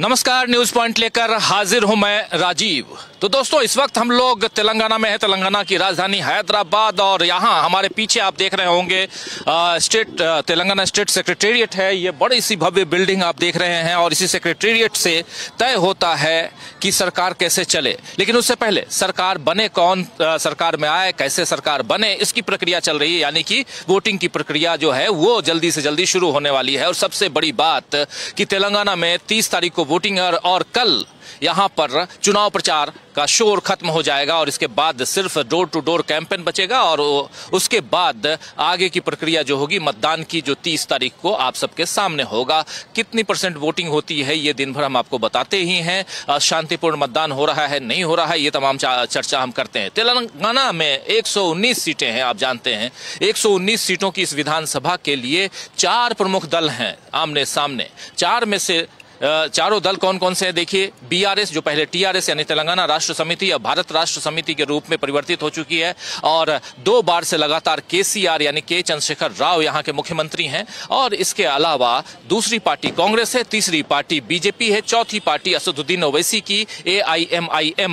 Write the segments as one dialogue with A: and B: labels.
A: नमस्कार news point लेकर हाजिर हूं मैं राजीव तो दोस्तों इस वक्त हम लोग तेलंगाना में हैं तेलंगाना की राजधानी हैदराबाद और यहाँ हमारे पीछे आप देख रहे होंगे स्टेट तेलंगाना स्टेट सेक्रेटेरिएट है ये बड़ी सी भव्य बिल्डिंग आप देख रहे हैं और इसी सेक्रेटेरिएट से तय होता है कि सरकार कैसे चले लेकिन उससे पहले सरकार बने कौन आ, सरकार में आए कैसे सरकार बने इसकी प्रक्रिया चल रही है यानी कि वोटिंग की प्रक्रिया जो है वो जल्दी से जल्दी शुरू होने वाली है और सबसे बड़ी बात कि तेलंगाना में तीस तारीख को वोटिंग और कल यहाँ पर चुनाव प्रचार का शोर खत्म हो जाएगा और इसके बाद सिर्फ डोर टू डोर कैंपेन बचेगा और उसके बाद आगे की प्रक्रिया जो होगी मतदान की जो 30 तारीख को आप सबके सामने होगा कितनी परसेंट वोटिंग होती है ये दिन भर हम आपको बताते ही हैं शांतिपूर्ण मतदान हो रहा है नहीं हो रहा है ये तमाम चर्चा हम करते हैं तेलंगाना में एक सीटें हैं आप जानते हैं एक सीटों की इस विधानसभा के लिए चार प्रमुख दल हैं आमने सामने चार में से चारों दल कौन कौन से हैं देखिए बीआरएस जो पहले टीआरएस यानी तेलंगाना राष्ट्र समिति अब भारत राष्ट्र समिति के रूप में परिवर्तित हो चुकी है और दो बार से लगातार केसीआर यानी के चंद्रशेखर राव यहाँ के मुख्यमंत्री हैं और इसके अलावा दूसरी पार्टी कांग्रेस है तीसरी पार्टी बीजेपी है चौथी पार्टी असदुद्दीन ओवैसी की ए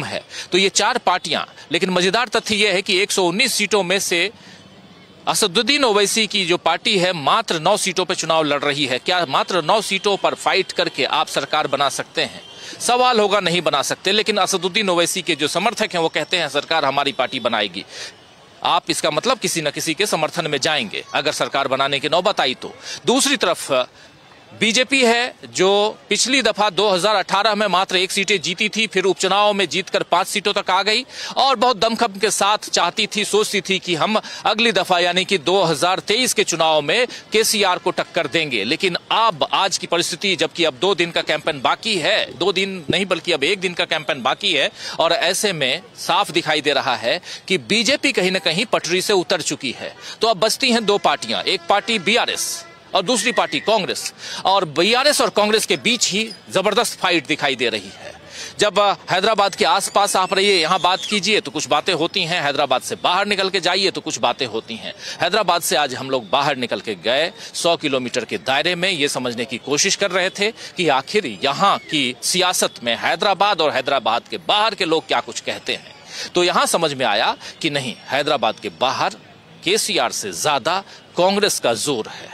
A: है तो ये चार पार्टियां लेकिन मजेदार तथ्य यह है कि एक सीटों में से असदुद्दीन ओवैसी की जो पार्टी है मात्र नौ सीटों पर चुनाव लड़ रही है क्या मात्र नौ सीटों पर फाइट करके आप सरकार बना सकते हैं सवाल होगा नहीं बना सकते लेकिन असदुद्दीन ओवैसी के जो समर्थक हैं वो कहते हैं सरकार हमारी पार्टी बनाएगी आप इसका मतलब किसी न किसी के समर्थन में जाएंगे अगर सरकार बनाने की नौबत आई तो दूसरी तरफ बीजेपी है जो पिछली दफा 2018 में मात्र एक सीटें जीती थी फिर उपचुनाव में जीतकर पांच सीटों तक आ गई और बहुत दमखम के साथ चाहती थी सोचती थी कि हम अगली दफा यानी कि 2023 के चुनाव में केसीआर को टक्कर देंगे लेकिन अब आज की परिस्थिति जबकि अब दो दिन का कैंपेन बाकी है दो दिन नहीं बल्कि अब एक दिन का कैंपेन बाकी है और ऐसे में साफ दिखाई दे रहा है कि बीजेपी कहीं ना कहीं पटरी से उतर चुकी है तो अब बचती हैं दो पार्टियां एक पार्टी बीआरएस और दूसरी पार्टी कांग्रेस और बीआरएस और कांग्रेस के बीच ही जबरदस्त फाइट दिखाई दे रही है जब हैदराबाद के आसपास आप रहिए यहां बात कीजिए तो कुछ बातें होती हैं हैदराबाद से बाहर निकल के जाइए तो कुछ बातें होती हैं हैदराबाद से आज हम लोग बाहर निकल के गए 100 किलोमीटर के दायरे में ये समझने की कोशिश कर रहे थे कि आखिर यहां की सियासत में हैदराबाद और हैदराबाद के बाहर के लोग क्या कुछ कहते हैं तो यहां समझ में आया कि नहीं हैदराबाद के बाहर केसीआर से ज्यादा कांग्रेस का जोर है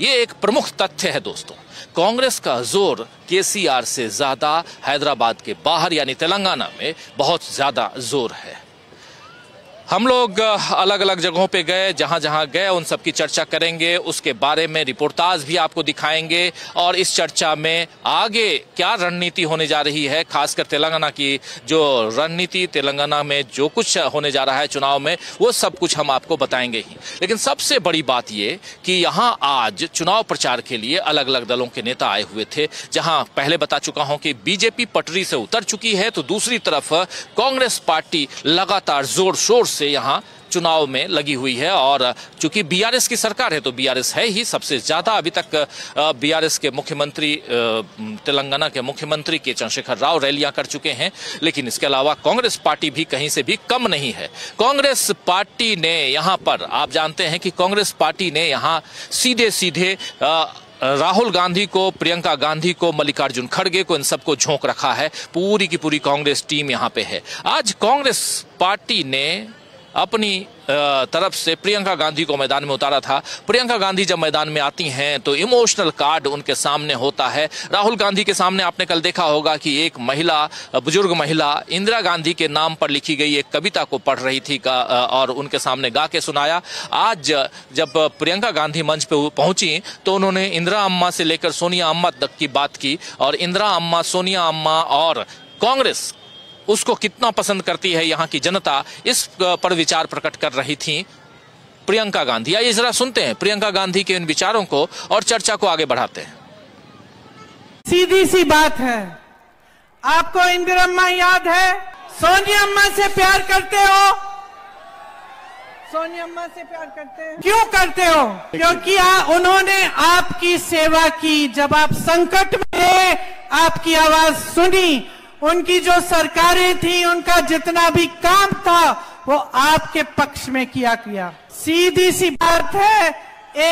A: ये एक प्रमुख तथ्य है दोस्तों कांग्रेस का जोर केसीआर से ज्यादा हैदराबाद के बाहर यानी तेलंगाना में बहुत ज्यादा जोर है हम लोग अलग अलग जगहों पे गए जहां जहां गए उन सब की चर्चा करेंगे उसके बारे में रिपोर्टाज भी आपको दिखाएंगे और इस चर्चा में आगे क्या रणनीति होने जा रही है खासकर तेलंगाना की जो रणनीति तेलंगाना में जो कुछ होने जा रहा है चुनाव में वो सब कुछ हम आपको बताएंगे ही लेकिन सबसे बड़ी बात ये कि यहाँ आज चुनाव प्रचार के लिए अलग अलग दलों के नेता आए हुए थे जहाँ पहले बता चुका हूँ कि बीजेपी पटरी से उतर चुकी है तो दूसरी तरफ कांग्रेस पार्टी लगातार जोर शोर से यहाँ चुनाव में लगी हुई है और चूंकि बीआरएस की सरकार है तो बीआरएस है ही सबसे ज्यादा अभी तक बीआरएस के मुख्यमंत्री तेलंगाना के मुख्यमंत्री के चंद्रशेखर राव रैलियां कर चुके हैं लेकिन इसके अलावा कांग्रेस पार्टी भी कहीं से भी कम नहीं है कांग्रेस पार्टी ने यहाँ पर आप जानते हैं कि कांग्रेस पार्टी ने यहाँ सीधे सीधे आ, राहुल गांधी को प्रियंका गांधी को मल्लिकार्जुन खड़गे को इन सबको झोंक रखा है पूरी की पूरी कांग्रेस टीम यहाँ पे है आज कांग्रेस पार्टी ने अपनी तरफ से प्रियंका गांधी को मैदान में उतारा था प्रियंका गांधी जब मैदान में आती हैं तो इमोशनल कार्ड उनके सामने होता है राहुल गांधी के सामने आपने कल देखा होगा कि एक महिला बुजुर्ग महिला इंदिरा गांधी के नाम पर लिखी गई एक कविता को पढ़ रही थी का, और उनके सामने गा के सुनाया आज जब प्रियंका गांधी मंच पर पहुंची तो उन्होंने इंदिरा अम्मा से लेकर सोनिया अम्मा तक की बात की और इंदिरा अम्मा सोनिया अम्मा और कांग्रेस उसको कितना पसंद करती है यहाँ की जनता इस पर विचार प्रकट कर रही थी प्रियंका गांधी आइए जरा सुनते हैं प्रियंका गांधी के इन विचारों को और चर्चा को आगे बढ़ाते हैं
B: सीधी सी बात है आपको इंदिर अम्मा याद है सोनिया अम्मा से प्यार करते हो सोनिया अम्मा से प्यार करते हैं क्यों करते हो क्योंकि आ, उन्होंने आपकी सेवा की जब आप संकट में आपकी आवाज सुनी उनकी जो सरकारें थी उनका जितना भी काम था वो आपके पक्ष में किया किया सीधी सी बात है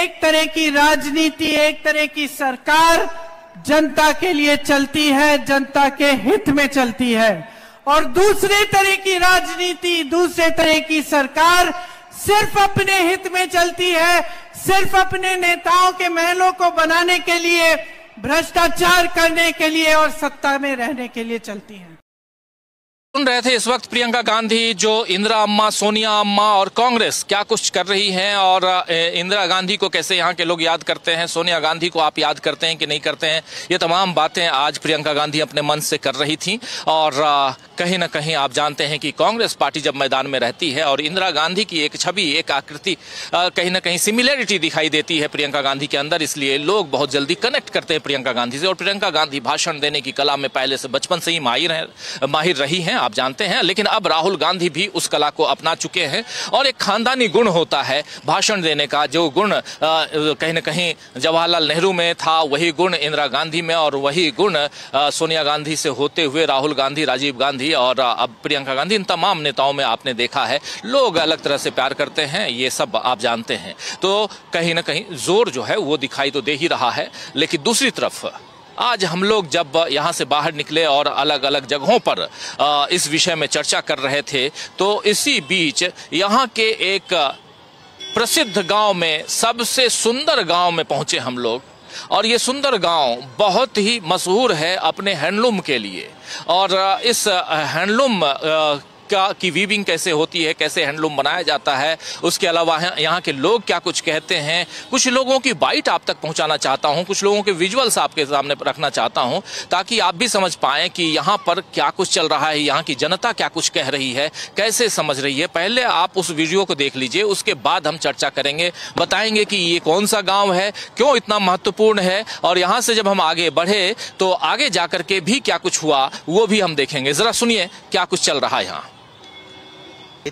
B: एक तरह की राजनीति एक तरह की सरकार जनता के लिए चलती है जनता के हित में चलती है और दूसरे तरह की राजनीति दूसरे तरह की सरकार सिर्फ अपने हित में चलती है सिर्फ अपने नेताओं के महलों को बनाने के लिए भ्रष्टाचार करने के लिए और सत्ता में रहने के लिए चलती हैं
A: सुन रहे थे इस वक्त प्रियंका गांधी जो इंदिरा अम्मा सोनिया अम्मा और कांग्रेस क्या कुछ कर रही हैं और इंदिरा गांधी को कैसे यहाँ के लोग याद करते हैं सोनिया गांधी को आप याद करते हैं कि नहीं करते हैं ये तमाम बातें आज प्रियंका गांधी अपने मन से कर रही थी और कहीं ना कहीं आप जानते हैं कि कांग्रेस पार्टी जब मैदान में रहती है और इंदिरा गांधी की एक छवि एक आकृति कहीं ना कहीं सिमिलरिटी दिखाई देती है प्रियंका गांधी के अंदर इसलिए लोग बहुत जल्दी कनेक्ट करते हैं प्रियंका गांधी से और प्रियंका गांधी भाषण देने की कला में पहले से बचपन से ही माहिर हैं माहिर रही हैं आप जानते हैं लेकिन अब राहुल गांधी भी उस कला को अपना चुके हैं और एक खानदानी गुण होता है भाषण देने का जो गुण कहीं ना कहीं जवाहरलाल नेहरू में था वही गुण इंदिरा गांधी में और वही गुण सोनिया गांधी से होते हुए राहुल गांधी राजीव गांधी और अब प्रियंका गांधी इन तमाम नेताओं में आपने देखा है लोग अलग तरह से प्यार करते हैं ये सब आप जानते हैं तो कहीं ना कहीं जोर जो है वो दिखाई तो दे ही रहा है लेकिन दूसरी तरफ आज हम लोग जब यहाँ से बाहर निकले और अलग अलग जगहों पर इस विषय में चर्चा कर रहे थे तो इसी बीच यहाँ के एक प्रसिद्ध गांव में सबसे सुंदर गांव में पहुंचे हम लोग और ये सुंदर गांव बहुत ही मशहूर है अपने हैंडलूम के लिए और इस हैंडलूम का की वीविंग कैसे होती है कैसे हैंडलूम बनाया जाता है उसके अलावा यहाँ के लोग क्या कुछ कहते हैं कुछ लोगों की बाइट आप तक पहुँचाना चाहता हूँ कुछ लोगों के विजुअल्स आपके सामने रखना चाहता हूँ ताकि आप भी समझ पाएँ कि यहाँ पर क्या कुछ चल रहा है यहाँ की जनता क्या कुछ कह रही है कैसे समझ रही है पहले आप उस वीडियो को देख लीजिए उसके बाद हम चर्चा करेंगे बताएंगे कि ये कौन सा गाँव है क्यों इतना महत्वपूर्ण है और यहाँ से जब हम आगे बढ़े तो आगे जा करके भी क्या कुछ हुआ वो भी हम देखेंगे ज़रा सुनिए क्या कुछ चल रहा है यहाँ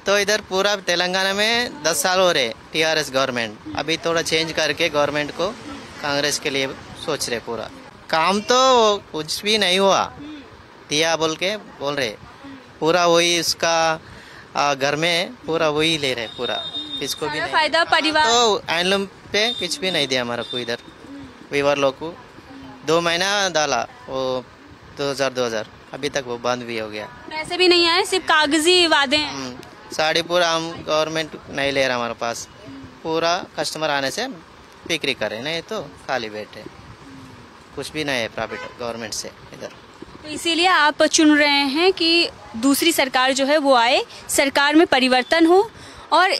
C: तो इधर पूरा तेलंगाना में दस साल हो रहे टीआरएस गवर्नमेंट अभी थोड़ा चेंज करके गवर्नमेंट को कांग्रेस के लिए सोच रहे पूरा काम तो कुछ भी नहीं हुआ दिया बोल के बोल रहे पूरा वही उसका घर में पूरा वही ले रहे पूरा किसको भी
D: फायदा परिवार
C: तो एनलम पे कुछ भी नहीं दिया हमारा को इधर वीवर लोग को दो महीना डाला वो दो हजार दो हजार अभी तक वो बंद भी हो गया
D: पैसे भी नहीं आए सिर्फ कागजी वादे
C: साड़ी पूरा हम गवर्नमेंट नहीं ले रहा हमारे पास पूरा कस्टमर आने से बिक्री करें नहीं तो खाली बैठे कुछ भी नहीं है प्रॉफिट गवर्नमेंट से इधर
D: तो इसीलिए आप चुन रहे हैं कि दूसरी सरकार जो है वो आए सरकार में परिवर्तन हो और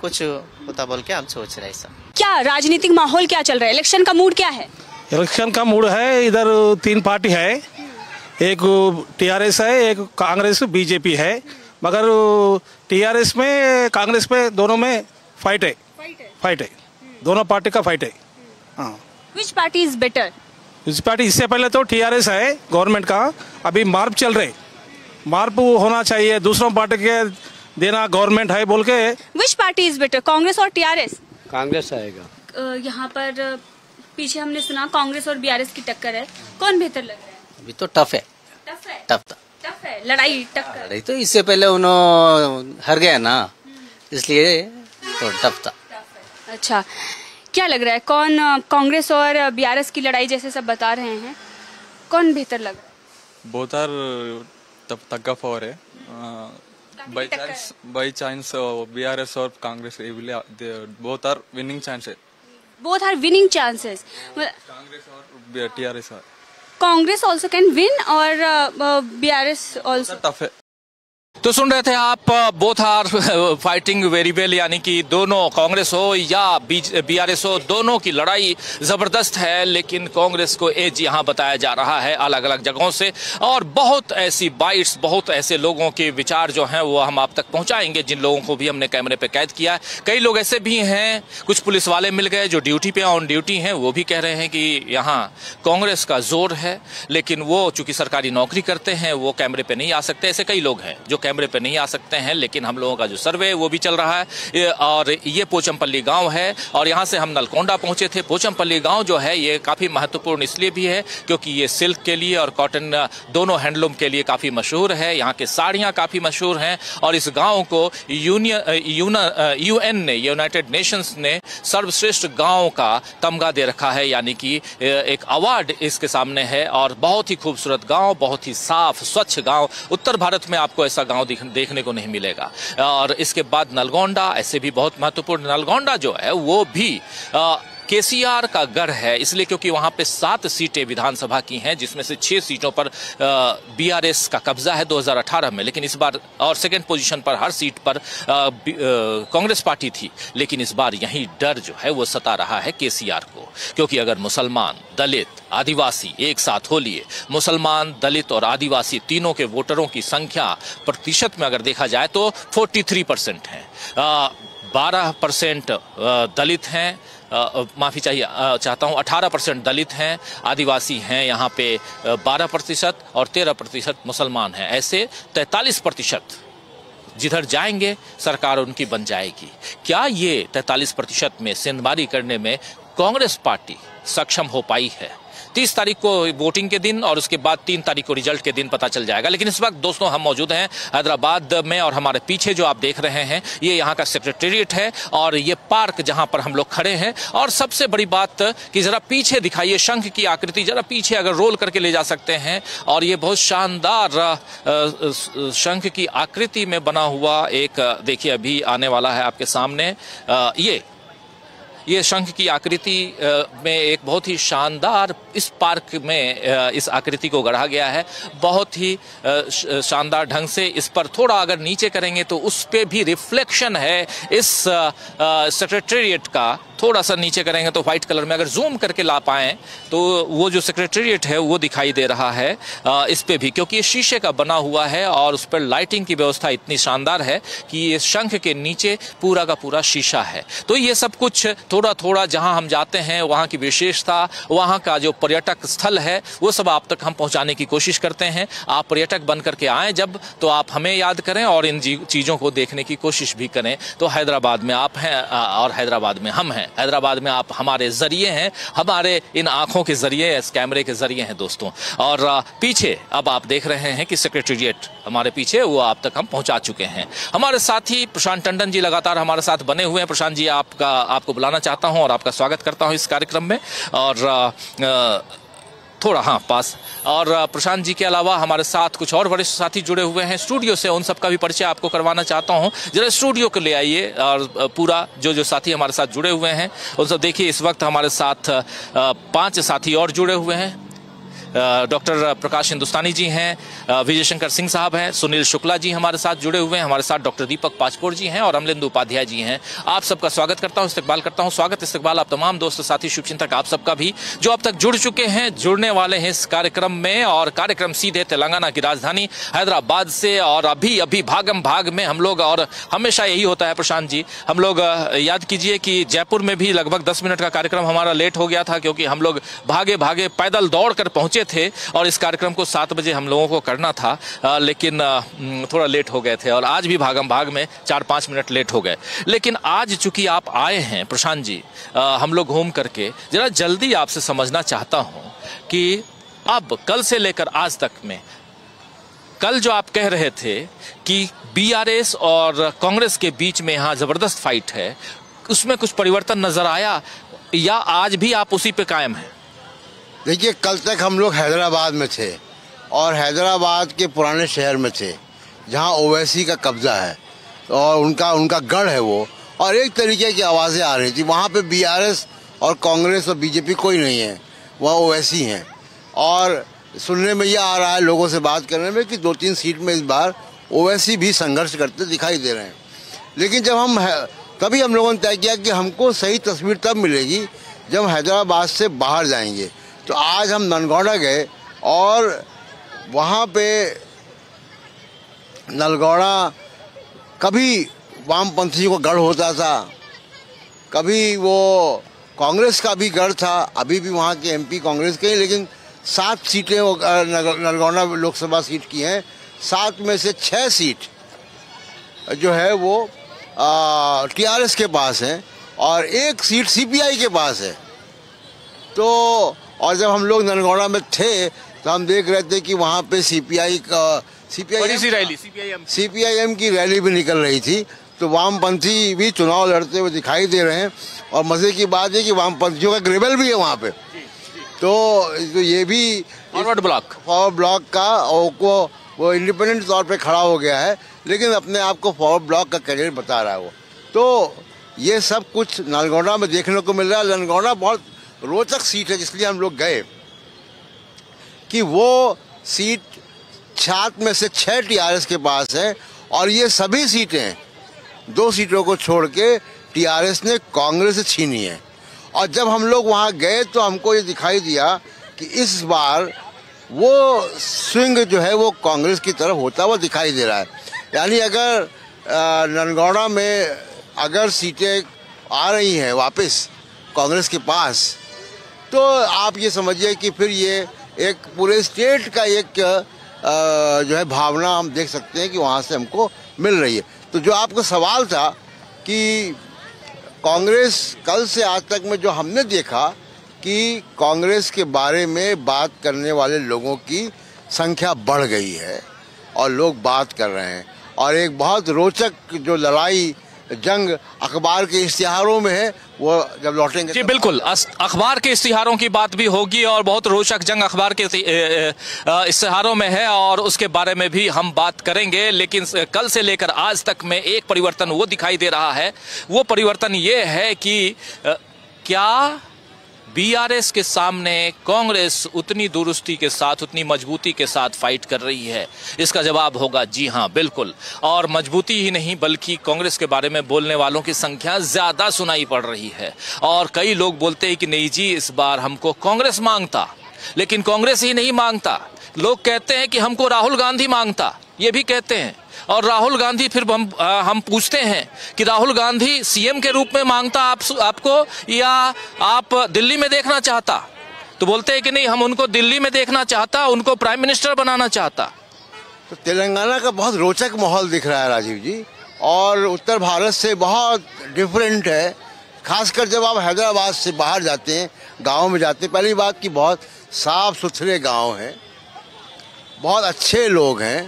C: कुछ होता बोल के हम सोच रहे हैं
D: क्या राजनीतिक माहौल क्या चल रहा है इलेक्शन का मूड क्या है
E: इलेक्शन का मूड है इधर तीन पार्टी है एक टीआरएस है एक कांग्रेस बीजेपी है मगर टीआरएस में कांग्रेस में दोनों में फाइट है फाइट है हम्म। दोनों पार्टी का फाइट है
D: which party is better
E: which party इससे पहले तो टीआरएस है गवर्नमेंट का अभी मार्प चल रहे मार्प होना चाहिए दूसरों पार्टी के देना गवर्नमेंट है बोल के
D: which party is better Congress और टीआरएस
F: कांग्रेस आएगा
D: यहाँ पर पीछे हमने सुना कांग्रेस और बीआरएस की टक्कर है कौन बेहतर लग रहा है
F: अभी तो टफ है
D: टफ है
F: टफ था
D: टफ है लड़ाई टक्कर
F: लड़ाई तो इससे पहले उन्होंने हर गया ना हम्म। इसलिए तो टफ था
D: अच्छा क्या लग रहा है कौन कांग्रेस और बीआरएस की लड़ाई जैसे सब बता रहे हैं कौन बेहतर लग रहा है
G: बहुत हम्म। है by chance B R S और कांग्रेस ये बहुत आर विनिंग चांस
D: है both are winning
G: chances Congress और TRS
D: are Congress also can win or uh, uh, BRS
G: also? Tough,
A: तो सुन रहे थे आप both are fighting very well यानी कि दोनों कांग्रेस हो या बी आर एस हो दोनों की लड़ाई ज़बरदस्त है लेकिन कांग्रेस को एज यहां बताया जा रहा है अलग अलग जगहों से और बहुत ऐसी बाइट्स बहुत ऐसे लोगों के विचार जो हैं वो हम आप तक पहुंचाएंगे जिन लोगों को भी हमने कैमरे पे कैद किया है कई लोग ऐसे भी हैं कुछ पुलिस वाले मिल गए जो ड्यूटी पे ऑन ड्यूटी हैं वो भी कह रहे हैं कि यहाँ कांग्रेस का जोर है लेकिन वो चूंकि सरकारी नौकरी करते हैं वो कैमरे पर नहीं आ सकते ऐसे कई लोग हैं जो कैमरे पे नहीं आ सकते हैं लेकिन हम लोगों का जो सर्वे वो भी चल रहा है और ये पोचमपल्ली गाँव है और यहाँ से हम नलकोंडा पहुँचे थे पोचमपल्ली गाँव जो है ये काफ़ी महत्वपूर्ण इसलिए भी है क्योंकि ये सिल्क के लिए और कॉटन दोनों हैंडलूम के लिए काफ़ी मशहूर है यहाँ के साड़ियाँ काफ़ी मशहूर हैं और इस गाँव को यूनियन एन ने यूनाइटेड नेशंस ने सर्वश्रेष्ठ गाँव का तमगा दे रखा है यानी कि एक अवार्ड इसके सामने है और बहुत ही खूबसूरत गाँव बहुत ही साफ स्वच्छ गाँव उत्तर भारत में आपको ऐसा गांव देखने को नहीं मिलेगा और इसके बाद नलगोंडा ऐसे भी बहुत महत्वपूर्ण नलगोंडा जो है वो भी केसीआर का गढ़ है इसलिए क्योंकि वहां पे सात सीटें विधानसभा की हैं जिसमें से छह सीटों पर बीआरएस का कब्जा है 2018 में लेकिन इस बार और सेकंड पोजीशन पर हर सीट पर कांग्रेस पार्टी थी लेकिन इस बार यही डर जो है वो सता रहा है केसीआर को क्योंकि अगर मुसलमान दलित आदिवासी एक साथ हो लिए मुसलमान दलित और आदिवासी तीनों के वोटरों की संख्या प्रतिशत में अगर देखा जाए तो फोर्टी थ्री परसेंट है बारह परसेंट दलित हैं माफ़ी चाहिए चाहता हूँ अठारह परसेंट दलित हैं आदिवासी हैं यहाँ पे बारह प्रतिशत और तेरह प्रतिशत मुसलमान हैं ऐसे तैंतालीस प्रतिशत जिधर जाएंगे सरकार उनकी बन जाएगी क्या ये तैंतालीस प्रतिशत में सेंधमारी करने में कांग्रेस पार्टी सक्षम हो पाई है तीस तारीख को वोटिंग के दिन और उसके बाद तीन तारीख को रिजल्ट के दिन पता चल जाएगा लेकिन इस वक्त दोस्तों हम मौजूद हैं हैदराबाद में और हमारे पीछे जो आप देख रहे हैं ये यहाँ का सेक्रेटेरिएट है और ये पार्क जहाँ पर हम लोग खड़े हैं और सबसे बड़ी बात कि जरा पीछे दिखाइए शंख की आकृति जरा पीछे अगर रोल करके ले जा सकते हैं और ये बहुत शानदार शंख की आकृति में बना हुआ एक देखिए अभी आने वाला है आपके सामने ये ये शंख की आकृति में एक बहुत ही शानदार इस पार्क में इस आकृति को गढ़ा गया है बहुत ही शानदार ढंग से इस पर थोड़ा अगर नीचे करेंगे तो उस पर भी रिफ्लेक्शन है इस सेक्रेटेरिएट का थोड़ा सा नीचे करेंगे तो वाइट कलर में अगर जूम करके ला पाएँ तो वो जो सेक्रेटेरिएट है वो दिखाई दे रहा है इस पर भी क्योंकि ये शीशे का बना हुआ है और उस पर लाइटिंग की व्यवस्था इतनी शानदार है कि ये शंख के नीचे पूरा का पूरा शीशा है तो ये सब कुछ थोड़ा थोड़ा जहां हम जाते हैं वहां की विशेषता वहां का जो पर्यटक स्थल है वो सब आप तक हम पहुंचाने की कोशिश करते हैं आप पर्यटक बन करके आएँ जब तो आप हमें याद करें और इन चीज़ों को देखने की कोशिश भी करें तो हैदराबाद में आप हैं और हैदराबाद में हम हैं हैदराबाद में आप हमारे ज़रिए हैं हमारे इन आँखों के ज़रिए इस कैमरे के ज़रिए हैं दोस्तों और पीछे अब आप देख रहे हैं कि सेक्रेटेरिएट हमारे पीछे वो आप तक हम पहुँचा चुके हैं हमारे साथ ही प्रशांत टंडन जी लगातार हमारे साथ बने हुए हैं प्रशांत जी आपका आपको बुलाना चाहता हूँ और आपका स्वागत करता हूं इस कार्यक्रम में और थोड़ा हाँ पास और प्रशांत जी के अलावा हमारे साथ कुछ और वरिष्ठ साथी जुड़े हुए हैं स्टूडियो से उन सबका भी परिचय आपको करवाना चाहता हूँ जरा स्टूडियो को ले आइए और पूरा जो जो साथी हमारे साथ जुड़े हुए हैं उन सब देखिए इस वक्त हमारे साथ पांच साथी और जुड़े हुए हैं डॉक्टर प्रकाश हिंदुस्तानी जी हैं विजय शंकर सिंह साहब हैं सुनील शुक्ला जी हमारे साथ जुड़े हुए हैं हमारे साथ डॉक्टर दीपक पाचपोर जी हैं और अमलिंदु उपाध्याय जी हैं आप सबका स्वागत करता हूँ इस्तेबाल करता हूँ स्वागत इस्तेबाल आप तमाम दोस्त साथी शुभचिंतक आप सबका भी जो अब तक जुड़ चुके हैं जुड़ने वाले हैं इस कार्यक्रम में और कार्यक्रम सीधे तेलंगाना की राजधानी हैदराबाद से और अभी अभी भागम भाग में हम लोग और हमेशा यही होता है प्रशांत जी हम लोग याद कीजिए कि जयपुर में भी लगभग दस मिनट का कार्यक्रम हमारा लेट हो गया था क्योंकि हम लोग भागे भागे पैदल दौड़ कर पहुंचे पहुंचे थे और इस कार्यक्रम को सात बजे हम लोगों को करना था आ, लेकिन आ, थोड़ा लेट हो गए थे और आज भी भागम भाग में चार पाँच मिनट लेट हो गए लेकिन आज चूंकि आप आए हैं प्रशांत जी आ, हम लोग घूम करके ज़रा जल्दी आपसे समझना चाहता हूँ कि अब कल से लेकर आज तक में कल जो आप कह रहे थे कि बीआरएस और कांग्रेस के बीच में यहाँ ज़बरदस्त फाइट है उसमें कुछ परिवर्तन नज़र आया या आज भी आप उसी पे कायम हैं
H: देखिए कल तक हम लोग हैदराबाद में थे और हैदराबाद के पुराने शहर में थे जहाँ ओवैसी का कब्ज़ा है और उनका उनका गढ़ है वो और एक तरीके की आवाज़ें आ रही थी वहाँ पे बीआरएस और कांग्रेस और बीजेपी कोई नहीं है वह ओवैसी हैं और सुनने में यह आ रहा है लोगों से बात करने में कि दो तीन सीट में इस बार ओवैसी भी संघर्ष करते दिखाई दे रहे हैं लेकिन जब हम तभी हम लोगों ने तय किया कि हमको सही तस्वीर तब मिलेगी जब हैदराबाद से बाहर जाएंगे तो आज हम नलगौड़ा गए और वहाँ पे नलगौड़ा कभी वामपंथी का गढ़ होता था कभी वो कांग्रेस का भी गढ़ था अभी भी वहाँ के एमपी कांग्रेस के हैं लेकिन सात सीटें वो नलगौड़ा लोकसभा सीट की हैं सात में से छः सीट जो है वो टीआरएस के पास हैं और एक सीट सीपीआई के पास है तो और जब हम लोग ननगौड़ा में थे तो हम देख रहे थे कि वहाँ पे सीपीआई का सीपीआई
A: रैली सीपीआईएम
H: की रैली भी निकल रही थी तो वामपंथी भी चुनाव लड़ते हुए दिखाई दे रहे हैं और मजे की बात है कि वामपंथियों का ग्रेबल भी है वहाँ पे तो, तो ये भी
A: फॉरवर्ड ब्लॉक
H: फॉरवर्ड ब्लॉक का और को वो इंडिपेंडेंट तौर पे खड़ा हो गया है लेकिन अपने आप को फॉरवर्ड ब्लॉक का कैरियर बता रहा है वो तो ये सब कुछ नलगौड़ा में देखने को मिल रहा है नलगौड़ा बहुत रोचक सीट है जिसलिए हम लोग गए कि वो सीट छात में से छः टीआरएस के पास है और ये सभी सीटें दो सीटों को छोड़ के टीआरएस ने कांग्रेस से छीनी है और जब हम लोग वहाँ गए तो हमको ये दिखाई दिया कि इस बार वो स्विंग जो है वो कांग्रेस की तरफ होता हुआ दिखाई दे रहा है यानी अगर ननगौड़ा में अगर सीटें आ रही हैं वापस कांग्रेस के पास तो आप ये समझिए कि फिर ये एक पूरे स्टेट का एक जो है भावना हम देख सकते हैं कि वहाँ से हमको मिल रही है तो जो आपका सवाल था कि कांग्रेस कल से आज तक में जो हमने देखा कि कांग्रेस के बारे में बात करने वाले लोगों की संख्या बढ़ गई है और लोग बात कर रहे हैं और एक बहुत रोचक जो लड़ाई जंग अखबार के इश्तिहारों में है वो जब लौटेंगे
A: जी
H: तो-
A: बिल्कुल अखबार के इश्तिहारों की बात भी होगी और बहुत रोचक जंग अखबार के इश्तिहारों में है और उसके बारे में भी हम बात करेंगे लेकिन कल से लेकर आज तक में एक परिवर्तन वो दिखाई दे रहा है वो परिवर्तन ये है कि क्या बीआरएस के सामने कांग्रेस उतनी दुरुस्ती के साथ उतनी मजबूती के साथ फाइट कर रही है इसका जवाब होगा जी हाँ बिल्कुल और मजबूती ही नहीं बल्कि कांग्रेस के बारे में बोलने वालों की संख्या ज्यादा सुनाई पड़ रही है और कई लोग बोलते हैं कि नहीं जी इस बार हमको कांग्रेस मांगता लेकिन कांग्रेस ही नहीं मांगता लोग कहते हैं कि हमको राहुल गांधी मांगता ये भी कहते हैं और राहुल गांधी फिर हम आ, हम पूछते हैं कि राहुल गांधी सीएम के रूप में मांगता आप आपको या आप दिल्ली में देखना चाहता तो बोलते हैं कि नहीं हम उनको दिल्ली में देखना चाहता उनको प्राइम मिनिस्टर बनाना चाहता
H: तो तेलंगाना का बहुत रोचक माहौल दिख रहा है राजीव जी और उत्तर भारत से बहुत डिफरेंट है खासकर जब आप हैदराबाद से बाहर जाते हैं गाँव में जाते हैं पहली बात की बहुत साफ़ सुथरे गाँव हैं बहुत अच्छे लोग हैं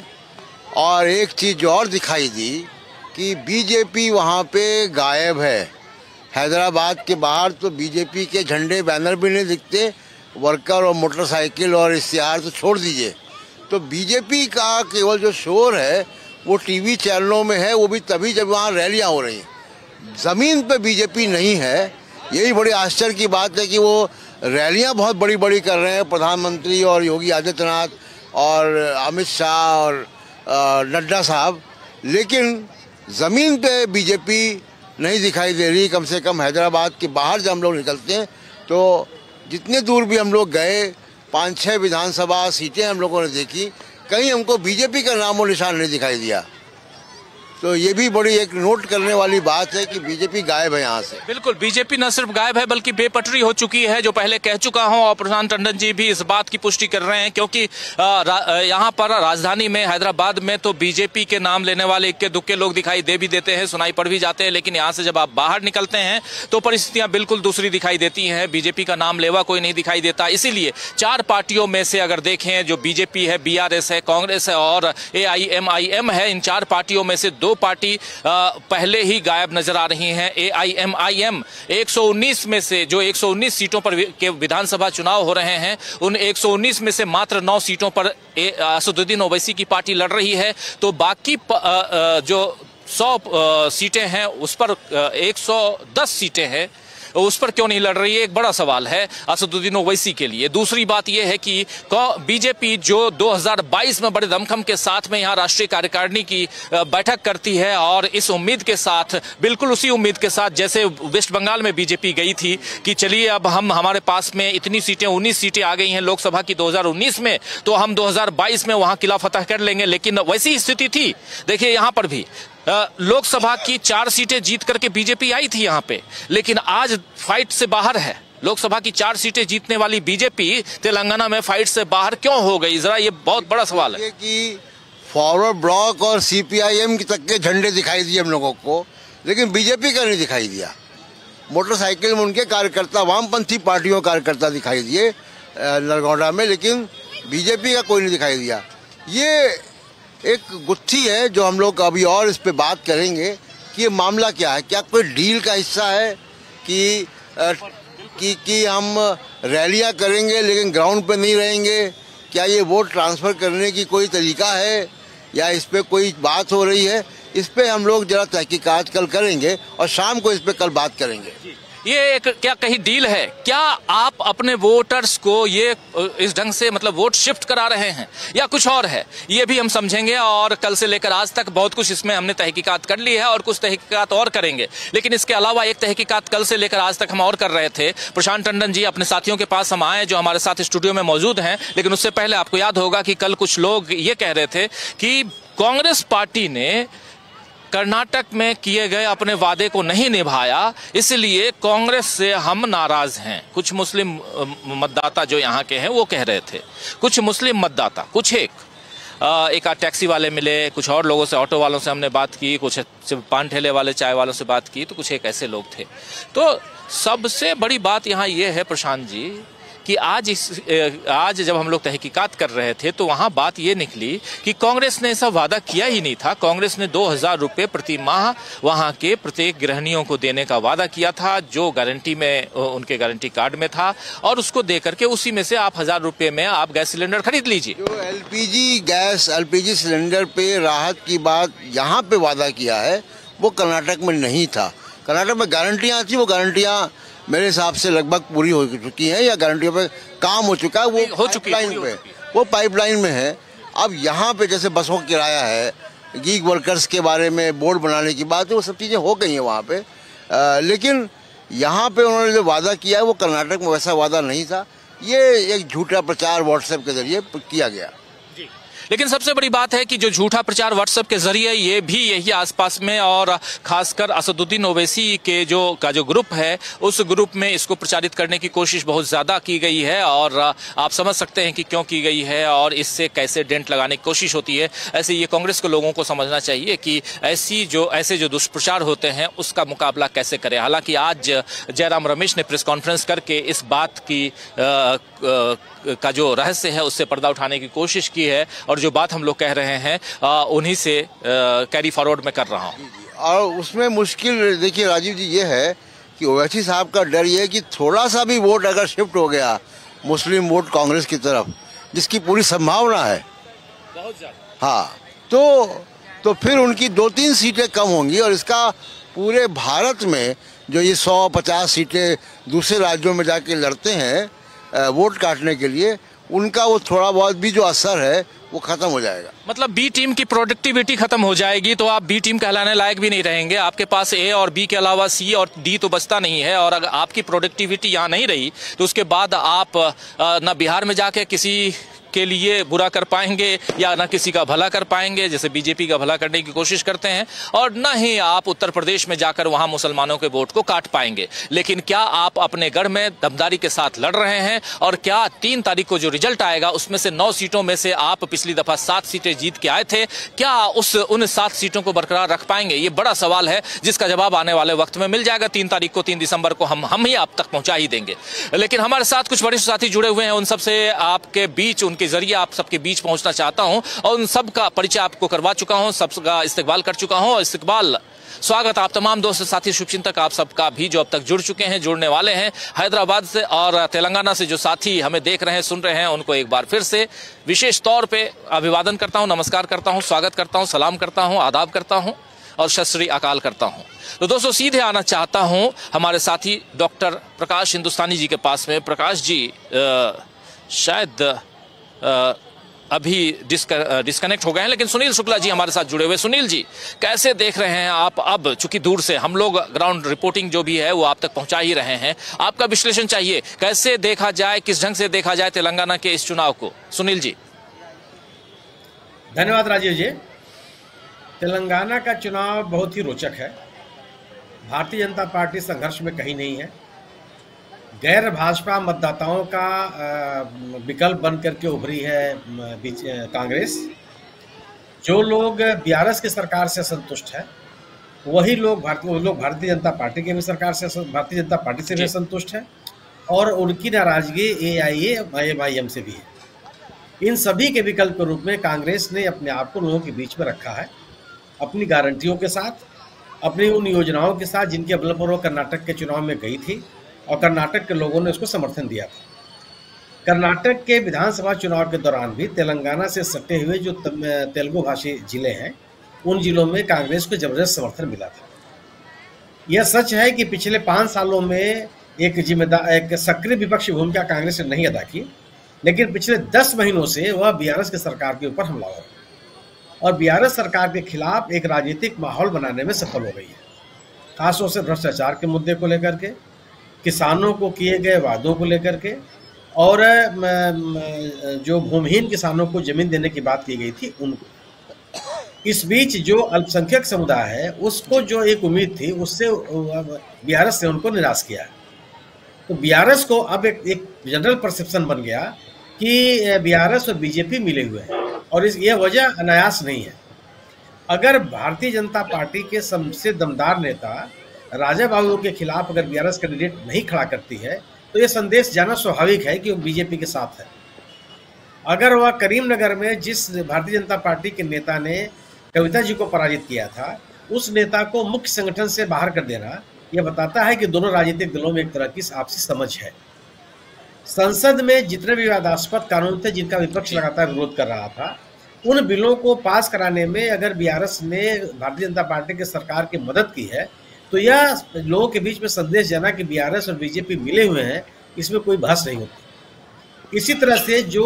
H: और एक चीज़ जो और दिखाई दी कि बीजेपी वहाँ पे गायब है हैदराबाद के बाहर तो बीजेपी के झंडे बैनर भी नहीं दिखते वर्कर और मोटरसाइकिल और इश्तिहार तो छोड़ दीजिए तो बीजेपी का केवल जो शोर है वो टीवी चैनलों में है वो भी तभी जब वहाँ रैलियाँ हो रही हैं ज़मीन पे बीजेपी नहीं है यही बड़ी आश्चर्य की बात है कि वो रैलियाँ बहुत बड़ी बड़ी कर रहे हैं प्रधानमंत्री और योगी आदित्यनाथ और अमित शाह और नड्डा साहब लेकिन ज़मीन पे बीजेपी नहीं दिखाई दे रही कम से कम हैदराबाद के बाहर जब हम लोग निकलते हैं तो जितने दूर भी हम लोग गए पाँच छः विधानसभा सीटें हम लोगों ने देखी कहीं हमको बीजेपी का नाम और निशान नहीं दिखाई दिया तो ये भी बड़ी एक नोट करने वाली बात है कि बीजेपी गायब है यहाँ से
A: बिल्कुल बीजेपी न सिर्फ गायब है बल्कि बेपटरी हो चुकी है जो पहले कह चुका हूँ और प्रशांत टंडन जी भी इस बात की पुष्टि कर रहे हैं क्योंकि यहाँ पर राजधानी में हैदराबाद में तो बीजेपी के नाम लेने वाले इक्के दुक्के लोग दिखाई दे भी देते हैं सुनाई पड़ भी जाते हैं लेकिन यहाँ से जब आप बाहर निकलते हैं तो परिस्थितियां बिल्कुल दूसरी दिखाई देती है बीजेपी का नाम लेवा कोई नहीं दिखाई देता इसीलिए चार पार्टियों में से अगर देखें जो बीजेपी है बी है कांग्रेस है और ए है इन चार पार्टियों में से दो पार्टी पहले ही गायब नजर आ रही हैं एआईएमआईएम 119 में से जो 119 सीटों पर के विधानसभा चुनाव हो रहे हैं उन 119 में से मात्र नौ सीटों पर असदुद्दीन ओवैसी की पार्टी लड़ रही है तो बाकी प, आ, आ, जो सौ सीटें हैं उस पर 110 सीटें हैं उस पर क्यों नहीं लड़ रही है एक बड़ा सवाल है असदुद्दीन ओवैसी के लिए दूसरी बात यह है कि बीजेपी जो 2022 में बड़े दमखम के साथ में यहाँ राष्ट्रीय कार्यकारिणी की बैठक करती है और इस उम्मीद के साथ बिल्कुल उसी उम्मीद के साथ जैसे वेस्ट बंगाल में बीजेपी गई थी कि चलिए अब हम हमारे पास में इतनी सीटें उन्नीस सीटें आ गई हैं लोकसभा की दो में तो हम दो में वहां किला फतह कर लेंगे लेकिन वैसी स्थिति थी देखिए यहां पर भी लोकसभा की चार सीटें जीत करके बीजेपी आई थी यहाँ पे लेकिन आज फाइट से बाहर है लोकसभा की चार सीटें जीतने वाली बीजेपी तेलंगाना में फाइट से बाहर क्यों हो गई जरा ये बहुत बड़ा सवाल है
H: कि फॉरवर्ड ब्लॉक और सीपीआईएम की तक के झंडे दिखाई दिए हम लोगों को लेकिन बीजेपी का नहीं दिखाई दिया मोटरसाइकिल में उनके कार्यकर्ता वामपंथी पार्टियों कार्यकर्ता दिखाई दिए नरगौड़ा में लेकिन बीजेपी का कोई नहीं दिखाई दिया ये एक गुत्थी है जो हम लोग अभी और इस पर बात करेंगे कि ये मामला क्या है क्या कोई डील का हिस्सा है कि कि कि हम रैलियां करेंगे लेकिन ग्राउंड पे नहीं रहेंगे क्या ये वोट ट्रांसफ़र करने की कोई तरीका है या इस पर कोई बात हो रही है इस पर हम लोग ज़रा तहकीकात कल करेंगे और शाम को इस पर कल बात करेंगे
A: ये एक क्या कहीं डील है क्या आप अपने वोटर्स को ये इस ढंग से मतलब वोट शिफ्ट करा रहे हैं या कुछ और है ये भी हम समझेंगे और कल से लेकर आज तक बहुत कुछ इसमें हमने तहकीकात कर ली है और कुछ तहकीकात और करेंगे लेकिन इसके अलावा एक तहकीकात कल से लेकर आज तक हम और कर रहे थे प्रशांत टंडन जी अपने साथियों के पास हम आए जो हमारे साथ स्टूडियो में मौजूद हैं लेकिन उससे पहले आपको याद होगा कि कल कुछ लोग ये कह रहे थे कि कांग्रेस पार्टी ने कर्नाटक में किए गए अपने वादे को नहीं निभाया इसलिए कांग्रेस से हम नाराज हैं कुछ मुस्लिम मतदाता जो यहाँ के हैं वो कह रहे थे कुछ मुस्लिम मतदाता कुछ एक एक आध टैक्सी वाले मिले कुछ और लोगों से ऑटो वालों से हमने बात की कुछ पान ठेले वाले चाय वालों से बात की तो कुछ एक ऐसे लोग थे तो सबसे बड़ी बात यहाँ ये यह है प्रशांत जी कि आज इस आज जब हम लोग तहकीकात कर रहे थे तो वहाँ बात ये निकली कि कांग्रेस ने ऐसा वादा किया ही नहीं था कांग्रेस ने दो हज़ार रुपये प्रति माह वहाँ के प्रत्येक गृहणियों को देने का वादा किया था जो गारंटी में उनके गारंटी कार्ड में था और उसको दे करके उसी में से आप हज़ार रुपये में आप गैस सिलेंडर खरीद लीजिए
H: जो एल गैस एल सिलेंडर पर राहत की बात यहाँ पर वादा किया है वो कर्नाटक में नहीं था कर्नाटक में गारंटियाँ थी वो गारंटियाँ मेरे हिसाब से लगभग पूरी हो चुकी है या गारंटियों पे काम हो चुका है वो
A: हो चुकी है
H: पे वो पाइपलाइन में है अब यहाँ पे जैसे बसों का किराया है गीग वर्कर्स के बारे में बोर्ड बनाने की बात है वो सब चीज़ें हो गई हैं वहाँ पे आ, लेकिन यहाँ पे उन्होंने जो वादा किया है वो कर्नाटक में वैसा वादा नहीं था ये एक झूठा प्रचार व्हाट्सएप के जरिए किया गया
A: लेकिन सबसे बड़ी बात है कि जो झूठा प्रचार व्हाट्सएप के जरिए ये भी यही आसपास में और खासकर असदुद्दीन ओवैसी के जो का जो ग्रुप है उस ग्रुप में इसको प्रचारित करने की कोशिश बहुत ज़्यादा की गई है और आप समझ सकते हैं कि क्यों की गई है और इससे कैसे डेंट लगाने की कोशिश होती है ऐसे ये कांग्रेस के लोगों को समझना चाहिए कि ऐसी जो ऐसे जो दुष्प्रचार होते हैं उसका मुकाबला कैसे करें हालांकि आज जयराम रमेश ने प्रेस कॉन्फ्रेंस करके इस बात की आ, का जो रहस्य है उससे पर्दा उठाने की कोशिश की है और जो बात हम लोग कह रहे हैं उन्हीं से कैरी फॉरवर्ड में कर रहा हूँ
H: और उसमें मुश्किल देखिए राजीव जी ये है कि ओवैसी साहब का डर ये है कि थोड़ा सा भी वोट अगर शिफ्ट हो गया मुस्लिम वोट कांग्रेस की तरफ जिसकी पूरी संभावना है बहुत हाँ तो तो फिर उनकी दो तीन सीटें कम होंगी और इसका पूरे भारत में जो ये सौ पचास सीटें दूसरे राज्यों में जाके लड़ते हैं वोट काटने के लिए उनका वो थोड़ा बहुत भी जो असर है वो ख़त्म हो जाएगा
A: मतलब बी टीम की प्रोडक्टिविटी खत्म हो जाएगी तो आप बी टीम कहलाने लायक भी नहीं रहेंगे आपके पास ए और बी के अलावा सी और डी तो बचता नहीं है और अगर आपकी प्रोडक्टिविटी यहाँ नहीं रही तो उसके बाद आप ना बिहार में जाके किसी के लिए बुरा कर पाएंगे या ना किसी का भला कर पाएंगे जैसे बीजेपी का भला करने की कोशिश करते हैं और न ही आप उत्तर प्रदेश में जाकर वहां मुसलमानों के वोट को काट पाएंगे लेकिन क्या आप अपने गढ़ में दमदारी के साथ लड़ रहे हैं और क्या तीन तारीख को जो रिजल्ट आएगा उसमें से नौ सीटों में से आप पिछली दफा सात सीटें से जीत के आए थे क्या उस उन सात सीटों को बरकरार रख पाएंगे ये बड़ा सवाल है जिसका जवाब आने वाले वक्त में मिल जाएगा तीन तारीख को तीन दिसंबर को हम हम ही आप तक पहुंचा ही देंगे लेकिन हमारे साथ कुछ वरिष्ठ साथी जुड़े हुए हैं उन सबसे आपके बीच उनके जरिए आप सबके बीच पहुंचना चाहता हूं और उन सबका परिचय आपको करवा चुका हूं सबका इस्तेवाल कर चुका हूं और इस्तेवाल स्वागत आप तमाम दोस्त साथी शुभचिंतक चिंतक आप सबका भी जो अब तक जुड़ चुके हैं जुड़ने वाले हैं हैदराबाद से और तेलंगाना से जो साथी हमें देख रहे हैं सुन रहे हैं उनको एक बार फिर से विशेष तौर पर अभिवादन करता हूँ नमस्कार करता हूँ स्वागत करता हूँ सलाम करता हूँ आदाब करता हूँ और शस्त्री अकाल करता हूँ तो दोस्तों सीधे आना चाहता हूँ हमारे साथी डॉक्टर प्रकाश हिंदुस्तानी जी के पास में प्रकाश जी शायद अभी डिस्कनेक्ट हो गए हैं लेकिन सुनील शुक्ला जी हमारे साथ जुड़े हुए सुनील जी कैसे देख रहे हैं आप अब चूंकि दूर से हम लोग ग्राउंड रिपोर्टिंग जो भी है वो आप तक पहुंचा ही रहे हैं आपका विश्लेषण चाहिए कैसे देखा जाए किस ढंग से देखा जाए तेलंगाना के इस चुनाव को सुनील जी
I: धन्यवाद राजीव जी तेलंगाना का चुनाव बहुत ही रोचक है भारतीय जनता पार्टी संघर्ष में कहीं नहीं है गैर भाजपा मतदाताओं का विकल्प बन करके उभरी है कांग्रेस जो लोग बीआरएस की सरकार से संतुष्ट है वही लोग भारतीय लोग भारतीय जनता पार्टी के भी सरकार से भारतीय जनता पार्टी से भी संतुष्ट है और उनकी नाराजगी ए आई ए आई एम से भी है इन सभी के विकल्प के रूप में कांग्रेस ने अपने आप को लोगों के बीच में रखा है अपनी गारंटियों के साथ अपनी उन योजनाओं के साथ जिनके अवलंबन वो कर्नाटक के चुनाव में गई थी और कर्नाटक के लोगों ने उसको समर्थन दिया था कर्नाटक के विधानसभा चुनाव के दौरान भी तेलंगाना से सटे हुए जो तेलुगु भाषी जिले हैं उन जिलों में कांग्रेस को जबरदस्त समर्थन मिला था यह सच है कि पिछले पाँच सालों में एक जिम्मेदार एक सक्रिय विपक्षी भूमिका कांग्रेस ने नहीं अदा की लेकिन पिछले दस महीनों से वह बीआरएस की सरकार के ऊपर हमला हो और बीआरएस सरकार के खिलाफ एक राजनीतिक माहौल बनाने में सफल हो गई है खासतौर से भ्रष्टाचार के मुद्दे को लेकर के किसानों को किए गए वादों को लेकर के और जो भूमिहीन किसानों को जमीन देने की बात की गई थी उनको इस बीच जो अल्पसंख्यक समुदाय है उसको जो एक उम्मीद थी उससे बी ने उनको निराश किया तो बी को अब एक, एक जनरल परसेप्शन बन गया कि बी और बीजेपी मिले हुए हैं और इस यह वजह अनायास नहीं है अगर भारतीय जनता पार्टी के सबसे दमदार नेता राजा बहादुर के खिलाफ अगर बी कैंडिडेट नहीं खड़ा करती है तो ये संदेश जाना स्वाभाविक है कि वो बीजेपी के साथ है अगर वह करीमनगर में जिस भारतीय जनता पार्टी के नेता ने कविता जी को पराजित किया था उस नेता को मुख्य संगठन से बाहर कर देना यह बताता है कि दोनों राजनीतिक दलों में एक तरह की आपसी समझ है संसद में जितने भी विवादास्पद कानून थे जिनका विपक्ष लगातार विरोध कर रहा था उन बिलों को पास कराने में अगर बीआरएस ने भारतीय जनता पार्टी के सरकार की मदद की है तो यह लोगों के बीच में संदेश जाना कि बीआरएस और बीजेपी मिले हुए हैं इसमें कोई बहस नहीं होती इसी तरह से जो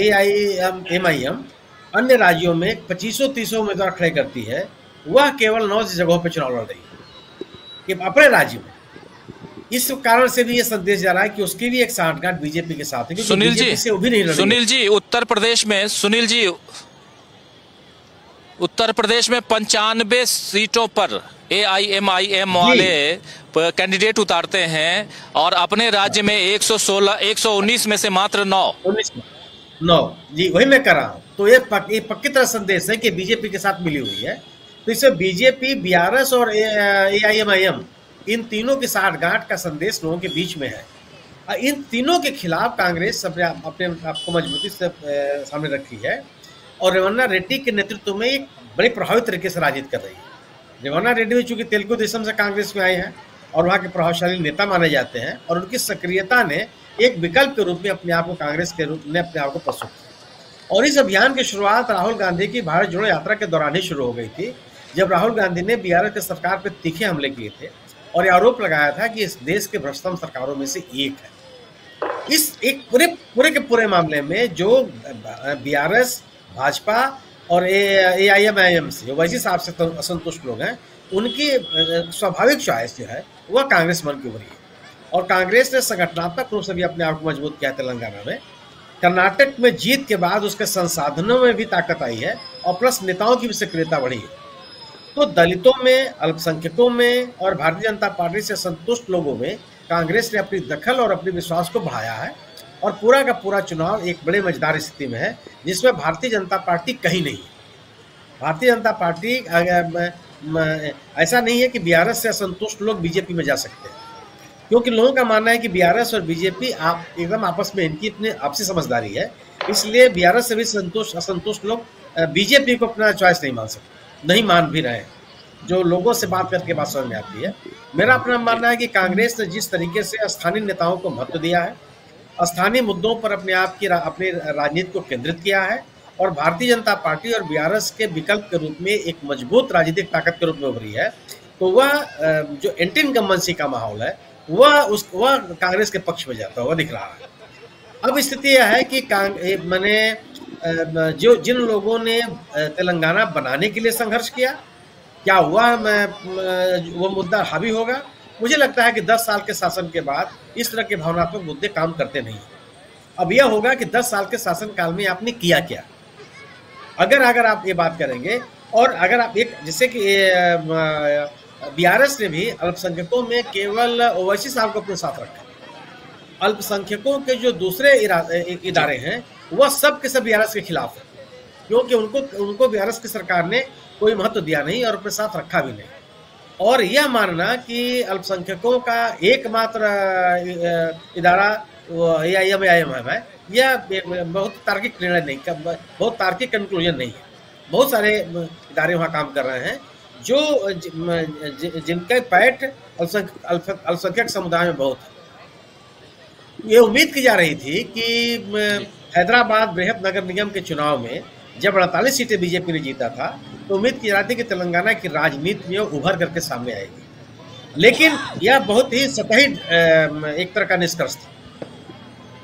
I: A I M M I M अन्य राज्यों में पच्चीसों तीसों उम्मीदवार खड़े करती है वह केवल नौ जगहों पर चुनाव लड़ रही है अपने राज्य में इस कारण से भी यह संदेश जा रहा है कि उसकी भी एक साठगांठ बीजेपी के साथ है
A: सुनील जी से भी नहीं सुनील जी उत्तर प्रदेश में सुनील जी उत्तर प्रदेश में पंचानवे सीटों पर A I M I M वाले कैंडिडेट उतारते हैं और अपने राज्य में 116 119 में से मात्र नौ
I: नौ जी वही मैं कर रहा हूँ तो ये पक, पक्की तरह संदेश है कि बीजेपी के साथ मिली हुई है तो इसे बीजेपी बीआरएस और ए आई एम आई एम इन तीनों की गांठ का संदेश लोगों के बीच में है इन तीनों के खिलाफ कांग्रेस अपने अपने आपको मजबूती से सामने रखी है और रेवन्ना रेड्डी के नेतृत्व में एक बड़े प्रभावित तरीके से राजनीति कर रही है रेवन्ना रेड्डी भी चूंकि तेलुगु देशम से कांग्रेस में आए हैं और वहाँ के प्रभावशाली नेता माने जाते हैं और उनकी सक्रियता ने एक विकल्प के रूप में अपने आप को कांग्रेस के रूप में अपने आप को प्रस्तुत किया और इस अभियान की शुरुआत राहुल गांधी की भारत जोड़ो यात्रा के दौरान ही शुरू हो गई थी जब राहुल गांधी ने बी के सरकार पर तीखे हमले किए थे और ये आरोप लगाया था कि इस देश के भ्रष्टतम सरकारों में से एक है इस एक पूरे पूरे के पूरे मामले में जो बीआरएस भाजपा और ए I am I M C वैसे साहब से तो असंतुष्ट लोग हैं उनकी स्वाभाविक चॉइस जो है वह कांग्रेस मन की उभरी है और कांग्रेस ने संगठनात्मक रूप से भी अपने आप को मजबूत किया तेलंगाना में कर्नाटक में जीत के बाद उसके संसाधनों में भी ताकत आई है और प्लस नेताओं की भी सक्रियता बढ़ी है तो दलितों में अल्पसंख्यकों में और भारतीय जनता पार्टी से संतुष्ट लोगों में कांग्रेस ने अपनी दखल और अपने विश्वास को बढ़ाया है और पूरा का पूरा चुनाव एक बड़े मजेदार स्थिति में है जिसमें भारतीय जनता पार्टी कहीं नहीं है भारतीय जनता पार्टी ऐसा नहीं है कि बीआरएस से असंतुष्ट लोग बीजेपी में जा सकते हैं क्योंकि लोगों का मानना है कि बीआरएस और बीजेपी आप एकदम आपस में इनकी अपनी आपसी समझदारी है इसलिए बीआरएस से भी संतुष्ट असंतुष्ट लोग बीजेपी को अपना चॉइस नहीं मान सकते नहीं मान भी रहे हैं जो लोगों से बात करके बात समझ में आती है मेरा अपना मानना है कि कांग्रेस ने जिस तरीके से स्थानीय नेताओं को महत्व दिया है स्थानीय मुद्दों पर अपने आप की रा, अपने राजनीति को केंद्रित किया है और भारतीय जनता पार्टी और बीआरएस के विकल्प के रूप में एक मजबूत राजनीतिक ताकत के रूप में उभरी है तो वह जो एंटी इनकम्बेंसी का माहौल है वह उस वह कांग्रेस के पक्ष में जाता हुआ दिख रहा है अब स्थिति यह है कि मैंने जो जिन लोगों ने तेलंगाना बनाने के लिए संघर्ष किया क्या हुआ मैं वो मुद्दा हावी होगा मुझे लगता है कि 10 साल के शासन के बाद इस तरह के भावनात्मक मुद्दे काम करते नहीं अब यह होगा कि 10 साल के शासन काल में आपने किया क्या अगर अगर आप ये बात करेंगे और अगर आप एक जैसे कि बीआरएस ने भी अल्पसंख्यकों में केवल ओवैसी साहब को अपने साथ रखा अल्पसंख्यकों के जो दूसरे इदारे हैं वह सब के सब बीआरएस के खिलाफ है क्योंकि उनको उनको बीआरएस की सरकार ने कोई महत्व दिया नहीं और अपने साथ रखा भी नहीं और यह मानना कि अल्पसंख्यकों का एकमात्र इदारा I M I M M है यह बहुत तार्किक निर्णय नहीं बहुत तार्किक कंक्लूजन नहीं है बहुत सारे इदारे वहाँ काम कर रहे हैं जो ज, ज, जिनके पैठ अल्पसंख्यक समुदाय में बहुत है ये उम्मीद की जा रही थी कि हैदराबाद बृहद नगर निगम के चुनाव में जब अड़तालीस सीटें बीजेपी ने जीता था तो उम्मीद की जाती कि तेलंगाना की राजनीति में उभर करके सामने आएगी लेकिन यह बहुत ही सतही एक तरह का निष्कर्ष था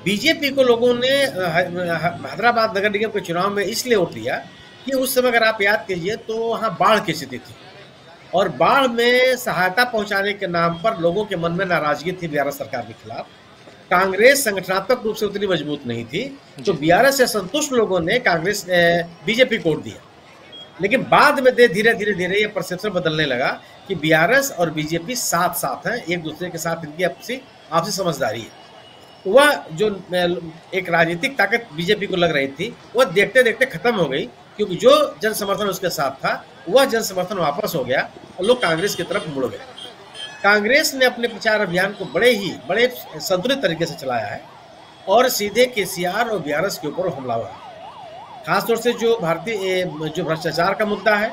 I: बीजेपी को लोगों ने हैदराबाद नगर निगम के चुनाव में इसलिए वोट लिया कि उस समय अगर आप याद कीजिए तो वहाँ बाढ़ की स्थिति थी और बाढ़ में सहायता पहुंचाने के नाम पर लोगों के मन में नाराजगी थी बिहार सरकार के खिलाफ कांग्रेस संगठनात्मक रूप से उतनी मजबूत नहीं थी तो बीआरएस से संतुष्ट लोगों ने कांग्रेस बीजेपी को दिया लेकिन बाद में धीरे धीरे धीरे ये परसेप्शन बदलने लगा कि बीआरएस और बीजेपी साथ साथ हैं एक दूसरे के साथ इनकी आपसी आपसी समझदारी है वह जो एक राजनीतिक ताकत बीजेपी को लग रही थी वह देखते देखते खत्म हो गई क्योंकि जो जन समर्थन उसके साथ था वह जन समर्थन वापस हो गया और लोग कांग्रेस की तरफ मुड़ गए कांग्रेस ने अपने प्रचार अभियान को बड़े ही बड़े संतुलित तरीके से चलाया है और सीधे के और बियारस के ऊपर हमलावर है खासतौर से जो भारतीय जो भ्रष्टाचार का मुद्दा है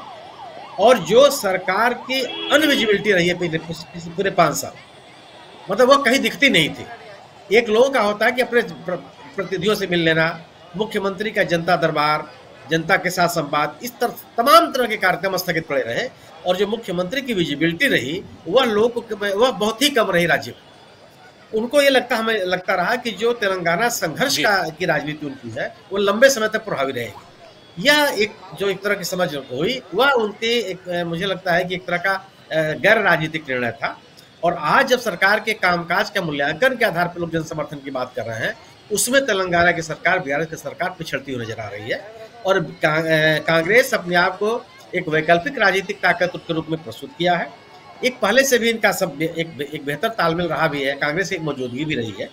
I: और जो सरकार की अनविजिबिलिटी रही है पिछले पूरे पाँच साल मतलब वह कहीं दिखती नहीं थी एक लोगों का होता है कि अपने प्रतिनिधियों से मिल लेना मुख्यमंत्री का जनता दरबार जनता के साथ संवाद इस तरह तमाम तरह के कार्यक्रम स्थगित पड़े रहे और जो मुख्यमंत्री की विजिबिलिटी रही वह लोग वह बहुत ही कम रही राज्य में उनको ये लगता हमें लगता रहा कि जो तेलंगाना संघर्ष का की राजनीति उनकी है वो लंबे समय तक प्रभावी रहेगी यह एक जो एक तरह की समझ हुई वह उनके एक मुझे लगता है कि एक तरह का गैर राजनीतिक निर्णय था और आज जब सरकार के कामकाज का मूल्यांकन के आधार पर लोग जन समर्थन की बात कर रहे हैं उसमें तेलंगाना की सरकार बिहार की सरकार पिछड़ती हुई नजर आ रही है और कांग्रेस अपने आप को एक वैकल्पिक राजनीतिक ताकत के रूप में प्रस्तुत किया है एक पहले से भी इनका सब एक एक बेहतर तालमेल रहा भी है कांग्रेस की मौजूदगी भी रही है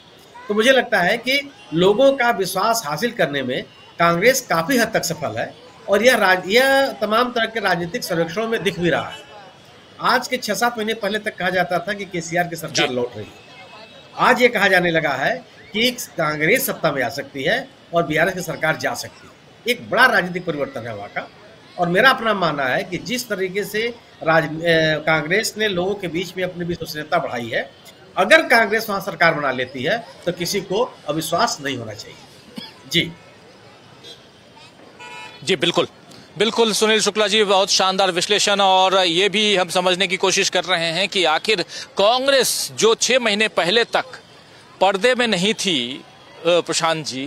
I: तो मुझे लगता है कि लोगों का विश्वास हासिल करने में कांग्रेस काफ़ी हद तक सफल है और यह राज यह तमाम तरह के राजनीतिक सर्वेक्षणों में दिख भी रहा है आज के छह सात महीने पहले तक कहा जाता था कि केसीआर की सरकार लौट रही है आज ये कहा जाने लगा है कि कांग्रेस सत्ता में आ सकती है और बिहार की सरकार जा सकती है एक बड़ा राजनीतिक परिवर्तन है वहाँ का और मेरा अपना मानना है कि जिस तरीके से राज कांग्रेस ने लोगों के बीच में अपनी विश्वसनीयता बढ़ाई है अगर कांग्रेस वहां सरकार बना लेती है तो किसी को अविश्वास नहीं होना चाहिए जी
A: जी बिल्कुल बिल्कुल सुनील शुक्ला जी बहुत शानदार विश्लेषण और ये भी हम समझने की कोशिश कर रहे हैं कि आखिर कांग्रेस जो छह महीने पहले तक पर्दे में नहीं थी प्रशांत जी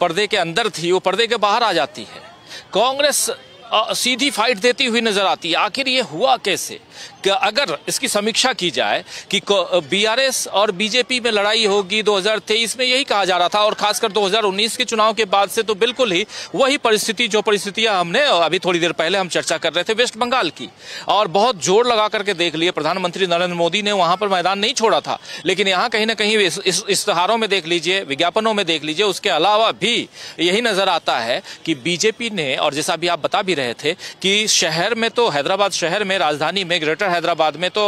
A: पर्दे के अंदर थी वो पर्दे के बाहर आ जाती है कांग्रेस सीधी फाइट देती हुई नजर आती है आखिर ये हुआ कैसे अगर इसकी समीक्षा की जाए कि बीआरएस और बीजेपी में लड़ाई होगी 2023 में यही कहा जा रहा था और खासकर 2019 के चुनाव के बाद से तो बिल्कुल ही वही परिस्थिति जो परिस्थितियां हमने अभी थोड़ी देर पहले हम चर्चा कर रहे थे वेस्ट बंगाल की और बहुत जोर लगा करके देख लिए प्रधानमंत्री नरेंद्र मोदी ने वहां पर मैदान नहीं छोड़ा था लेकिन यहां कहीं ना कहीं इश्तहारों में देख लीजिए विज्ञापनों में देख लीजिए उसके अलावा भी यही नजर आता है कि बीजेपी ने और जैसा भी आप बता भी रहे थे कि शहर में तो हैदराबाद शहर में राजधानी में ग्रेटर हैदराबाद में तो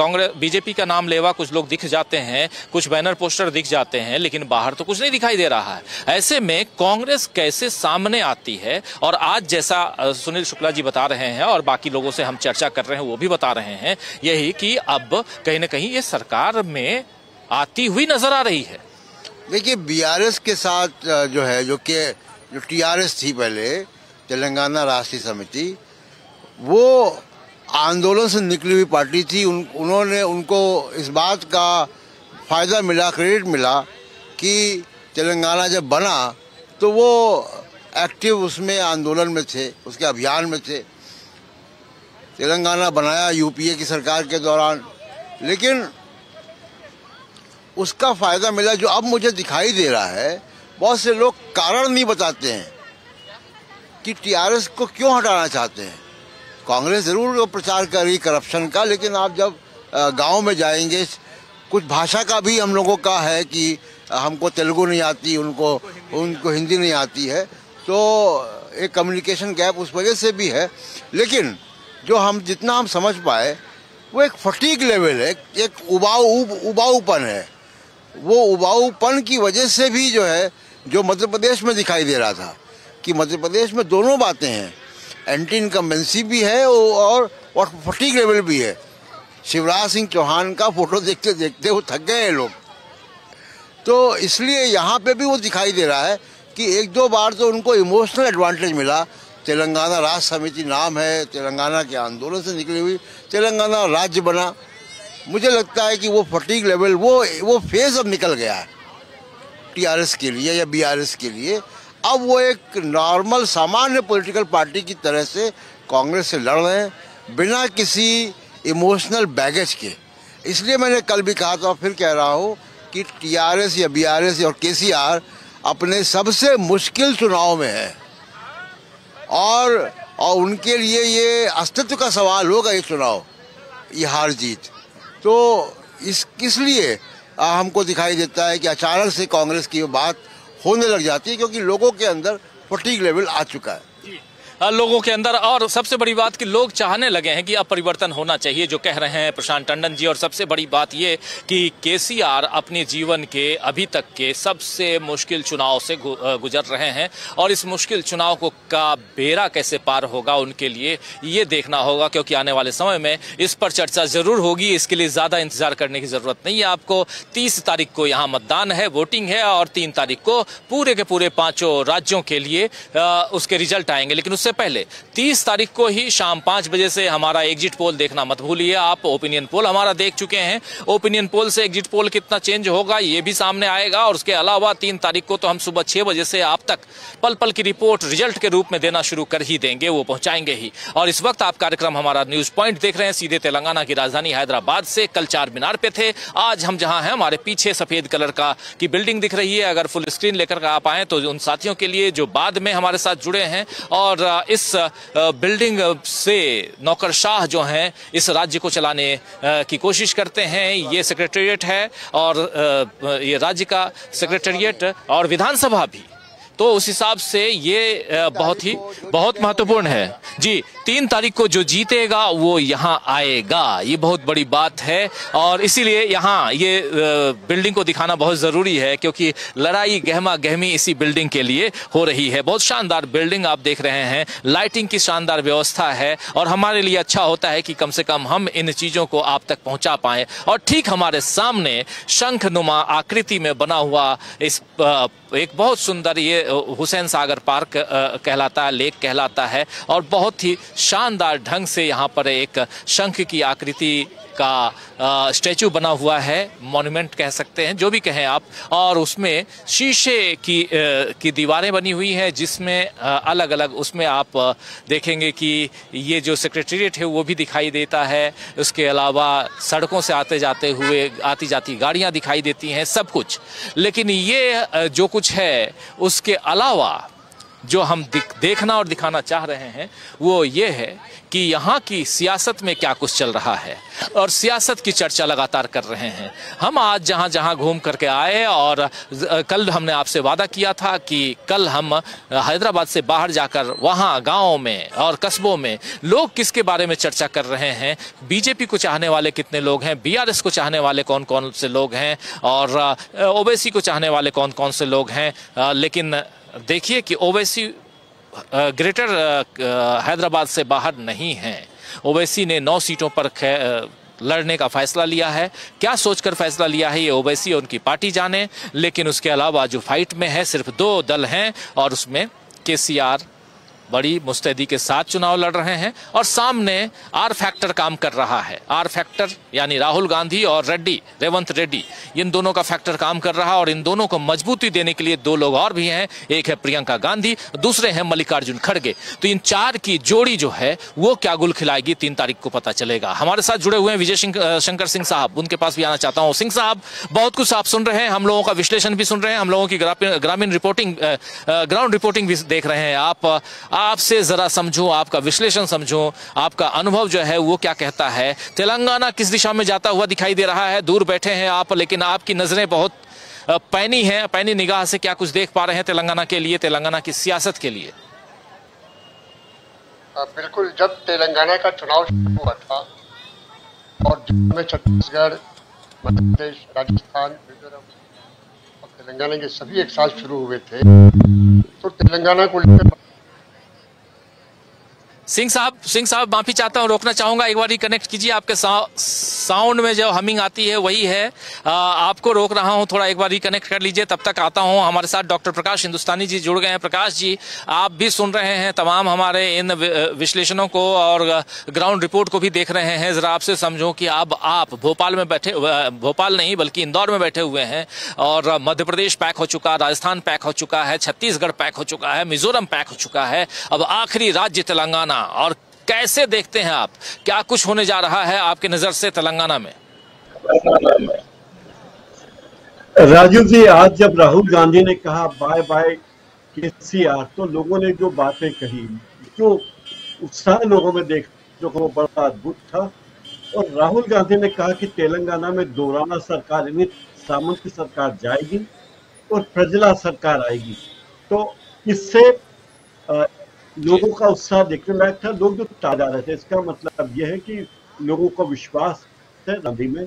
A: कांग्रेस बीजेपी का नाम लेवा कुछ लोग दिख जाते हैं कुछ बैनर पोस्टर दिख जाते हैं लेकिन बाहर तो कुछ नहीं दिखाई दे रहा है ऐसे में कांग्रेस कैसे सामने आती है और आज जैसा सुनील शुक्ला जी बता रहे हैं और बाकी लोगों से हम चर्चा कर रहे हैं वो भी बता रहे हैं यही कि अब कहीं ना कहीं ये सरकार में आती हुई नजर आ रही है
H: देखिए बीआरएस के साथ जो है जो कि जो टीआरएस थी पहले तेलंगाना राष्ट्रीय समिति वो आंदोलन से निकली हुई पार्टी थी उन उन्होंने उनको इस बात का फ़ायदा मिला क्रेडिट मिला कि तेलंगाना जब बना तो वो एक्टिव उसमें आंदोलन में थे उसके अभियान में थे तेलंगाना बनाया यूपीए की सरकार के दौरान लेकिन उसका फ़ायदा मिला जो अब मुझे दिखाई दे रहा है बहुत से लोग कारण नहीं बताते हैं कि टीआरएस को क्यों हटाना चाहते हैं कांग्रेस ज़रूर प्रचार कर रही करप्शन का लेकिन आप जब गांव में जाएंगे कुछ भाषा का भी हम लोगों का है कि हमको तेलुगु नहीं आती उनको उनको हिंदी नहीं आती है तो एक कम्युनिकेशन गैप उस वजह से भी है लेकिन जो हम जितना हम समझ पाए वो एक फटीक लेवल है एक उबाऊ उब, उबाऊपन है वो उबाऊपन की वजह से भी जो है जो मध्य प्रदेश में दिखाई दे रहा था कि मध्य प्रदेश में दोनों बातें हैं एंटी इनकम्बेंसी भी है और फटीक लेवल भी है शिवराज सिंह चौहान का फोटो देखते देखते वो थक गए हैं लोग तो इसलिए यहाँ पे भी वो दिखाई दे रहा है कि एक दो बार तो उनको इमोशनल एडवांटेज मिला तेलंगाना राज समिति नाम है तेलंगाना के आंदोलन से निकली हुई तेलंगाना राज्य बना मुझे लगता है कि वो फटीक लेवल वो वो फेज अब निकल गया है टीआरएस के लिए या बीआरएस के लिए अब वो एक नॉर्मल सामान्य पॉलिटिकल पार्टी की तरह से कांग्रेस से लड़ रहे हैं बिना किसी इमोशनल बैगेज के इसलिए मैंने कल भी कहा था और फिर कह रहा हूँ कि टीआरएस या बीआरएस और केसीआर अपने सबसे मुश्किल चुनाव में है और और उनके लिए ये अस्तित्व का सवाल होगा ये चुनाव ये हार जीत तो इस किस लिए हमको दिखाई देता है कि अचानक से कांग्रेस की बात होने लग जाती है क्योंकि लोगों के अंदर फटीक लेवल आ चुका है
A: लोगों के अंदर और सबसे बड़ी बात कि लोग चाहने लगे हैं कि अब परिवर्तन होना चाहिए जो कह रहे हैं प्रशांत टंडन जी और सबसे बड़ी बात ये कि केसीआर अपने जीवन के अभी तक के सबसे मुश्किल चुनाव से गुजर रहे हैं और इस मुश्किल चुनाव को का बेरा कैसे पार होगा उनके लिए ये देखना होगा क्योंकि आने वाले समय में इस पर चर्चा जरूर होगी इसके लिए ज़्यादा इंतजार करने की ज़रूरत नहीं है आपको तीस तारीख को यहाँ मतदान है वोटिंग है और तीन तारीख को पूरे के पूरे पाँचों राज्यों के लिए उसके रिजल्ट आएंगे लेकिन उससे इससे पहले 30 तारीख को ही शाम पांच बजे से हमारा एग्जिट पोल देखना मत भूलिए आप ओपिनियन पोल हमारा देख चुके हैं ओपिनियन पोल से एग्जिट पोल कितना चेंज होगा ये भी सामने आएगा और उसके अलावा तीन तारीख को तो हम सुबह छह बजे से आप तक पल पल की रिपोर्ट रिजल्ट के रूप में देना शुरू कर ही देंगे वो पहुंचाएंगे ही और इस वक्त आप कार्यक्रम हमारा न्यूज पॉइंट देख रहे हैं सीधे तेलंगाना की राजधानी हैदराबाद से कल चार मीनार पे थे आज हम जहां हैं हमारे पीछे सफेद कलर का की बिल्डिंग दिख रही है अगर फुल स्क्रीन लेकर आप आए तो उन साथियों के लिए जो बाद में हमारे साथ जुड़े हैं और इस बिल्डिंग से नौकरशाह जो हैं इस राज्य को चलाने की कोशिश करते हैं ये सेक्रेटेरिएट है और ये राज्य का सेक्रेटेरिएट और विधानसभा भी तो उस हिसाब से ये बहुत ही बहुत महत्वपूर्ण है जी तीन तारीख को जो जीतेगा वो यहाँ आएगा ये बहुत बड़ी बात है और इसीलिए यहाँ ये बिल्डिंग को दिखाना बहुत ज़रूरी है क्योंकि लड़ाई गहमा गहमी इसी बिल्डिंग के लिए हो रही है बहुत शानदार बिल्डिंग आप देख रहे हैं लाइटिंग की शानदार व्यवस्था है और हमारे लिए अच्छा होता है कि कम से कम हम इन चीज़ों को आप तक पहुंचा पाए और ठीक हमारे सामने शंख आकृति में बना हुआ इस एक बहुत सुंदर ये हुसैन सागर पार्क कहलाता है लेक कहलाता है और बहुत ही शानदार ढंग से यहाँ पर एक शंख की आकृति का स्टैचू बना हुआ है मॉन्यूमेंट कह सकते हैं जो भी कहें आप और उसमें शीशे की आ, की दीवारें बनी हुई हैं जिसमें अलग अलग उसमें आप देखेंगे कि ये जो सेक्रेटेरिएट है वो भी दिखाई देता है उसके अलावा सड़कों से आते जाते हुए आती जाती गाड़ियाँ दिखाई देती हैं सब कुछ लेकिन ये जो कुछ है उसके अलावा जो हम देखना और दिखाना चाह रहे हैं वो ये है कि यहाँ की सियासत में क्या कुछ चल रहा है और सियासत की चर्चा लगातार कर रहे हैं हम आज जहाँ जहाँ घूम करके आए और कल हमने आपसे वादा किया था कि कल हम हैदराबाद से बाहर जाकर वहाँ गाँव में और कस्बों में लोग किसके बारे में चर्चा कर रहे हैं बीजेपी को चाहने वाले कितने लोग हैं बी को चाहने वाले कौन कौन से लोग हैं और ओबीसी को चाहने वाले कौन कौन से लोग हैं लेकिन देखिए कि ओवैसी ग्रेटर हैदराबाद से बाहर नहीं है ओवैसी ने नौ सीटों पर लड़ने का फैसला लिया है क्या सोचकर फैसला लिया है ये ओवैसी और उनकी पार्टी जाने लेकिन उसके अलावा जो फाइट में है सिर्फ दो दल हैं और उसमें के सी आर बड़ी मुस्तैदी के साथ चुनाव लड़ रहे हैं और सामने आर फैक्टर काम कर रहा है आर फैक्टर यानी राहुल गांधी और रेड्डी रेवंत रेड्डी इन दोनों का फैक्टर काम कर रहा है और इन दोनों को मजबूती देने के लिए दो लोग और भी हैं एक है प्रियंका गांधी दूसरे हैं मल्लिकार्जुन खड़गे तो इन चार की जोड़ी जो है वो क्या गुल खिलाएगी तीन तारीख को पता चलेगा हमारे साथ जुड़े हुए हैं विजय शंकर सिंह साहब उनके पास भी आना चाहता हूँ सिंह साहब बहुत कुछ आप सुन रहे हैं हम लोगों का विश्लेषण भी सुन रहे हैं हम लोगों की ग्रामीण रिपोर्टिंग ग्राउंड रिपोर्टिंग भी देख रहे हैं आप आपसे ज़रा समझूं आपका विश्लेषण समझूं आपका अनुभव जो है वो क्या कहता है तेलंगाना किस दिशा में जाता हुआ दिखाई दे रहा है दूर बैठे हैं आप लेकिन आपकी नज़रें बहुत पैनी है पैनी निगाह से क्या कुछ देख पा रहे हैं तेलंगाना के लिए तेलंगाना की सियासत के लिए
J: बिल्कुल जब तेलंगाना का चुनाव हुआ था और में छत्तीसगढ़ मध्य प्रदेश राजस्थान मिजोरम और तेलंगाना के सभी एक साथ शुरू हुए थे तो तेलंगाना को लेकर
A: सिंह साहब सिंह साहब माफी चाहता हूँ रोकना चाहूंगा एक बार रिकनेक्ट कीजिए आपके साउंड में जो हमिंग आती है वही है आ, आपको रोक रहा हूँ थोड़ा एक बार रिकनेक्ट कर लीजिए तब तक आता हूँ हमारे साथ डॉक्टर प्रकाश हिंदुस्तानी जी जुड़ गए हैं प्रकाश जी आप भी सुन रहे हैं तमाम हमारे इन विश्लेषणों को और ग्राउंड रिपोर्ट को भी देख रहे हैं जरा आपसे समझो कि अब आप भोपाल में बैठे भोपाल नहीं बल्कि इंदौर में बैठे हुए हैं और मध्य प्रदेश पैक हो चुका राजस्थान पैक हो चुका है छत्तीसगढ़ पैक हो चुका है मिजोरम पैक हो चुका है अब आखिरी राज्य तेलंगाना तेलंगाना हाँ, और कैसे देखते हैं आप क्या कुछ होने जा रहा है आपके नजर से तेलंगाना में
K: राजू जी आज जब राहुल गांधी ने कहा बाय बाय केसीआर तो लोगों ने जो बातें कही जो उत्साह लोगों में देख जो वो बड़ा अद्भुत था और राहुल गांधी ने कहा कि तेलंगाना में दोराना सरकार यानी सामंत की सरकार जाएगी और प्रजला सरकार आएगी तो इससे लोगों का उत्साह देखने लायक था लोग जो ताजा रहे थे इसका मतलब यह है कि लोगों का विश्वास है नदी में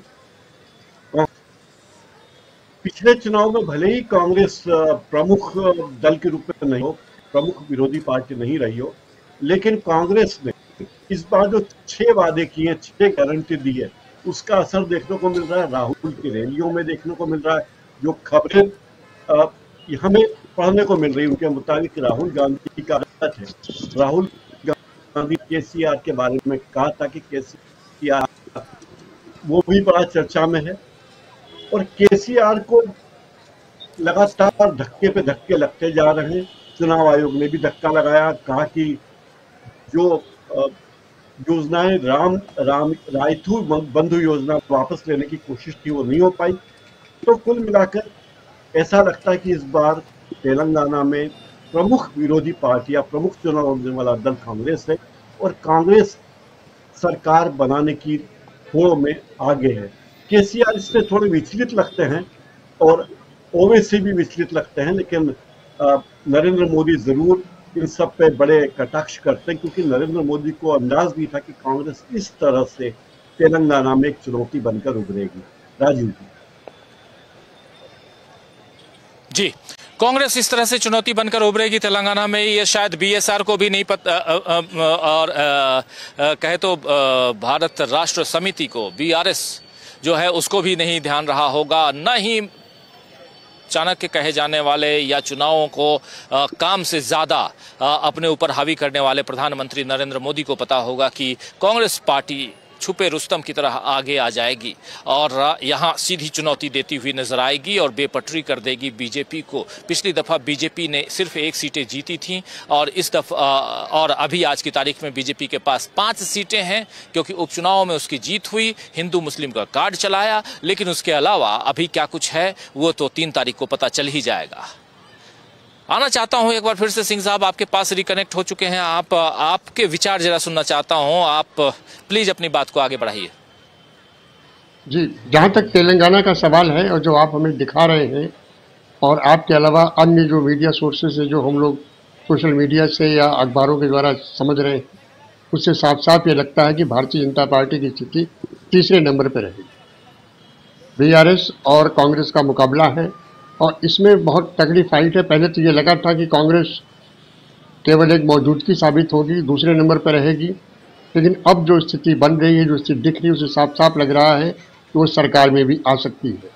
K: पिछले चुनाव में भले ही कांग्रेस प्रमुख दल के रूप में नहीं हो प्रमुख विरोधी पार्टी नहीं रही हो लेकिन कांग्रेस ने इस बार जो छह वादे किए छह गारंटी दी है उसका असर देखने को मिल रहा है राहुल की रैलियों में देखने को मिल रहा है जो खबरें हमें पढ़ने को मिल रही उनके मुताबिक राहुल गांधी का सच है राहुल गांधी के के बारे में कहा था कि के वो भी बड़ा चर्चा में है और के को लगातार धक्के पे धक्के लगते जा रहे हैं चुनाव आयोग ने भी धक्का लगाया कहा कि जो योजनाएं राम राम रायथू बंधु योजना वापस लेने की कोशिश थी वो नहीं हो पाई तो कुल मिलाकर ऐसा लगता है कि इस बार तेलंगाना में प्रमुख विरोधी पार्टी या प्रमुख चुनाव लड़ने वाला दल कांग्रेस है और कांग्रेस सरकार बनाने की होड़ में आगे है के इससे थोड़े विचलित लगते हैं और ओवैसी भी विचलित लगते हैं लेकिन नरेंद्र मोदी ज़रूर इन सब पे बड़े कटाक्ष करते हैं क्योंकि नरेंद्र मोदी को अंदाज भी था कि कांग्रेस इस तरह से तेलंगाना में एक चुनौती बनकर उभरेगी राजीव जी
A: जी कांग्रेस इस तरह से चुनौती बनकर उभरेगी तेलंगाना में ये शायद बीएसआर को भी नहीं पता और कहे तो भारत राष्ट्र समिति को बीआरएस जो है उसको भी नहीं ध्यान रहा होगा न ही चाणक्य कहे जाने वाले या चुनावों को आ, काम से ज़्यादा अपने ऊपर हावी करने वाले प्रधानमंत्री नरेंद्र मोदी को पता होगा कि कांग्रेस पार्टी छुपे रुस्तम की तरह आगे आ जाएगी और यहाँ सीधी चुनौती देती हुई नजर आएगी और बेपटरी कर देगी बीजेपी को पिछली दफ़ा बीजेपी ने सिर्फ एक सीटें जीती थीं और इस दफ़ा और अभी आज की तारीख में बीजेपी के पास पाँच सीटें हैं क्योंकि उपचुनाव में उसकी जीत हुई हिंदू मुस्लिम का कार्ड चलाया लेकिन उसके अलावा अभी क्या कुछ है वो तो तीन तारीख को पता चल ही जाएगा आना चाहता हूं एक बार फिर से सिंह साहब आपके पास रिकनेक्ट हो चुके हैं आप आपके विचार जरा सुनना चाहता हूं आप प्लीज अपनी बात को आगे बढ़ाइए
J: जी जहां तक तेलंगाना का सवाल है और जो आप हमें दिखा रहे हैं और आपके अलावा अन्य जो मीडिया सोर्सेज है जो हम लोग सोशल मीडिया से या अखबारों के द्वारा समझ रहे हैं उससे साफ साफ ये लगता है कि भारतीय जनता पार्टी की स्थिति तीसरे नंबर पर रहेगी बी और कांग्रेस का मुकाबला है और इसमें बहुत तगड़ी फाइट है पहले तो ये लगा था कि कांग्रेस केवल एक मौजूदगी साबित होगी दूसरे नंबर पर रहेगी लेकिन अब जो स्थिति बन रही है जो स्थिति दिख रही है उसे साफ साफ लग रहा है कि वो सरकार में भी आ सकती है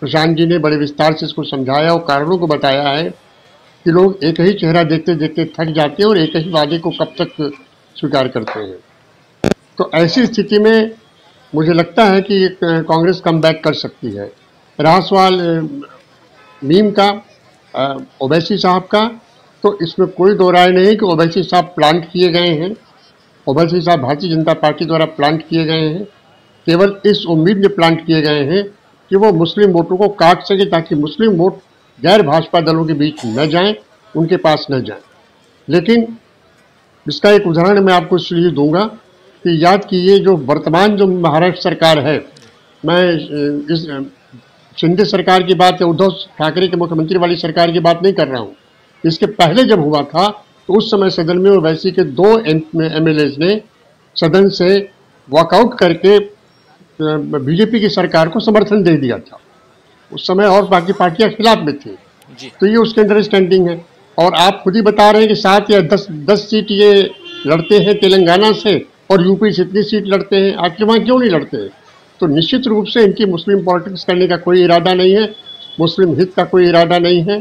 J: प्रशांत जी ने बड़े विस्तार से इसको समझाया और कारणों को बताया है कि लोग एक ही चेहरा देखते देखते थक जाते हैं और एक ही वादे को कब तक स्वीकार करते हैं तो ऐसी स्थिति में मुझे लगता है कि कांग्रेस कम बैक कर सकती है रासवाल सवाल नीम का ओवैसी साहब का तो इसमें कोई दो राय नहीं कि ओवैसी साहब प्लांट किए गए हैं ओवैसी साहब भारतीय जनता पार्टी द्वारा प्लांट किए गए हैं केवल इस उम्मीद में प्लांट किए गए हैं कि वो मुस्लिम वोटों को काट सके ताकि मुस्लिम वोट गैर भाजपा दलों के बीच न जाएं उनके पास न जाएं लेकिन इसका एक उदाहरण मैं आपको इसलिए दूंगा कि याद कीजिए जो वर्तमान जो महाराष्ट्र सरकार है मैं इस शिंदे तो सरकार की बात या उद्धव ठाकरे के मुख्यमंत्री वाली सरकार की बात नहीं कर रहा हूँ इसके पहले जब हुआ था तो उस समय सदन में वैसी के दो एम ने सदन से वॉकआउट करके बीजेपी की सरकार को समर्थन दे दिया था उस समय और बाकी पार्टियां खिलाफ में थी तो ये उसके अंडरस्टैंडिंग है और आप खुद ही बता रहे हैं कि सात या दस दस सीट ये लड़ते हैं तेलंगाना से और यूपी से इतनी सीट लड़ते हैं आखिर वहाँ क्यों नहीं लड़ते हैं तो निश्चित रूप से इनकी मुस्लिम पॉलिटिक्स करने का कोई इरादा नहीं है मुस्लिम हित का कोई इरादा नहीं है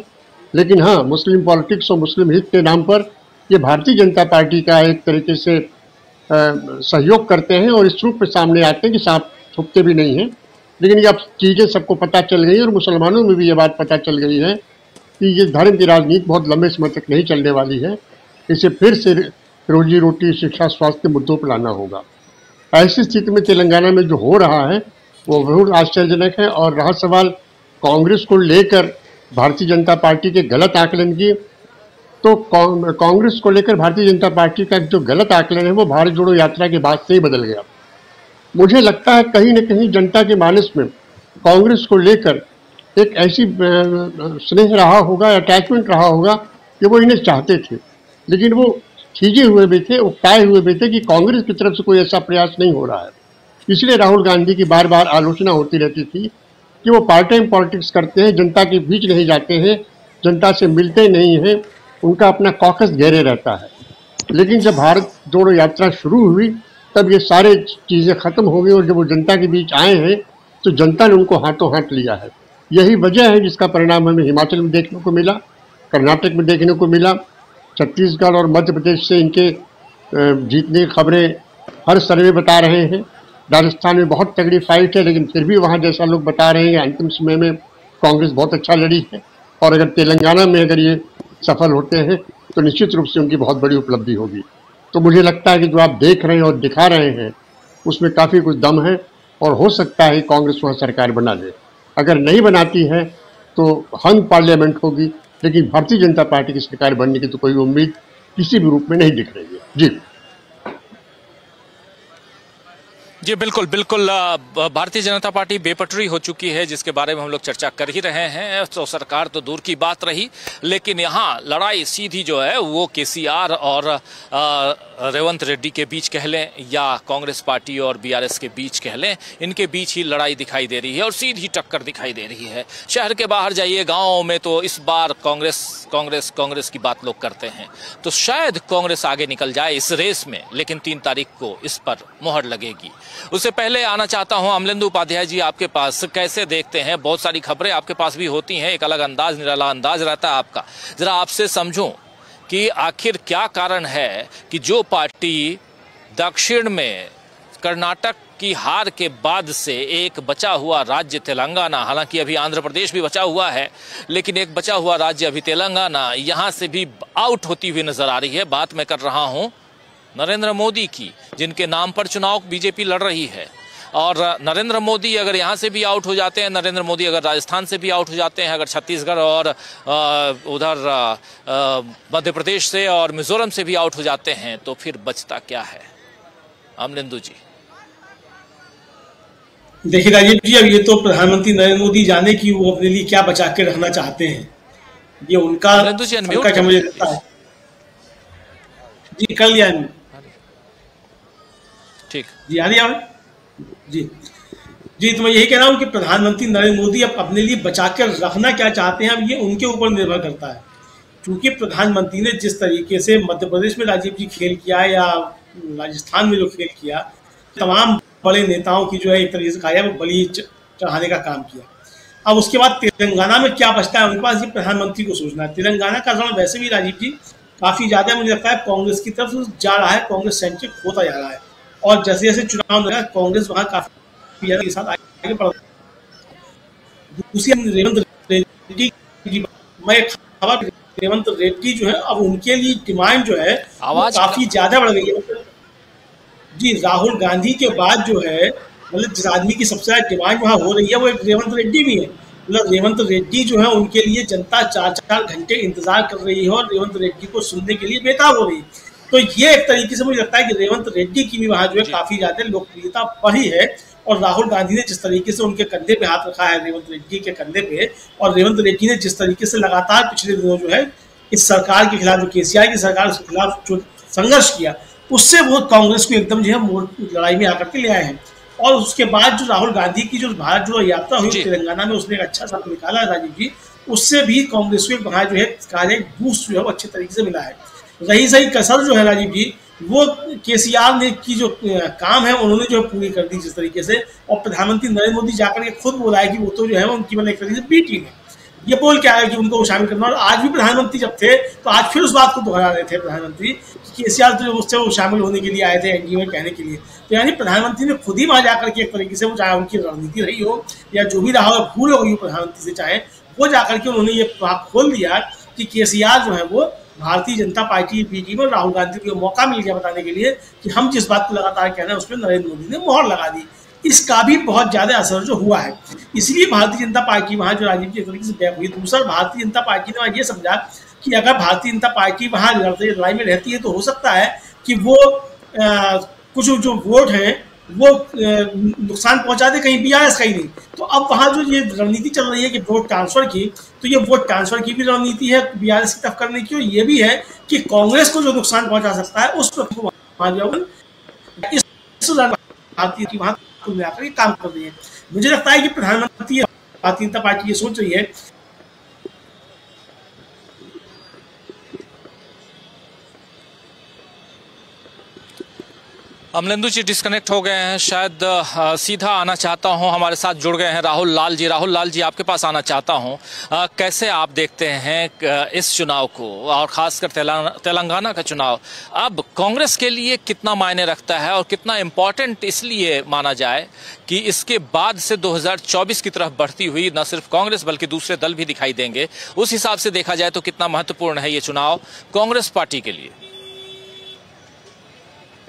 J: लेकिन हाँ मुस्लिम पॉलिटिक्स और मुस्लिम हित के नाम पर ये भारतीय जनता पार्टी का एक तरीके से आ, सहयोग करते हैं और इस रूप में सामने आते हैं कि साफ छुपते भी नहीं हैं लेकिन ये अब चीज़ें सबको पता चल गई और मुसलमानों में भी ये बात पता चल गई है कि ये धर्म की राजनीति बहुत लंबे समय तक नहीं चलने वाली है इसे फिर से रोजी रोटी शिक्षा स्वास्थ्य के मुद्दों पर लाना होगा ऐसी स्थिति में तेलंगाना में जो हो रहा है वो बहुत आश्चर्यजनक है और रहा सवाल कांग्रेस को लेकर भारतीय जनता पार्टी के गलत आकलन की तो कांग्रेस को लेकर भारतीय जनता पार्टी का जो गलत आकलन है वो भारत जोड़ो यात्रा के बाद से ही बदल गया मुझे लगता है कहीं ना कहीं जनता के मानस में कांग्रेस को लेकर एक ऐसी स्नेह रहा होगा अटैचमेंट रहा होगा कि वो इन्हें चाहते थे लेकिन वो खींचे हुए भी थे उपटाए हुए भी थे कि कांग्रेस की तरफ से कोई ऐसा प्रयास नहीं हो रहा है इसलिए राहुल गांधी की बार बार आलोचना होती रहती थी कि वो पार्ट टाइम पॉलिटिक्स करते हैं जनता के बीच नहीं जाते हैं जनता से मिलते नहीं हैं उनका अपना कॉकस घेरे रहता है लेकिन जब भारत जोड़ो यात्रा शुरू हुई तब ये सारे चीज़ें ख़त्म हो गई और जब वो जनता के बीच आए हैं तो जनता ने उनको हाथों हाथ लिया है यही वजह है जिसका परिणाम हमें हिमाचल में देखने को मिला कर्नाटक में देखने को मिला छत्तीसगढ़ और मध्य प्रदेश से इनके जीतने की खबरें हर सर्वे बता रहे हैं राजस्थान में बहुत तगड़ी फाइट है लेकिन फिर भी वहाँ जैसा लोग बता रहे हैं अंतिम समय में कांग्रेस बहुत अच्छा लड़ी है और अगर तेलंगाना में अगर ये सफल होते हैं तो निश्चित रूप से उनकी बहुत बड़ी उपलब्धि होगी तो मुझे लगता है कि जो आप देख रहे हैं और दिखा रहे हैं उसमें काफ़ी कुछ दम है और हो सकता है कांग्रेस वहाँ सरकार बना ले अगर नहीं बनाती है तो हंग पार्लियामेंट होगी लेकिन भारतीय जनता पार्टी की सरकार बनने की तो कोई उम्मीद किसी भी रूप में नहीं दिख रही है जी
A: जी बिल्कुल बिल्कुल भारतीय जनता पार्टी बेपटरी हो चुकी है जिसके बारे में हम लोग चर्चा कर ही रहे हैं तो सरकार तो दूर की बात रही लेकिन यहाँ लड़ाई सीधी जो है वो केसीआर और आ, रेवंत रेड्डी के बीच कह लें या कांग्रेस पार्टी और बीआरएस के बीच कह लें इनके बीच ही लड़ाई दिखाई दे रही है और सीधी टक्कर दिखाई दे रही है शहर के बाहर जाइए गाँव में तो इस बार कांग्रेस कांग्रेस कांग्रेस की बात लोग करते हैं तो शायद कांग्रेस आगे निकल जाए इस रेस में लेकिन तीन तारीख को इस पर मोहर लगेगी उससे पहले आना चाहता हूँ अमलेंदु उपाध्याय जी आपके पास कैसे देखते हैं बहुत सारी खबरें आपके पास भी होती हैं एक अलग अंदाज निराला अंदाज रहता है आपका जरा आपसे समझूं कि आखिर क्या कारण है कि जो पार्टी दक्षिण में कर्नाटक की हार के बाद से एक बचा हुआ राज्य तेलंगाना हालांकि अभी आंध्र प्रदेश भी बचा हुआ है लेकिन एक बचा हुआ राज्य अभी तेलंगाना यहाँ से भी आउट होती हुई नजर आ रही है बात मैं कर रहा हूँ नरेंद्र मोदी की जिनके नाम पर चुनाव बीजेपी लड़ रही है और नरेंद्र मोदी अगर यहाँ से भी आउट हो जाते हैं नरेंद्र मोदी अगर राजस्थान से भी आउट हो जाते हैं अगर छत्तीसगढ़ और उधर मध्य प्रदेश से और मिजोरम से भी आउट हो जाते हैं तो फिर बचता क्या है अमलिंदू जी
L: देखिए राजीव जी अब ये तो प्रधानमंत्री नरेंद्र मोदी जाने की वो अपने लिए क्या बचा के रखना चाहते हैं ये उनका उनका क्या मुझे लगता है जी कल यानी
A: ठीक
L: जी यानी जी जी तो मैं यही कह रहा हूँ कि प्रधानमंत्री नरेंद्र मोदी अब अपने लिए बचा कर रखना क्या चाहते हैं अब ये उनके ऊपर निर्भर करता है क्योंकि प्रधानमंत्री ने जिस तरीके से मध्य प्रदेश में राजीव जी खेल किया या राजस्थान में जो खेल किया तमाम बड़े नेताओं की जो है एक तरीके से कहा वो बलि चढ़ाने का काम किया अब उसके बाद तेलंगाना में क्या बचता है उनके पास ये प्रधानमंत्री को सोचना है तेलंगाना का रण वैसे भी राजीव जी काफ़ी ज़्यादा मुझे लगता है कांग्रेस की तरफ जा रहा है कांग्रेस सेंट्रिक होता जा रहा है और जैसे जैसे चुनाव लगा कांग्रेस वहां काफी के साथ आगे बढ़ दूसरी रेवंत रेड्डी की मैं खबर रेवंत रेड्डी जो है अब उनके लिए डिमांड जो है काफी ज्यादा बढ़ गई है जी राहुल गांधी के बाद जो है मतलब जिस आदमी की सबसे ज्यादा डिमांड वहाँ हो रही है वो एक रेवंत रेड्डी भी है मतलब रेवंत रेड्डी जो है उनके लिए जनता चार चार घंटे इंतजार कर रही है और रेवंत रेड्डी को सुनने के लिए बेताब हो रही है तो ये एक तरीके से मुझे लगता है कि रेवंत रेड्डी की भी वहां जो है काफी ज्यादा लोकप्रियता बढ़ी है और राहुल गांधी ने जिस तरीके से उनके कंधे पे हाथ रखा है रेवंत रेड्डी के कंधे पे और रेवंत रेड्डी ने जिस तरीके से लगातार पिछले दिनों जो है इस सरकार के खिलाफ जो के की सरकार के खिलाफ जो संघर्ष किया उससे वो कांग्रेस को एकदम जो है लड़ाई में आकर के ले आए हैं और उसके बाद जो राहुल गांधी की जो भारत जोड़ो यात्रा हुई तेलंगाना में उसने एक अच्छा साथ निकाला राजीव जी उससे भी कांग्रेस को वहाँ जो है कार्य बूस्ट जो है वो अच्छे तरीके से मिला है रही सही कसर जो है राजीव जी वो आर ने की जो काम है उन्होंने जो पूरी कर दी जिस तरीके से और प्रधानमंत्री नरेंद्र मोदी जाकर के खुद बोला है कि वो तो जो है उनकी मैंने मतलब एक तरीके से बी टीम है ये बोल के आया कि उनको शामिल करना और आज भी प्रधानमंत्री जब थे तो आज फिर उस बात को दोहरा रहे थे प्रधानमंत्री कि के सी आर तो उससे वो शामिल होने के लिए आए थे एनडीओ में कहने के लिए तो यानी प्रधानमंत्री ने खुद ही वहां जाकर के एक तरीके से वो चाहे उनकी रणनीति रही हो या जो भी रहा हो भूल हो गई प्रधानमंत्री से चाहे वो जाकर के उन्होंने ये खोल दिया कि के सी आर जो है वो भारतीय जनता पार्टी बीजेपी में राहुल गांधी को मौका मिल गया बताने के लिए कि हम जिस बात को लगातार कह रहे हैं उस पर नरेंद्र मोदी ने मोहर लगा दी इसका भी बहुत ज्यादा असर जो हुआ है इसलिए भारतीय जनता पार्टी वहाँ जो राजीव जी तरीके से बैक हुई दूसरा भारतीय जनता पार्टी ने वहाँ ये समझा कि अगर भारतीय जनता पार्टी वहाँ लड़ाई में रहती है तो हो सकता है कि वो आ, कुछ जो वोट हैं वो नुकसान पहुंचा दे कहीं भी आया इसका ही नहीं तो अब वहाँ जो ये रणनीति चल रही है कि वोट ट्रांसफर की तो ये वोट ट्रांसफर की भी रणनीति है बी आर की तरफ करने की और ये भी है कि कांग्रेस को जो नुकसान पहुंचा सकता है उस पर वहाँ काम कर रही है मुझे लगता है कि प्रधानमंत्री भारतीय जनता पार्टी ये सोच रही है
A: अमलेंदु जी डिस्कनेक्ट हो गए हैं शायद सीधा आना चाहता हूं हमारे साथ जुड़ गए हैं राहुल लाल जी राहुल लाल जी आपके पास आना चाहता हूं आ, कैसे आप देखते हैं इस चुनाव को और खासकर तेलंगाना का चुनाव अब कांग्रेस के लिए कितना मायने रखता है और कितना इम्पोर्टेंट इसलिए माना जाए कि इसके बाद से दो की तरफ बढ़ती हुई न सिर्फ कांग्रेस बल्कि दूसरे दल भी दिखाई देंगे उस हिसाब से देखा जाए तो कितना महत्वपूर्ण है ये चुनाव कांग्रेस पार्टी के लिए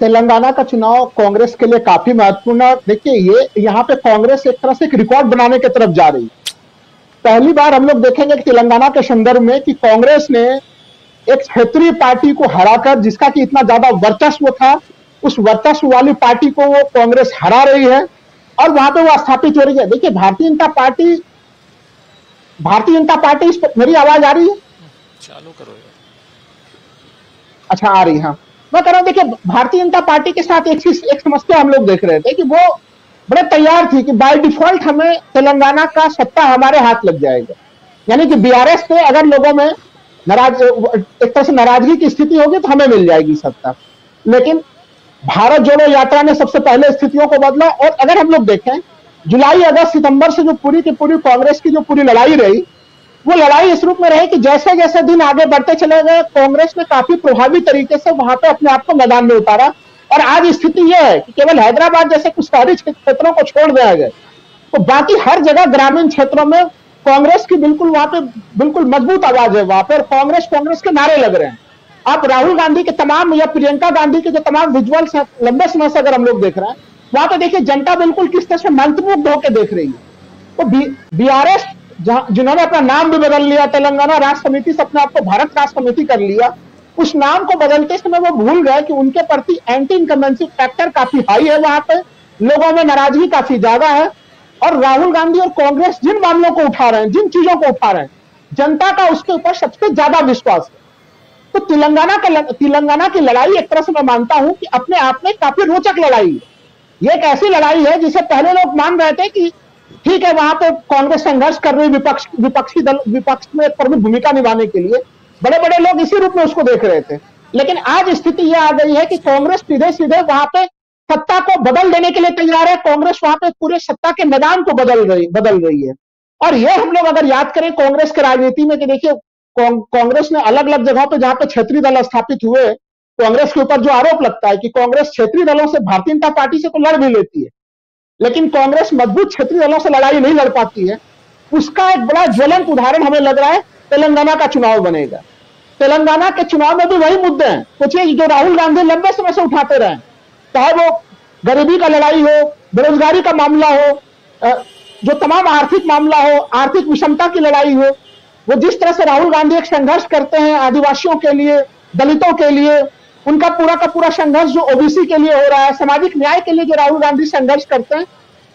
M: तेलंगाना का चुनाव कांग्रेस के लिए काफी महत्वपूर्ण है देखिए ये यहाँ पे कांग्रेस एक तरह से एक रिकॉर्ड बनाने की तरफ जा रही है पहली बार हम लोग देखेंगे तेलंगाना के संदर्भ में कि कांग्रेस ने एक क्षेत्रीय पार्टी को हराकर जिसका कि इतना ज्यादा वर्चस्व था उस वर्चस्व वाली पार्टी को वो कांग्रेस हरा रही है और वहां पे वो स्थापित हो रही है देखिए भारतीय जनता पार्टी भारतीय जनता पार्टी इस पर मेरी आवाज आ रही है
A: चालू करो
M: अच्छा आ रही है हाँ। मैं कह रहा हूं देखिए भारतीय जनता पार्टी के साथ एक चीज एक समस्या हम लोग देख रहे थे कि वो बड़े तैयार थी कि बाय डिफॉल्ट हमें तेलंगाना का सत्ता हमारे हाथ लग जाएगा यानी कि बीआरएस पे अगर लोगों में नाराज एक तरह से नाराजगी की स्थिति होगी तो हमें मिल जाएगी सत्ता लेकिन भारत जोड़ो यात्रा ने सबसे पहले स्थितियों को बदला और अगर हम लोग देखें जुलाई अगस्त सितंबर से जो पूरी की पूरी कांग्रेस की जो पूरी लड़ाई रही वो लड़ाई इस रूप में रहे कि जैसे जैसे दिन आगे बढ़ते चले गए कांग्रेस ने काफी प्रभावी तरीके से वहां पर अपने आप को मैदान में उतारा और आज स्थिति यह है कि केवल हैदराबाद जैसे कुछ शहरी क्षेत्रों को छोड़ दिया गया तो बाकी हर जगह ग्रामीण क्षेत्रों में कांग्रेस की बिल्कुल वहां पे बिल्कुल मजबूत आवाज है वहां पर और कांग्रेस कांग्रेस के नारे लग रहे हैं आप राहुल गांधी के तमाम या प्रियंका गांधी के जो तमाम विजुअल्स लंबे समय से अगर हम लोग देख रहे हैं वहां पे देखिए जनता बिल्कुल किस तरह से मंत्रमुग्ध होकर देख रही है तो बी आर एस जिन्होंने अपना नाम भी बदल लिया तेलंगाना राष्ट्र समिति से अपने आप को भारत राष्ट्र समिति कर लिया उस नाम को बदलते समय वो भूल गए कि उनके प्रति एंटी इनकमेंसिव फैक्टर काफी हाई है वहां पे लोगों में नाराजगी काफी ज्यादा है और राहुल गांधी और कांग्रेस जिन मामलों को उठा रहे हैं जिन चीजों को उठा रहे हैं जनता का उसके ऊपर सबसे ज्यादा विश्वास है तो तेलंगाना का तेलंगाना की लड़ाई एक तरह से मैं मानता हूं कि अपने आप में काफी रोचक लड़ाई है ये एक ऐसी लड़ाई है जिसे पहले लोग मान रहे थे कि ठीक है वहां पे कांग्रेस संघर्ष कर रही विपक्ष विपक्षी दल विपक्ष में प्रमुख भूमिका निभाने के लिए बड़े बड़े लोग इसी रूप में उसको देख रहे थे लेकिन आज स्थिति यह आ गई है कि कांग्रेस सीधे सीधे वहां पे सत्ता को बदल देने के लिए तैयार है कांग्रेस वहां पे पूरे सत्ता के मैदान को बदल रही बदल रही है और यह हम लोग अगर याद करें कांग्रेस की राजनीति में कि देखिए कांग्रेस ने अलग अलग जगहों पर जहां पे क्षेत्रीय दल स्थापित हुए कांग्रेस के ऊपर जो आरोप लगता है कि कांग्रेस क्षेत्रीय दलों से भारतीय जनता पार्टी से तो लड़ भी लेती है लेकिन कांग्रेस मजबूत क्षेत्रीय दलों से लड़ाई नहीं लड़ पाती है उसका एक बड़ा ज्वलंत उदाहरण हमें लग रहा है तेलंगाना का चुनाव बनेगा तेलंगाना के चुनाव में भी वही मुद्दे हैं कुछ जो राहुल गांधी लंबे समय से उठाते रहे चाहे वो गरीबी का लड़ाई हो बेरोजगारी का मामला हो जो तमाम आर्थिक मामला हो आर्थिक विषमता की लड़ाई हो वो जिस तरह से राहुल गांधी एक संघर्ष करते हैं आदिवासियों के लिए दलितों के लिए उनका पूरा का पूरा संघर्ष जो ओबीसी के लिए हो रहा है सामाजिक न्याय के लिए जो राहुल गांधी संघर्ष करते हैं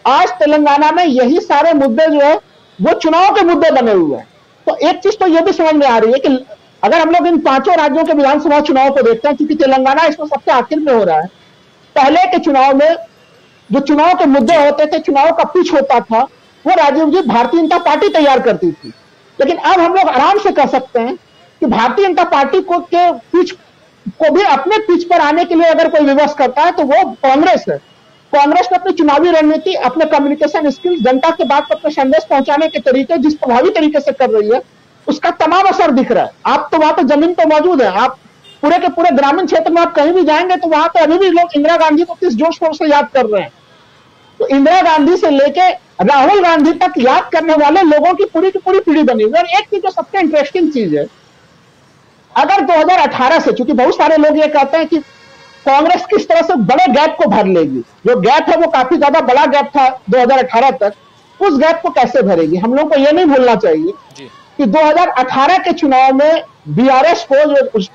M: आज तेलंगाना में यही सारे मुद्दे जो है वो चुनाव के मुद्दे बने हुए हैं तो एक चीज तो ये भी समझ में आ रही है कि अगर हम लोग इन पांचों राज्यों के विधानसभा चुनाव को देखते हैं क्योंकि तेलंगाना इसमें सबसे आखिर में हो रहा है पहले के चुनाव में जो चुनाव के मुद्दे होते थे चुनाव का पिच होता था वो राजीव जी भारतीय जनता पार्टी तैयार करती थी लेकिन अब हम लोग आराम से कह सकते हैं कि भारतीय जनता पार्टी को के पिच को भी अपने पिच पर आने के लिए अगर कोई विवश करता है तो वो कांग्रेस है कांग्रेस ने अपनी चुनावी रणनीति अपने कम्युनिकेशन स्किल जनता के बाद अपने संदेश पहुंचाने के तरीके जिस प्रभावी तरीके से कर रही है उसका तमाम असर दिख रहा है आप तो वहां पर जमीन पर मौजूद है आप पूरे के पूरे ग्रामीण क्षेत्र में आप कहीं भी जाएंगे तो वहां पर अभी भी लोग इंदिरा गांधी को किस जोश शोर से याद कर रहे हैं तो इंदिरा गांधी से लेके राहुल गांधी तक याद करने वाले लोगों की पूरी की पूरी पीढ़ी बनी हुई और एक चीज जो सबसे इंटरेस्टिंग चीज है अगर 2018 से क्योंकि बहुत सारे लोग ये कहते हैं कि कांग्रेस किस तरह से बड़े गैप को भर लेगी जो गैप है वो काफी ज्यादा बड़ा गैप था 2018 तक उस गैप को कैसे भरेगी हम लोगों को ये नहीं भूलना चाहिए कि 2018 के चुनाव में बीआरएस को उस,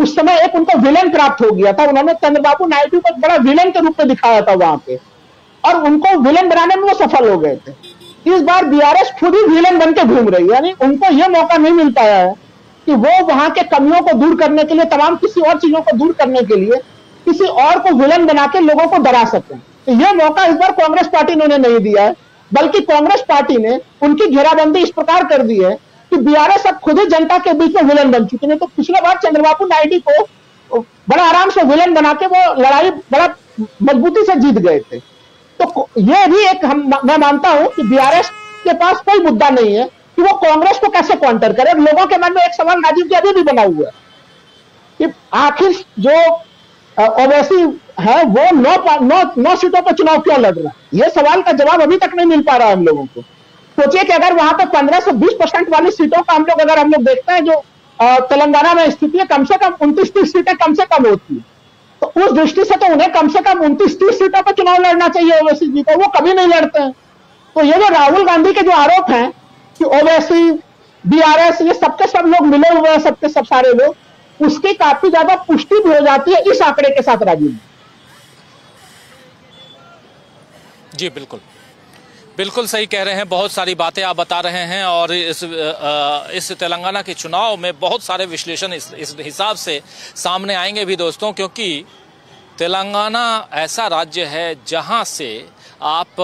M: उस समय एक उनको विलन प्राप्त हो गया था उन्होंने चंद्रबाबू नायडू को बड़ा विलन के रूप में दिखाया था वहां पे और उनको विलन बनाने में वो सफल हो गए थे इस बार बीआरएस खुद ही विलन बन के घूम रही है यानी उनको यह मौका नहीं मिल पाया है कि वो वहां के कमियों को दूर करने के लिए तमाम किसी और चीजों को दूर करने के लिए किसी और को विलन बना के लोगों को डरा सके तो यह मौका इस बार कांग्रेस पार्टी ने उन्हें नहीं दिया है बल्कि कांग्रेस पार्टी ने उनकी घेराबंदी इस प्रकार कर दी है कि बीआरएस अब खुद ही जनता के बीच में विलन बन चुके हैं तो पिछले बार चंद्रबाबू नायडू को बड़ा आराम से विलन बना के वो लड़ाई बड़ा मजबूती से जीत गए थे तो ये भी एक हम मैं मानता हूं कि बीआरएस के पास कोई मुद्दा नहीं है कि वो कांग्रेस को कैसे काउंटर करे लोगों के मन में एक सवाल राजीव जी अभी भी बना हुआ है कि आखिर जो ओवैसी है वो नौ नौ नौ सीटों पर चुनाव क्यों लड़ रहा है ये सवाल का जवाब अभी तक नहीं मिल पा रहा हम लोगों को सोचिए कि अगर वहां पर पंद्रह से बीस परसेंट वाली सीटों का हम लोग अगर हम लोग देखते हैं जो तेलंगाना में स्थिति है कम से कम उनतीस तीस सीटें कम से कम होती है तो उस दृष्टि से तो उन्हें कम से कम उनतीस तीस सीटों पर चुनाव लड़ना चाहिए ओवैसी जी वो कभी नहीं लड़ते हैं तो ये जो राहुल गांधी के जो आरोप हैं कि ओवैसी बीआरएस ये सबके सब लोग मिले हुए हैं सबके सब सारे लोग उसकी काफी ज्यादा पुष्टि भी हो जाती है इस आंकड़े के साथ राजीव
A: जी बिल्कुल बिल्कुल सही कह रहे हैं बहुत सारी बातें आप बता रहे हैं और इस इस तेलंगाना के चुनाव में बहुत सारे विश्लेषण इस हिसाब से सामने आएंगे भी दोस्तों क्योंकि तेलंगाना ऐसा राज्य है जहां से आप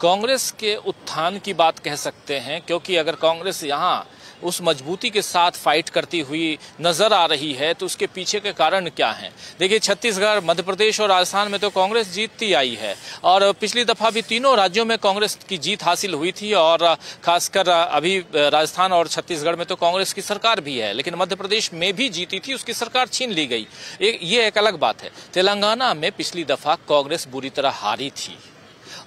A: कांग्रेस के उत्थान की बात कह सकते हैं क्योंकि अगर कांग्रेस यहाँ उस मजबूती के साथ फाइट करती हुई नजर आ रही है तो उसके पीछे के कारण क्या हैं देखिए छत्तीसगढ़ मध्य प्रदेश और राजस्थान में तो कांग्रेस जीतती आई है और पिछली दफ़ा भी तीनों राज्यों में कांग्रेस की जीत हासिल हुई थी और खासकर अभी राजस्थान और छत्तीसगढ़ में तो कांग्रेस की सरकार भी है लेकिन मध्य प्रदेश में भी जीती थी उसकी सरकार छीन ली गई ये एक अलग बात है तेलंगाना में पिछली दफ़ा कांग्रेस बुरी तरह हारी थी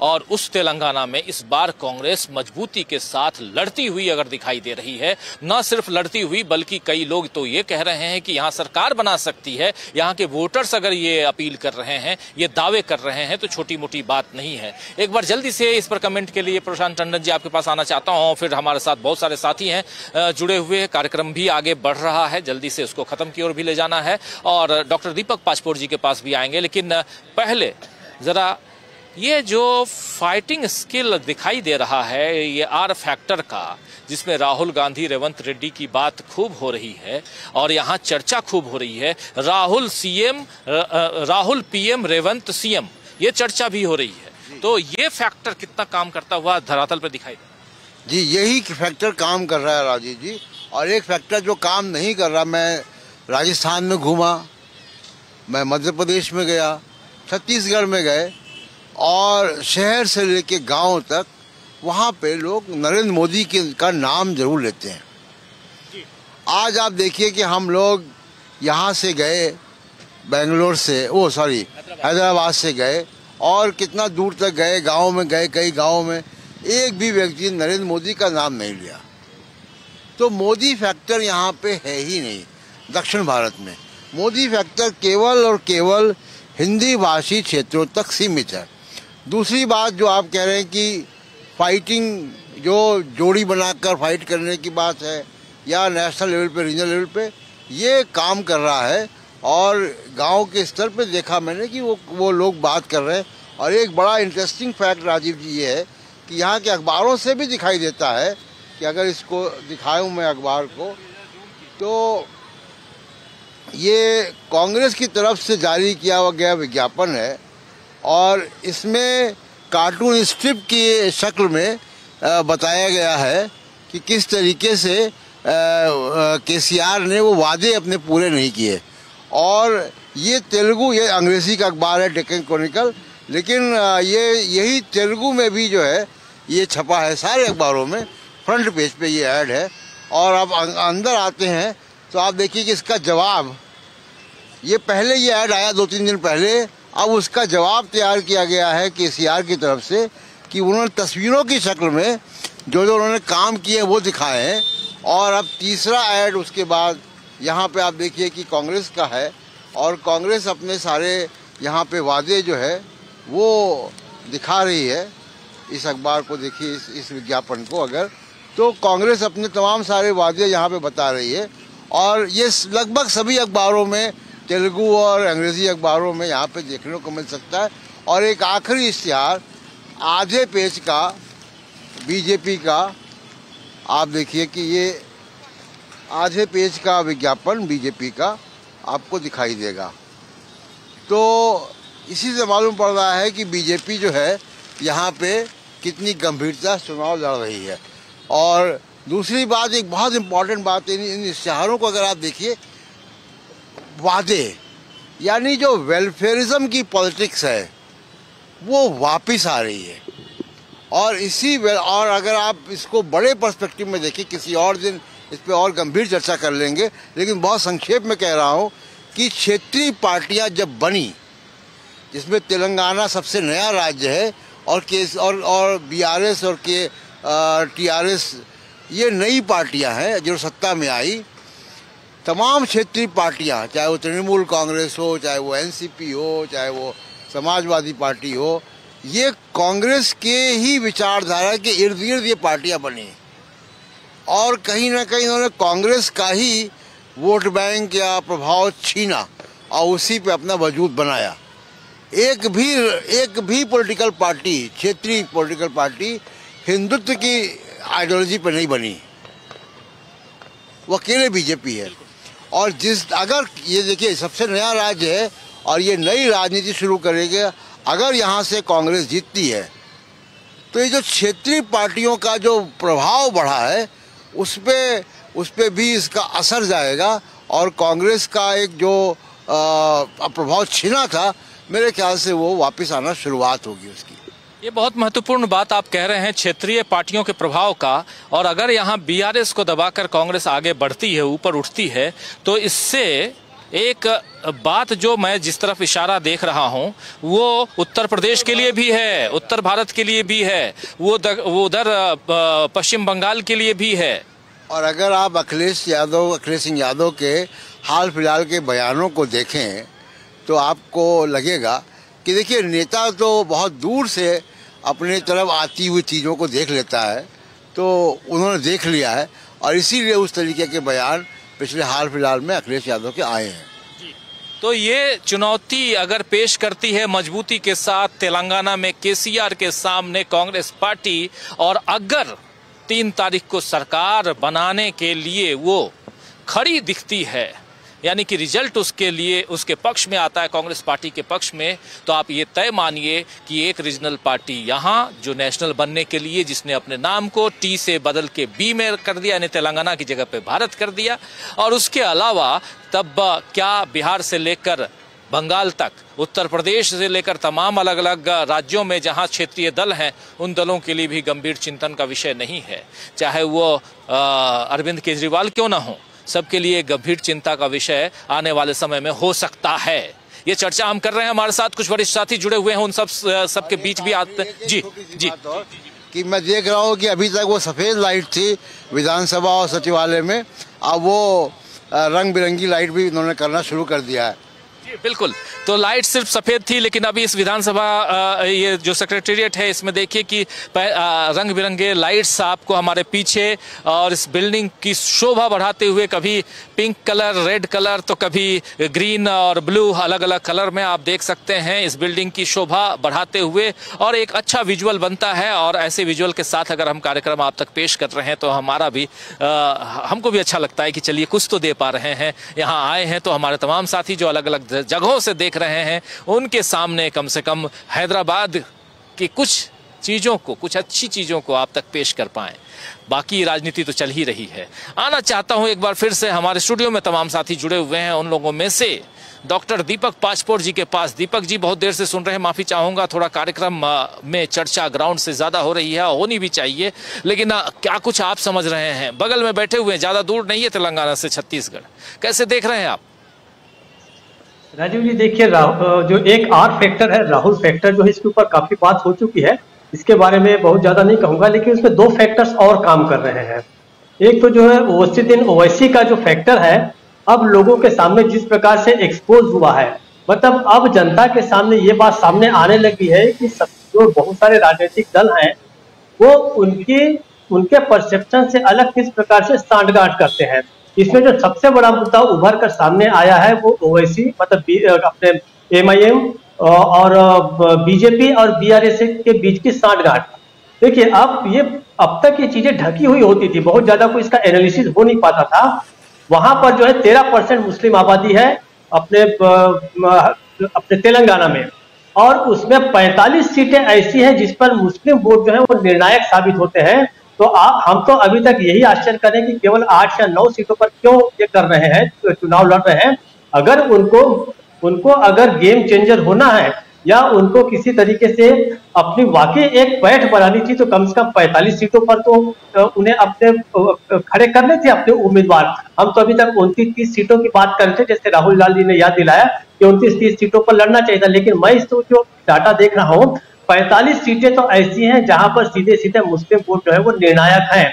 A: और उस तेलंगाना में इस बार कांग्रेस मजबूती के साथ लड़ती हुई अगर दिखाई दे रही है न सिर्फ लड़ती हुई बल्कि कई लोग तो ये कह रहे हैं कि यहाँ सरकार बना सकती है यहाँ के वोटर्स अगर ये अपील कर रहे हैं ये दावे कर रहे हैं तो छोटी मोटी बात नहीं है एक बार जल्दी से इस पर कमेंट के लिए प्रशांत टंडन जी आपके पास आना चाहता हूँ फिर हमारे साथ बहुत सारे साथी हैं जुड़े हुए कार्यक्रम भी आगे बढ़ रहा है जल्दी से उसको खत्म की ओर भी ले जाना है और डॉक्टर दीपक पासपोर्ट जी के पास भी आएंगे लेकिन पहले जरा ये जो फाइटिंग स्किल दिखाई दे रहा है ये आर फैक्टर का जिसमें राहुल गांधी रेवंत रेड्डी की बात खूब हो रही है और यहाँ चर्चा खूब हो रही है Rahul CM Rahul PM Revanth CM ये चर्चा भी हो रही है तो ये फैक्टर कितना काम करता हुआ धरातल पर दिखाई दे
H: जी यही फैक्टर काम कर रहा है राजीव जी और एक फैक्टर जो काम नहीं कर रहा मैं राजस्थान में घूमा मैं मध्य प्रदेश में गया छत्तीसगढ़ में गए और शहर से लेके गांव तक वहाँ पे लोग नरेंद्र मोदी के का नाम जरूर लेते हैं आज आप देखिए कि हम लोग यहाँ से गए बेंगलोर से वो सॉरी हैदराबाद से गए और कितना दूर तक गए गाँव में गए कई गाँव में एक भी व्यक्ति नरेंद्र मोदी का नाम नहीं लिया तो मोदी फैक्टर यहाँ पे है ही नहीं दक्षिण भारत में मोदी फैक्टर केवल और केवल हिंदी भाषी क्षेत्रों तक सीमित है दूसरी बात जो आप कह रहे हैं कि फाइटिंग जो जोड़ी बनाकर फाइट करने की बात है या नेशनल लेवल पे रीजनल लेवल पे ये काम कर रहा है और गांव के स्तर पे देखा मैंने कि वो वो लोग बात कर रहे हैं और एक बड़ा इंटरेस्टिंग फैक्ट राजीव जी ये है कि यहाँ के अखबारों से भी दिखाई देता है कि अगर इसको दिखाऊँ मैं अखबार को तो ये कांग्रेस की तरफ से जारी किया हुआ गया विज्ञापन है और इसमें कार्टून स्ट्रिप की शक्ल में बताया गया है कि किस तरीके से के सी आर ने वो वादे अपने पूरे नहीं किए और ये तेलुगु ये अंग्रेज़ी का अखबार है डेक्कन क्रॉनिकल लेकिन ये यही तेलुगु में भी जो है ये छपा है सारे अखबारों में फ्रंट पेज पे ये ऐड है और आप अं, अंदर आते हैं तो आप देखिए कि इसका जवाब ये पहले ये ऐड आया दो तीन दिन पहले अब उसका जवाब तैयार किया गया है के सी आर की तरफ से कि उन्होंने तस्वीरों की शक्ल में जो जो उन्होंने काम किए वो दिखाए हैं और अब तीसरा ऐड उसके बाद यहाँ पे आप देखिए कि कांग्रेस का है और कांग्रेस अपने सारे यहाँ पे वादे जो है वो दिखा रही है इस अखबार को देखिए इस इस विज्ञापन को अगर तो कांग्रेस अपने तमाम सारे वादे यहाँ पे बता रही है और ये लगभग सभी अखबारों में तेलुगु और अंग्रेज़ी अखबारों में यहाँ पे देखने को मिल सकता है और एक आखिरी इश्तिहार आधे पेज का बीजेपी का आप देखिए कि ये आधे पेज का विज्ञापन बीजेपी का आपको दिखाई देगा तो इसी से मालूम पड़ रहा है कि बीजेपी जो है यहाँ पे कितनी गंभीरता चुनाव लड़ रही है और दूसरी बात एक बहुत इम्पॉर्टेंट बात इन इन इश्तहारों को अगर आप देखिए वादे यानी जो वेलफेयरिज्म की पॉलिटिक्स है वो वापस आ रही है और इसी और अगर आप इसको बड़े पर्सपेक्टिव में देखें किसी और दिन इस पर और गंभीर चर्चा कर लेंगे लेकिन बहुत संक्षेप में कह रहा हूँ कि क्षेत्रीय पार्टियाँ जब बनी जिसमें तेलंगाना सबसे नया राज्य है और के और और बीआरएस और के टीआरएस ये नई पार्टियाँ हैं जो सत्ता में आई तमाम क्षेत्रीय पार्टियां चाहे वो तृणमूल कांग्रेस हो चाहे वो एनसीपी हो चाहे वो समाजवादी पार्टी हो ये कांग्रेस के ही विचारधारा के इर्द गिर्द ये पार्टियां बनी और कहीं ना कहीं उन्होंने कांग्रेस का ही वोट बैंक या प्रभाव छीना और उसी पे अपना वजूद बनाया एक भी एक भी पॉलिटिकल पार्टी क्षेत्रीय पॉलिटिकल पार्टी हिंदुत्व की आइडियोलॉजी पर नहीं बनी वो अकेले बीजेपी है और जिस अगर ये देखिए सबसे नया राज्य है और ये नई राजनीति शुरू करेगी अगर यहाँ से कांग्रेस जीतती है तो ये जो क्षेत्रीय पार्टियों का जो प्रभाव बढ़ा है उस पर उस पर भी इसका असर जाएगा और कांग्रेस का एक जो आ, प्रभाव छीना था मेरे ख्याल से वो वापस आना शुरुआत होगी उसकी
A: ये बहुत महत्वपूर्ण बात आप कह रहे हैं क्षेत्रीय पार्टियों के प्रभाव का और अगर यहाँ बीआरएस को दबाकर कांग्रेस आगे बढ़ती है ऊपर उठती है तो इससे एक बात जो मैं जिस तरफ इशारा देख रहा हूं वो उत्तर प्रदेश के लिए भी है उत्तर भारत के लिए भी है वो दग, वो उधर पश्चिम बंगाल के लिए भी है
H: और अगर आप अखिलेश यादव अखिलेश सिंह यादव के हाल फिलहाल के बयानों को देखें तो आपको लगेगा कि देखिए नेता तो बहुत दूर से अपने तरफ आती हुई चीज़ों को देख लेता है तो उन्होंने देख लिया है और इसीलिए उस तरीके के बयान पिछले हाल फिलहाल में अखिलेश यादव के आए हैं
A: तो ये चुनौती अगर पेश करती है मजबूती के साथ तेलंगाना में केसीआर के सामने कांग्रेस पार्टी और अगर तीन तारीख को सरकार बनाने के लिए वो खड़ी दिखती है यानी कि रिजल्ट उसके लिए उसके पक्ष में आता है कांग्रेस पार्टी के पक्ष में तो आप ये तय मानिए कि एक रीजनल पार्टी यहाँ जो नेशनल बनने के लिए जिसने अपने नाम को टी से बदल के बी में कर दिया यानी तेलंगाना की जगह पे भारत कर दिया और उसके अलावा तब क्या बिहार से लेकर बंगाल तक उत्तर प्रदेश से लेकर तमाम अलग अलग राज्यों में जहां क्षेत्रीय दल हैं उन दलों के लिए भी गंभीर चिंतन का विषय नहीं है चाहे वो अरविंद केजरीवाल क्यों ना हों सबके लिए गंभीर चिंता का विषय आने वाले समय में हो सकता है ये चर्चा हम कर रहे हैं हमारे साथ कुछ वरिष्ठ साथी जुड़े हुए हैं उन सब सबके बीच भी आते जी जी
H: कि मैं देख रहा हूँ कि अभी तक वो सफ़ेद लाइट थी विधानसभा और सचिवालय में अब वो रंग बिरंगी लाइट भी उन्होंने करना शुरू कर दिया है
A: बिल्कुल तो लाइट सिर्फ सफ़ेद थी लेकिन अभी इस विधानसभा ये जो सेक्रेटेरिएट है इसमें देखिए कि रंग बिरंगे लाइट्स आपको हमारे पीछे और इस बिल्डिंग की शोभा बढ़ाते हुए कभी पिंक कलर रेड कलर तो कभी ग्रीन और ब्लू अलग अलग कलर में आप देख सकते हैं इस बिल्डिंग की शोभा बढ़ाते हुए और एक अच्छा विजुअल बनता है और ऐसे विजुअल के साथ अगर हम कार्यक्रम आप तक पेश कर रहे हैं तो हमारा भी हमको भी अच्छा लगता है कि चलिए कुछ तो दे पा रहे हैं यहाँ आए हैं तो हमारे तमाम साथी जो अलग अलग जगहों से देख रहे हैं उनके सामने कम से कम हैदराबाद की कुछ चीज़ों को कुछ अच्छी चीज़ों को आप तक पेश कर पाएँ बाकी राजनीति तो चल ही रही है आना चाहता हूं एक बार फिर से हमारे स्टूडियो में तमाम साथी जुड़े हुए हैं उन लोगों में से डॉक्टर दीपक पासपोर्ट जी के पास दीपक जी बहुत देर से सुन रहे हैं माफ़ी चाहूंगा थोड़ा कार्यक्रम में चर्चा ग्राउंड से ज़्यादा हो रही है होनी भी चाहिए लेकिन क्या कुछ आप समझ रहे हैं बगल में बैठे हुए हैं ज़्यादा दूर नहीं है तेलंगाना से छत्तीसगढ़ कैसे देख रहे हैं आप
N: राजीव जी देखिए जो एक आर फैक्टर है राहुल फैक्टर जो है इसके ऊपर काफी बात हो चुकी है इसके बारे में बहुत ज्यादा नहीं कहूंगा लेकिन इसमें दो फैक्टर्स और काम कर रहे हैं एक तो जो है ओवैसी दिन ओवैसी का जो फैक्टर है अब लोगों के सामने जिस प्रकार से एक्सपोज हुआ है मतलब अब जनता के सामने ये बात सामने आने लगी है कि जो बहुत सारे राजनीतिक दल हैं वो उनके उनके परसेप्शन से अलग किस प्रकार से सांठगांठ करते हैं इसमें जो सबसे बड़ा मुद्दा उभर कर सामने आया है वो ओवैसी मतलब अपने एमआईएम और बीजेपी और बीआरएस के बीच की साठगांठ देखिए अब ये अब तक ये चीजें ढकी हुई होती थी बहुत ज्यादा कोई इसका एनालिसिस हो नहीं पाता था वहां पर जो है तेरह परसेंट मुस्लिम आबादी है अपने अपने तेलंगाना में और उसमें 45 सीटें ऐसी हैं जिस पर मुस्लिम वोट जो है वो निर्णायक साबित होते हैं तो आप हम तो अभी तक यही आश्चर्य करें कि केवल आठ या नौ सीटों पर क्यों ये कर रहे हैं चुनाव लड़ रहे हैं अगर उनको उनको अगर गेम चेंजर होना है या उनको किसी तरीके से अपनी वाकई एक बैठ बनानी थी तो कम से कम 45 सीटों पर तो उन्हें अपने खड़े करने थे अपने उम्मीदवार हम तो अभी तक उनतीस तीस सीटों की बात कर रहे थे जैसे राहुल लाल जी ने याद दिलाया कि उनतीस तीस सीटों पर लड़ना चाहिए था लेकिन मैं इस तो जो डाटा देख रहा हूँ 45 सीटें तो ऐसी हैं जहां पर सीधे सीधे मुस्लिम वोट जो है वो निर्णायक है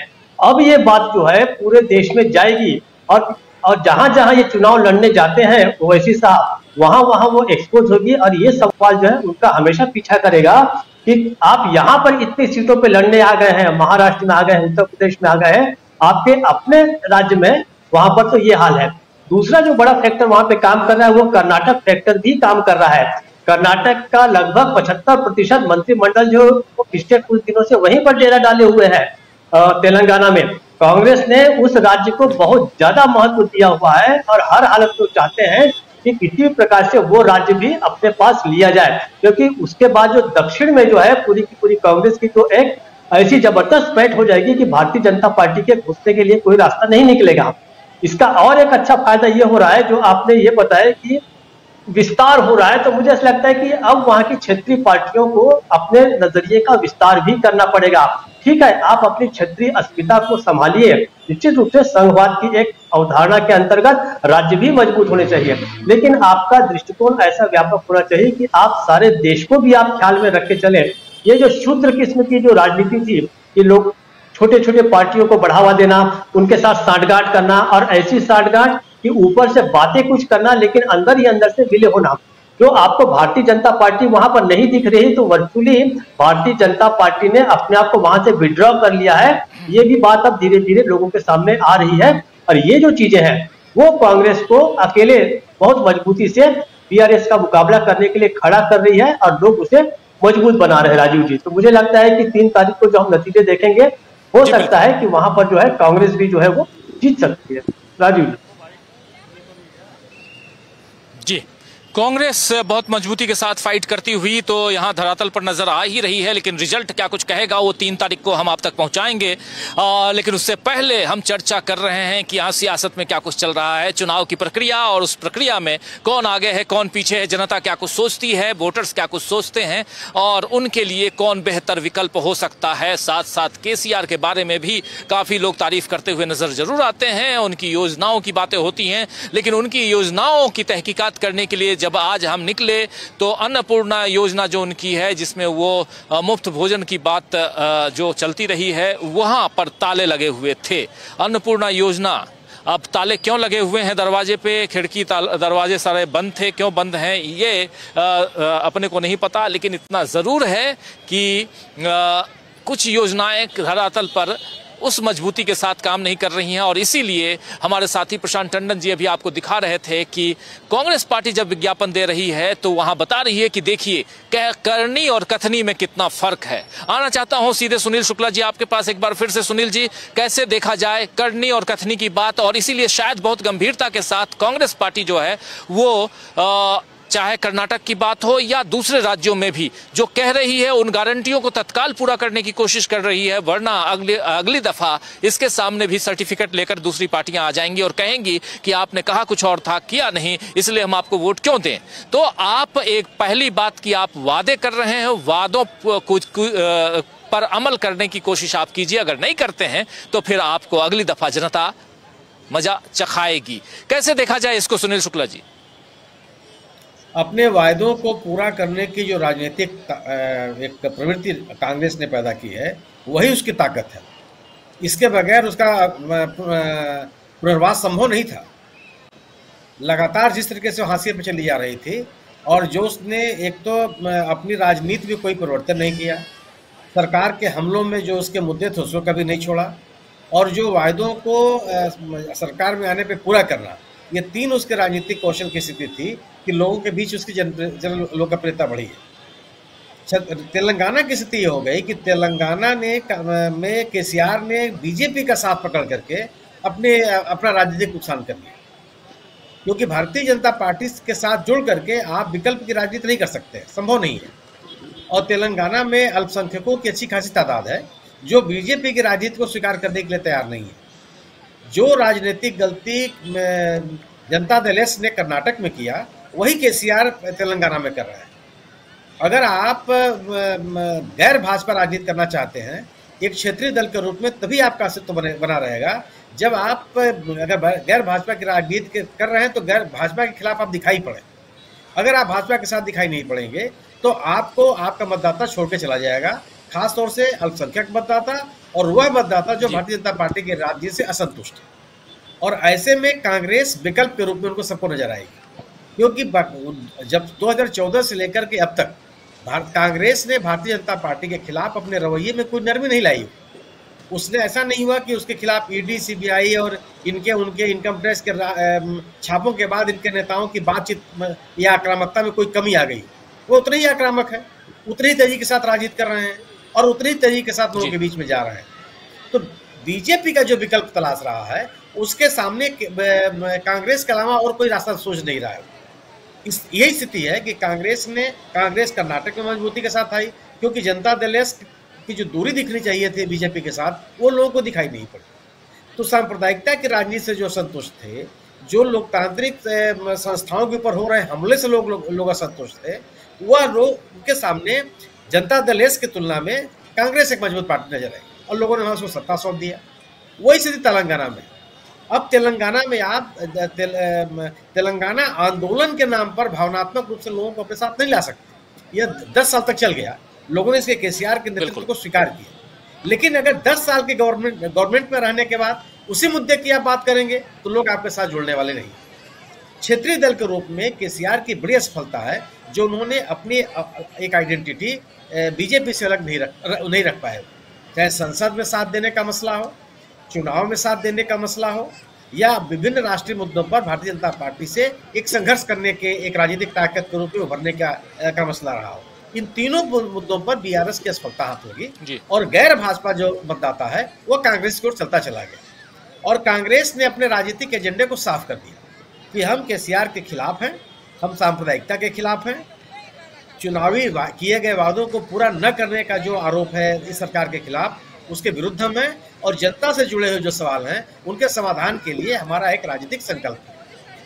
N: अब ये बात जो है पूरे देश में जाएगी और और जहां जहां ये चुनाव लड़ने जाते हैं ओवैसी साहब वहां वहां वो एक्सपोज होगी और ये सवाल जो है उनका हमेशा पीछा करेगा कि आप यहाँ पर इतनी सीटों पे लड़ने आ गए हैं महाराष्ट्र में आ गए हैं उत्तर प्रदेश में आ गए हैं आपके अपने राज्य में वहां पर तो ये हाल है दूसरा जो बड़ा फैक्टर वहां पे काम कर रहा है वो कर्नाटक फैक्टर भी काम कर रहा है कर्नाटक का लगभग 75 प्रतिशत मंत्रिमंडल जो पिछले कुछ दिनों से वहीं पर डेरा डाले हुए हैं तेलंगाना में कांग्रेस ने उस राज्य को बहुत ज्यादा महत्व दिया हुआ है और हर हालत में चाहते हैं कि किसी प्रकार से वो राज्य भी अपने पास लिया जाए क्योंकि उसके बाद जो दक्षिण में जो है पूरी की पूरी कांग्रेस की तो एक ऐसी जबरदस्त पैठ हो जाएगी कि भारतीय जनता पार्टी के घुसने के लिए कोई रास्ता नहीं निकलेगा इसका और एक अच्छा फायदा ये हो रहा है जो आपने ये बताया कि विस्तार हो रहा है तो मुझे ऐसा लगता है कि अब वहां की क्षेत्रीय पार्टियों को अपने नजरिए का विस्तार भी करना पड़ेगा ठीक है आप अपनी क्षेत्रीय अस्मिता को संभालिए निश्चित रूप से संघवाद की एक अवधारणा के अंतर्गत राज्य भी मजबूत होने चाहिए लेकिन आपका दृष्टिकोण ऐसा व्यापक होना चाहिए कि आप सारे देश को भी आप ख्याल में रख के चले ये जो शूद्र किस्म की जो राजनीति थी ये लोग छोटे छोटे पार्टियों को बढ़ावा देना उनके साथ साठगांठ करना और ऐसी सांठगांठ कि ऊपर से बातें कुछ करना लेकिन अंदर ही अंदर से विलय होना जो आपको भारतीय जनता पार्टी वहां पर नहीं दिख रही तो वर्चुअली भारतीय जनता पार्टी ने अपने आप को वहां से विड्रॉ कर लिया है ये भी बात अब धीरे धीरे लोगों के सामने आ रही है और ये जो चीजें हैं वो कांग्रेस को अकेले बहुत मजबूती से बीआरएस का मुकाबला करने के लिए खड़ा कर रही है और लोग उसे मजबूत बना रहे हैं राजीव जी तो मुझे लगता है कि तीन तारीख को जो हम नतीजे देखेंगे हो सकता है कि वहां पर जो है कांग्रेस भी जो है वो जीत सकती है राजीव जी
A: कांग्रेस बहुत मजबूती के साथ फाइट करती हुई तो यहाँ धरातल पर नजर आ ही रही है लेकिन रिजल्ट क्या कुछ कहेगा वो तीन तारीख को हम आप तक पहुंचाएंगे आ, लेकिन उससे पहले हम चर्चा कर रहे हैं कि यहाँ सियासत में क्या कुछ चल रहा है चुनाव की प्रक्रिया और उस प्रक्रिया में कौन आगे है कौन पीछे है जनता क्या कुछ सोचती है वोटर्स क्या कुछ सोचते हैं और उनके लिए कौन बेहतर विकल्प हो सकता है साथ साथ के के बारे में भी काफी लोग तारीफ करते हुए नजर जरूर आते हैं उनकी योजनाओं की बातें होती हैं लेकिन उनकी योजनाओं की तहकीकत करने के लिए जब आज हम निकले तो अन्नपूर्णा योजना जो उनकी है जिसमें वो मुफ्त भोजन की बात जो चलती रही है वहाँ पर ताले लगे हुए थे अन्नपूर्णा योजना अब ताले क्यों लगे हुए हैं दरवाजे पे खिड़की दरवाजे सारे बंद थे क्यों बंद हैं ये आ, अपने को नहीं पता लेकिन इतना ज़रूर है कि आ, कुछ योजनाएं धरातल पर उस मजबूती के साथ काम नहीं कर रही हैं और इसीलिए हमारे साथी प्रशांत टंडन जी अभी आपको दिखा रहे थे कि कांग्रेस पार्टी जब विज्ञापन दे रही है तो वहां बता रही है कि देखिए कह करनी और कथनी में कितना फर्क है आना चाहता हूं सीधे सुनील शुक्ला जी आपके पास एक बार फिर से सुनील जी कैसे देखा जाए करनी और कथनी की बात और इसीलिए शायद बहुत गंभीरता के साथ कांग्रेस पार्टी जो है वो आ, चाहे कर्नाटक की बात हो या दूसरे राज्यों में भी जो कह रही है उन गारंटियों को तत्काल पूरा करने की कोशिश कर रही है वरना अगली अगली दफा इसके सामने भी सर्टिफिकेट लेकर दूसरी पार्टियां आ जाएंगी और कहेंगी कि आपने कहा कुछ और था किया नहीं इसलिए हम आपको वोट क्यों दें तो आप एक पहली बात की आप वादे कर रहे हैं वादों कुछ पर अमल करने की कोशिश आप कीजिए अगर नहीं करते हैं तो फिर आपको अगली दफा जनता मजा चखाएगी कैसे देखा जाए इसको सुनील शुक्ला जी
I: अपने वायदों को पूरा करने की जो राजनीतिक एक प्रवृत्ति कांग्रेस ने पैदा की है वही उसकी ताकत है इसके बगैर उसका पुनर्वास संभव नहीं था लगातार जिस तरीके से हाशिए पर चली जा रही थी और जो उसने एक तो अपनी राजनीति में कोई परिवर्तन नहीं किया सरकार के हमलों में जो उसके मुद्दे थे उसको कभी नहीं छोड़ा और जो वायदों को सरकार में आने पर पूरा करना ये तीन उसके राजनीतिक कौशल की स्थिति थी कि लोगों के बीच उसकी जन, जन लोकप्रियता बढ़ी है तेलंगाना की स्थिति ये हो गई कि तेलंगाना ने में के ने बीजेपी का साथ पकड़ करके अपने अपना राजनीतिक नुकसान कर लिया क्योंकि भारतीय जनता पार्टी के साथ जुड़ करके आप विकल्प की राजनीति नहीं कर सकते संभव नहीं है और तेलंगाना में अल्पसंख्यकों की अच्छी खासी तादाद है जो बीजेपी की राजनीति को स्वीकार करने के लिए तैयार नहीं है जो राजनीतिक गलती जनता दल एस ने कर्नाटक में किया वही के तेलंगाना में कर रहा है अगर आप गैर भाजपा राजनीति करना चाहते हैं एक क्षेत्रीय दल के रूप में तभी आपका अस्तित्व बना रहेगा जब आप अगर गैर भाजपा की राजनीति कर रहे हैं तो गैर भाजपा के खिलाफ आप दिखाई पड़े अगर आप भाजपा के साथ दिखाई नहीं पड़ेंगे तो आपको आपका मतदाता छोड़ के चला जाएगा खास तौर से अल्पसंख्यक मतदाता और वह मतदाता जो भारतीय जनता पार्टी के राज्य से असंतुष्ट है और ऐसे में कांग्रेस विकल्प के रूप में उनको सबको नजर आएगी क्योंकि जब 2014 से लेकर के अब तक भारत कांग्रेस ने भारतीय जनता पार्टी के खिलाफ अपने रवैये में कोई नरमी नहीं लाई उसने ऐसा नहीं हुआ कि उसके खिलाफ ईडी e सीबीआई और इनके उनके इनकम टैक्स के छापों के बाद इनके नेताओं की बातचीत या आक्रामकता में कोई कमी आ गई वो उतने ही आक्रामक है उतने ही तेजी के साथ राजनीति कर रहे हैं और उतनी तेजी के साथ लोगों के बीच में जा रहे हैं तो बीजेपी का जो विकल्प तलाश रहा है उसके सामने कांग्रेस के अलावा और कोई रास्ता सोच नहीं रहा है इस यही स्थिति है कि कांग्रेस ने कांग्रेस कर्नाटक में मजबूती के साथ आई क्योंकि जनता दल की जो दूरी दिखनी चाहिए थी बीजेपी के साथ वो लोगों को दिखाई नहीं पड़ी तो सांप्रदायिकता की राजनीति से जो असंतुष्ट थे जो लोकतांत्रिक संस्थाओं के ऊपर हो रहे हमले से लोग लोग असंतुष्ट थे वह लोग के सामने जनता दल एस की तुलना में कांग्रेस एक मजबूत पार्टी नजर आई और लोगों ने वहाँ उसको सत्ता सौंप दिया वही स्थिति तेलंगाना में अब तेलंगाना में आप तेल, तेलंगाना आंदोलन के नाम पर भावनात्मक रूप से लोगों को अपने साथ नहीं ला सकते यह दस साल तक चल गया लोगों ने इसके केसीआर के नेतृत्व को स्वीकार किया लेकिन अगर दस साल के गवर्नमेंट गवर्नमेंट में रहने के बाद उसी मुद्दे की आप बात करेंगे तो लोग आपके साथ जुड़ने वाले नहीं क्षेत्रीय दल के रूप में केसीआर की बड़ी असफलता है जो उन्होंने अपनी एक आइडेंटिटी बीजेपी से अलग नहीं रख नहीं रख पाए चाहे संसद में साथ देने का मसला हो चुनाव में साथ देने का मसला हो या विभिन्न राष्ट्रीय मुद्दों पर भारतीय जनता पार्टी से एक संघर्ष करने के एक राजनीतिक ताकत के रूप में उभरने का का मसला रहा हो इन तीनों मुद्दों पर बीआरएस की असफलता हाथ होगी और गैर भाजपा जो मतदाता है वो कांग्रेस की ओर चलता चला गया और कांग्रेस ने अपने राजनीतिक एजेंडे को साफ कर दिया कि हम के के खिलाफ हैं हम सांप्रदायिकता के खिलाफ हैं चुनावी किए गए वादों को पूरा न करने का जो आरोप है इस सरकार के खिलाफ उसके विरुद्ध हम हैं और जनता से जुड़े हुए जो सवाल हैं उनके समाधान के लिए हमारा एक राजनीतिक संकल्प है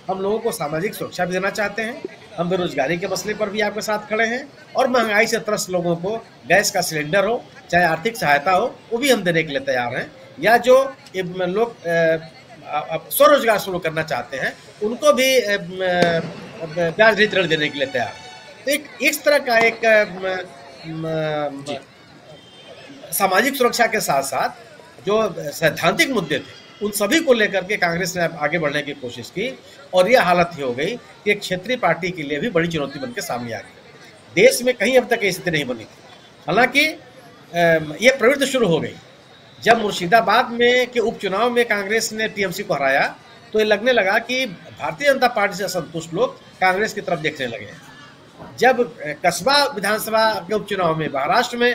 I: हम लोगों को सामाजिक सुरक्षा भी देना चाहते हैं हम बेरोजगारी के मसले पर भी आपके साथ खड़े हैं और महंगाई से त्रस्त लोगों को गैस का सिलेंडर हो चाहे आर्थिक सहायता हो वो भी हम देने के लिए तैयार हैं या जो लोग स्वरोजगार शुरू करना चाहते हैं उनको भी ब्याज रहित ऋण देने के लिए तैयार हैं तो एक इस तरह का एक सामाजिक सुरक्षा के साथ साथ जो सैद्धांतिक मुद्दे थे उन सभी को लेकर के कांग्रेस ने आगे बढ़ने की कोशिश की और यह हालत ही हो गई कि एक क्षेत्रीय पार्टी के लिए भी बड़ी चुनौती बनकर सामने आ गई देश में कहीं अब तक ये स्थिति नहीं बनी थी हालांकि ये प्रवृत्ति शुरू हो गई जब मुर्शिदाबाद में के उपचुनाव में कांग्रेस ने टीएमसी को हराया तो ये लगने लगा कि भारतीय जनता पार्टी से असंतुष्ट लोग कांग्रेस की तरफ देखने लगे हैं जब कस्बा विधानसभा के उपचुनाव में महाराष्ट्र में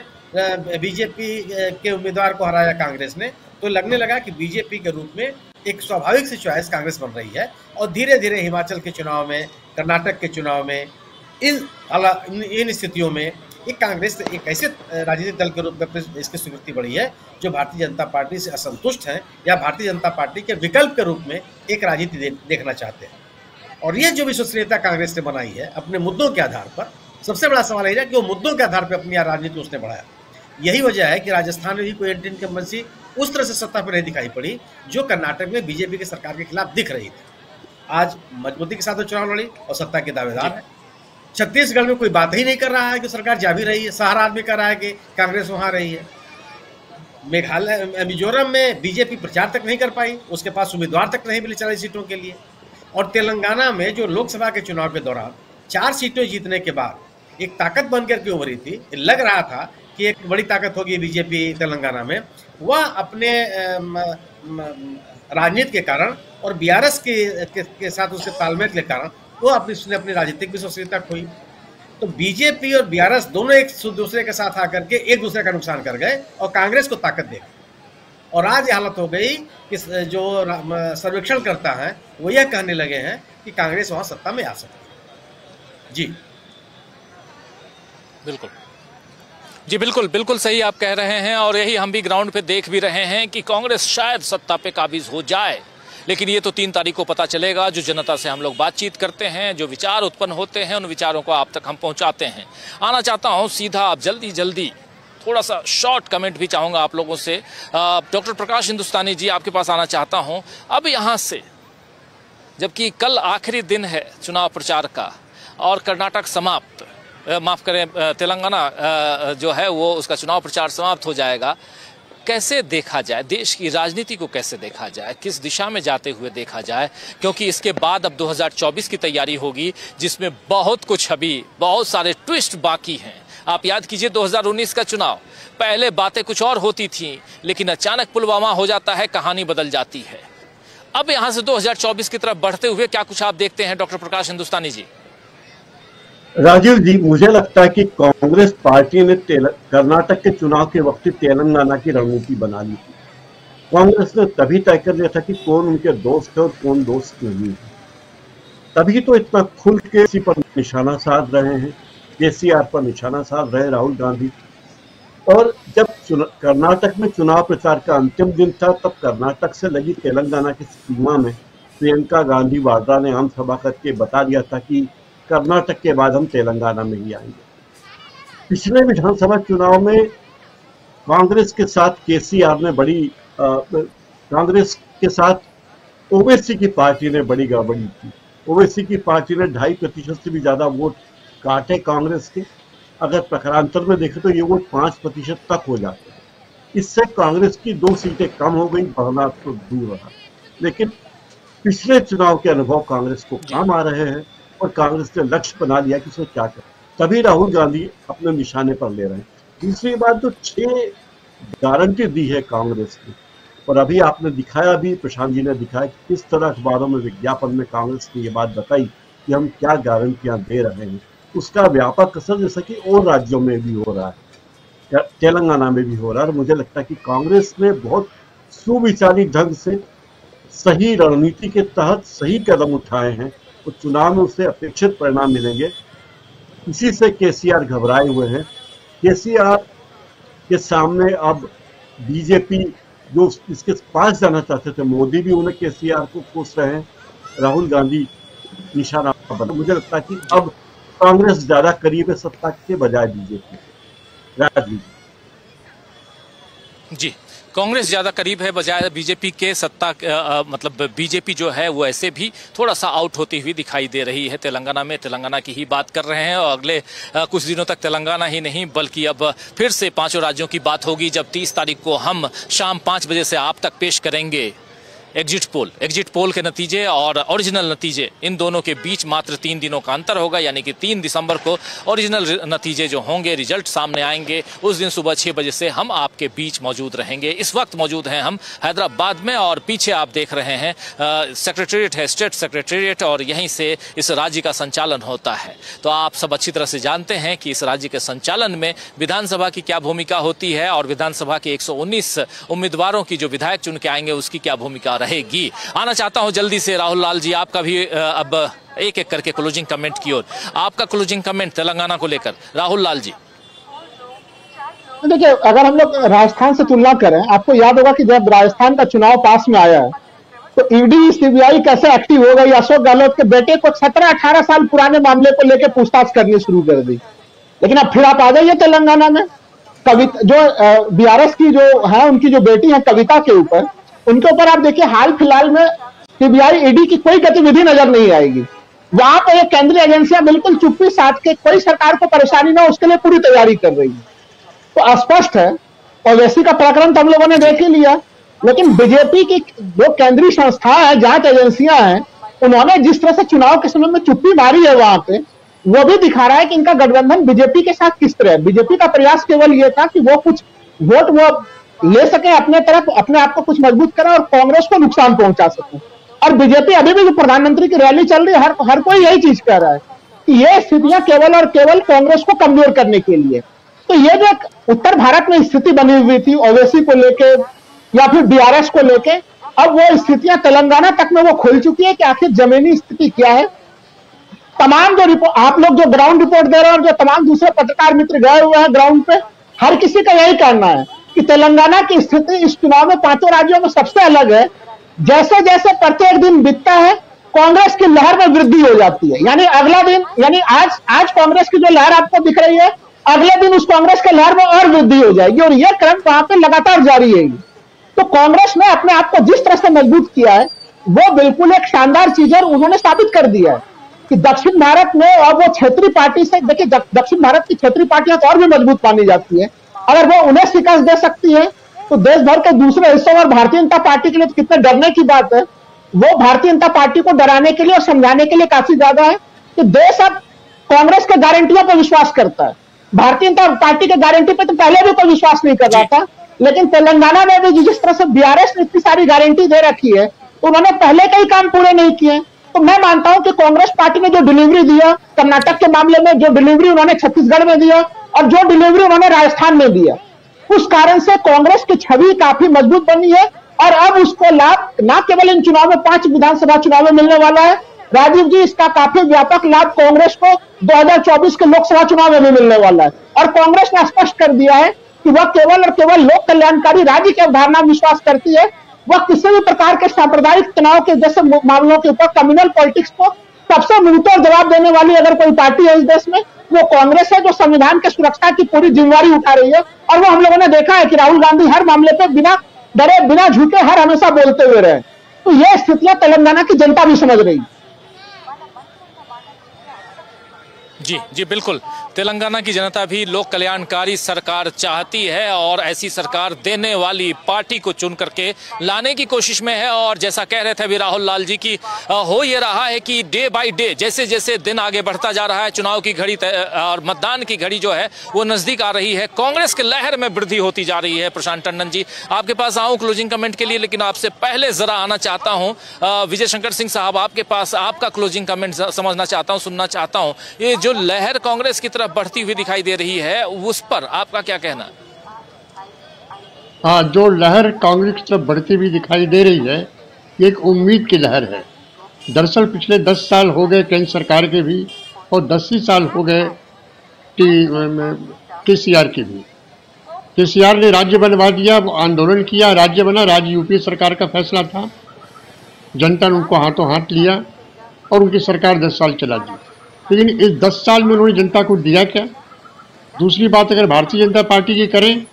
I: बीजेपी के उम्मीदवार को हराया कांग्रेस ने तो लगने लगा कि बीजेपी के रूप में एक स्वाभाविक सी चॉइस कांग्रेस बन रही है और धीरे धीरे हिमाचल के चुनाव में कर्नाटक के चुनाव में इन इन स्थितियों में एक कांग्रेस एक ऐसे राजनीतिक दल के रूप में इसकी स्वीकृति बढ़ी है जो भारतीय जनता पार्टी से असंतुष्ट हैं या भारतीय जनता पार्टी के विकल्प के रूप में एक राजनीति देखना चाहते हैं और ये जो विश्वसनीयता कांग्रेस ने बनाई है अपने मुद्दों के आधार पर सबसे बड़ा सवाल यही है कि वो मुद्दों के आधार पर अपनी राजनीति उसने बढ़ाया यही वजह है कि राजस्थान में भी कोई एंटी इनकम्बेंसी उस तरह से सत्ता पर नहीं दिखाई पड़ी जो कर्नाटक में बीजेपी की सरकार के खिलाफ दिख रही थी आज मजबूती के साथ चुनाव लड़ी और सत्ता के दावेदार है छत्तीसगढ़ में कोई बात ही नहीं कर रहा है कि सरकार जा भी रही है सहारा आदमी कर रहा है कि कांग्रेस वहां रही है मेघालय मिजोरम में बीजेपी प्रचार तक नहीं कर पाई उसके पास उम्मीदवार तक नहीं मिले चालीस सीटों के लिए और तेलंगाना में जो लोकसभा के चुनाव के दौरान चार सीटें जीतने के बाद एक ताकत बनकर के उभरी थी लग रहा था कि एक बड़ी ताकत होगी बीजेपी तेलंगाना में वह अपने राजनीति के कारण और बीआरएस के, के के साथ उसके तालमेल के कारण वो अपनी उसने अपनी राजनीतिक विश्वसनीयता खोई तो बीजेपी और बीआरएस दोनों एक दूसरे के साथ आकर के एक दूसरे का नुकसान कर गए और कांग्रेस को ताकत दे गए और आज हालत हो गई कि जो सर्वेक्षण करता है वो यह कहने लगे हैं कि कांग्रेस वहां सत्ता में आ सकती जी
A: बिल्कुल जी बिल्कुल बिल्कुल सही आप कह रहे हैं और यही हम भी ग्राउंड पे देख भी रहे हैं कि कांग्रेस शायद सत्ता पे काबिज हो जाए लेकिन ये तो तीन तारीख को पता चलेगा जो जनता से हम लोग बातचीत करते हैं जो विचार उत्पन्न होते हैं उन विचारों को आप तक हम पहुंचाते हैं आना चाहता हूं सीधा आप जल्दी जल्दी थोड़ा सा शॉर्ट कमेंट भी चाहूँगा आप लोगों से डॉक्टर प्रकाश हिंदुस्तानी जी आपके पास आना चाहता हूँ अब यहाँ से जबकि कल आखिरी दिन है चुनाव प्रचार का और कर्नाटक समाप्त माफ़ करें तेलंगाना जो है वो उसका चुनाव प्रचार समाप्त हो जाएगा कैसे देखा जाए देश की राजनीति को कैसे देखा जाए किस दिशा में जाते हुए देखा जाए क्योंकि इसके बाद अब 2024 की तैयारी होगी जिसमें बहुत कुछ अभी बहुत सारे ट्विस्ट बाकी हैं आप याद कीजिए 2019 का चुनाव पहले बातें कुछ और होती थीं लेकिन अचानक पुलवामा हो जाता है कहानी बदल जाती है अब यहां से 2024 की तरफ बढ़ते हुए क्या कुछ आप देखते हैं डॉक्टर प्रकाश हिंदुस्तानी जी
K: राजीव जी मुझे लगता है कि कांग्रेस पार्टी ने कर्नाटक के चुनाव के वक्त तेलंगाना की रणनीति बना ली थी कांग्रेस ने तभी तय कर लिया था कि कौन उनके दोस्त है और कौन दोस्त नहीं है तभी तो इतना खुल के इसी पर निशाना साध रहे हैं आर पर निशाना साध रहे राहुल गांधी और जब कर्नाटक में चुनाव प्रचार का अंतिम दिन था तब कर्नाटक से लगी तेलंगाना की सीमा में प्रियंका गांधी वाड्रा ने आम सभा करके बता दिया था कि कर्नाटक के बाद हम तेलंगाना में ही आएंगे पिछले विधानसभा चुनाव में कांग्रेस के साथ के ने बड़ी कांग्रेस के साथ ओवैसी की पार्टी ने बड़ी गड़बड़ी की ओवैसी की पार्टी ने ढाई प्रतिशत से भी ज्यादा वोट काटे कांग्रेस के अगर प्रखरांतर में देखें तो ये वो पांच प्रतिशत तक हो जाते हैं इससे कांग्रेस की दो सीटें कम हो गई बढ़ना तो दूर रहा लेकिन पिछले चुनाव के अनुभव कांग्रेस को काम आ रहे हैं और कांग्रेस ने लक्ष्य बना लिया कि उसमें क्या करें तभी राहुल गांधी अपने निशाने पर ले रहे हैं दूसरी बात तो छह गारंटी दी है कांग्रेस ने और अभी आपने दिखाया भी प्रशांत जी ने दिखाया कि किस तरह अखबारों में विज्ञापन में कांग्रेस ने ये बात बताई कि हम क्या गारंटियां दे रहे हैं उसका व्यापक असर जैसा कि और राज्यों में भी हो रहा है तेलंगाना में भी हो रहा है और मुझे लगता है कि कांग्रेस ने बहुत सुविचारित ढंग से सही रणनीति के तहत सही कदम उठाए हैं और चुनाव में उससे अपेक्षित परिणाम मिलेंगे इसी से के घबराए हुए हैं के के सामने अब बीजेपी जो इसके पास जाना चाहते थे मोदी भी उन्हें के को कोस रहे हैं राहुल गांधी निशाना बना मुझे लगता है कि अब कांग्रेस ज्यादा करीब है सत्ता के बजाय बीजेपी राजनीति
A: जी कांग्रेस ज़्यादा करीब है बजाय बीजेपी के सत्ता आ, मतलब बीजेपी जो है वो ऐसे भी थोड़ा सा आउट होती हुई दिखाई दे रही है तेलंगाना में तेलंगाना की ही बात कर रहे हैं और अगले आ, कुछ दिनों तक तेलंगाना ही नहीं बल्कि अब फिर से पांचों राज्यों की बात होगी जब तीस तारीख को हम शाम पाँच बजे से आप तक पेश करेंगे एग्जिट पोल एग्जिट पोल के नतीजे और ओरिजिनल नतीजे इन दोनों के बीच मात्र तीन दिनों का अंतर होगा यानी कि तीन दिसंबर को ओरिजिनल नतीजे जो होंगे रिजल्ट सामने आएंगे उस दिन सुबह छः बजे से हम आपके बीच मौजूद रहेंगे इस वक्त मौजूद हैं हम हैदराबाद में और पीछे आप देख रहे हैं सेक्रेटेरिएट है स्टेट सेक्रेटेरिएट और यहीं से इस राज्य का संचालन होता है तो आप सब अच्छी तरह से जानते हैं कि इस राज्य के संचालन में विधानसभा की क्या भूमिका होती है और विधानसभा के एक उम्मीदवारों की जो विधायक चुन के आएंगे उसकी क्या भूमिका रहेगी आना चाहता हूँ जल्दी से राहुल लाल जी आपका भी अब एक एक करके क्लोजिंग कमेंट की ओर आपका क्लोजिंग कमेंट तेलंगाना को लेकर राहुल लाल जी
M: देखिए अगर हम लोग राजस्थान से तुलना करें आपको याद होगा कि जब राजस्थान का चुनाव पास में आया है तो ईडी e सीबीआई कैसे एक्टिव हो गई अशोक गहलोत के बेटे को 17-18 साल पुराने मामले को लेकर पूछताछ करनी शुरू कर दी लेकिन अब फिर आप आ जाइए तेलंगाना में कविता जो बीआरएस की जो है उनकी जो बेटी है कविता के ऊपर उनके ऊपर आप देखिए हाल फिलहाल में सीबीआई ईडी की कोई गतिविधि नजर नहीं आएगी वहां पर केंद्रीय एजेंसियां बिल्कुल चुप्पी साथ के कोई सरकार को परेशानी ना उसके लिए पूरी तैयारी कर रही है तो स्पष्ट है ओवैसी का प्रकरण तो हम लोगों ने देख ही लिया लेकिन बीजेपी की जो केंद्रीय संस्था है जांच एजेंसियां हैं उन्होंने जिस तरह से चुनाव के समय में चुप्पी मारी है वहां पे वो भी दिखा रहा है कि इनका गठबंधन बीजेपी के साथ किस तरह है बीजेपी का प्रयास केवल ये था कि वो कुछ वोट वो ले सके अपने तरफ अपने आप को कुछ मजबूत करें और कांग्रेस को नुकसान पहुंचा सके और बीजेपी अभी भी जो प्रधानमंत्री की रैली चल रही है हर हर कोई यही चीज कह रहा है कि ये स्थितियां केवल और केवल कांग्रेस को कमजोर करने के लिए तो ये जो उत्तर भारत में स्थिति बनी हुई थी ओवैसी को लेके या फिर बीआरएस को लेके अब वो स्थितियां तेलंगाना तक में वो खुल चुकी है कि आखिर जमीनी स्थिति क्या है तमाम जो रिपोर्ट आप लोग जो ग्राउंड रिपोर्ट दे रहे हैं और जो तमाम दूसरे पत्रकार मित्र गए हुए हैं ग्राउंड पे हर किसी का यही कहना है कि तेलंगाना की स्थिति इस चुनाव में पांचों राज्यों में सबसे अलग है जैसे जैसे प्रत्येक दिन बीतता है कांग्रेस की लहर में वृद्धि हो जाती है यानी अगला दिन यानी आज आज कांग्रेस की जो लहर आपको दिख रही है अगले दिन उस कांग्रेस के लहर में और वृद्धि हो जाएगी और यह क्रम वहां पर लगातार जारी रहेगी तो कांग्रेस ने अपने आप को जिस तरह से मजबूत किया है वो बिल्कुल एक शानदार चीज है उन्होंने साबित कर दिया है कि दक्षिण भारत में और वो क्षेत्रीय पार्टी से देखिए दक्षिण भारत की क्षेत्रीय पार्टियां तो और भी मजबूत मानी जाती है अगर वो उन्हें शिकस्त दे सकती है तो देश भर के दूसरे हिस्सों और भारतीय जनता पार्टी के लिए तो कितने डरने की बात है वो भारतीय जनता पार्टी को डराने के लिए और समझाने के लिए काफी ज्यादा है कि देश अब कांग्रेस के गारंटियों पर विश्वास करता है भारतीय जनता पार्टी के गारंटी पर तो पहले भी कोई विश्वास नहीं कर रहा था लेकिन तेलंगाना में भी जिस तरह से बीआरएस ने इतनी सारी गारंटी दे रखी है उन्होंने पहले कई काम पूरे नहीं किए तो मैं मानता हूं कि कांग्रेस पार्टी ने जो डिलीवरी दिया कर्नाटक के मामले में जो डिलीवरी उन्होंने छत्तीसगढ़ में दिया और जो डिलीवरी उन्होंने राजस्थान में दी है उस कारण से कांग्रेस की छवि काफी मजबूत बनी है और अब उसको लाभ न केवल इन चुनाव में पांच विधानसभा चुनाव में मिलने वाला है राजीव जी इसका काफी व्यापक लाभ कांग्रेस को 2024 के लोकसभा चुनाव में भी मिलने वाला है और कांग्रेस ने स्पष्ट कर दिया है कि वह केवल और केवल लोक कल्याणकारी राज्य की अवधारणा विश्वास करती है वह किसी भी प्रकार के सांप्रदायिक तनाव के जैसे मामलों के ऊपर कम्युनल पॉलिटिक्स को सबसे मुंहतोड़ जवाब देने वाली अगर कोई पार्टी है इस देश में वो कांग्रेस है जो संविधान के सुरक्षा की पूरी जिम्मेवारी उठा रही है और वो हम लोगों ने देखा है कि राहुल गांधी हर मामले पे बिना डरे बिना झूठे हर हमेशा बोलते हुए रहे तो ये स्थितियां तेलंगाना की जनता भी समझ रही है
A: जी जी बिल्कुल तेलंगाना की जनता भी लोक कल्याणकारी सरकार चाहती है और ऐसी सरकार देने वाली पार्टी को चुन करके लाने की कोशिश में है और जैसा कह रहे थे अभी राहुल लाल जी की हो ये रहा है कि डे बाय डे जैसे जैसे दिन आगे बढ़ता जा रहा है चुनाव की घड़ी और मतदान की घड़ी जो है वो नज़दीक आ रही है कांग्रेस के लहर में वृद्धि होती जा रही है प्रशांत टंडन जी आपके पास आऊँ क्लोजिंग कमेंट के लिए लेकिन आपसे पहले ज़रा आना चाहता हूँ विजय शंकर सिंह साहब आपके पास आपका क्लोजिंग कमेंट समझना चाहता हूँ सुनना चाहता हूँ ये जो लहर कांग्रेस की तरफ बढ़ती हुई दिखाई दे रही है उस पर आपका क्या कहना हाँ
J: जो लहर कांग्रेस की तरफ बढ़ती हुई दिखाई दे रही है ये एक उम्मीद की लहर है दरअसल पिछले दस साल हो गए केंद्र सरकार के भी और दस ही साल हो गए के सी आर के भी के सी आर ने राज्य बनवा दिया आंदोलन किया राज्य बना राज्य यूपी सरकार का फैसला था जनता ने उनको हाथों हाथ लिया और उनकी सरकार दस साल चला दी लेकिन इस दस साल में उन्होंने जनता को दिया क्या दूसरी बात अगर भारतीय जनता पार्टी की करें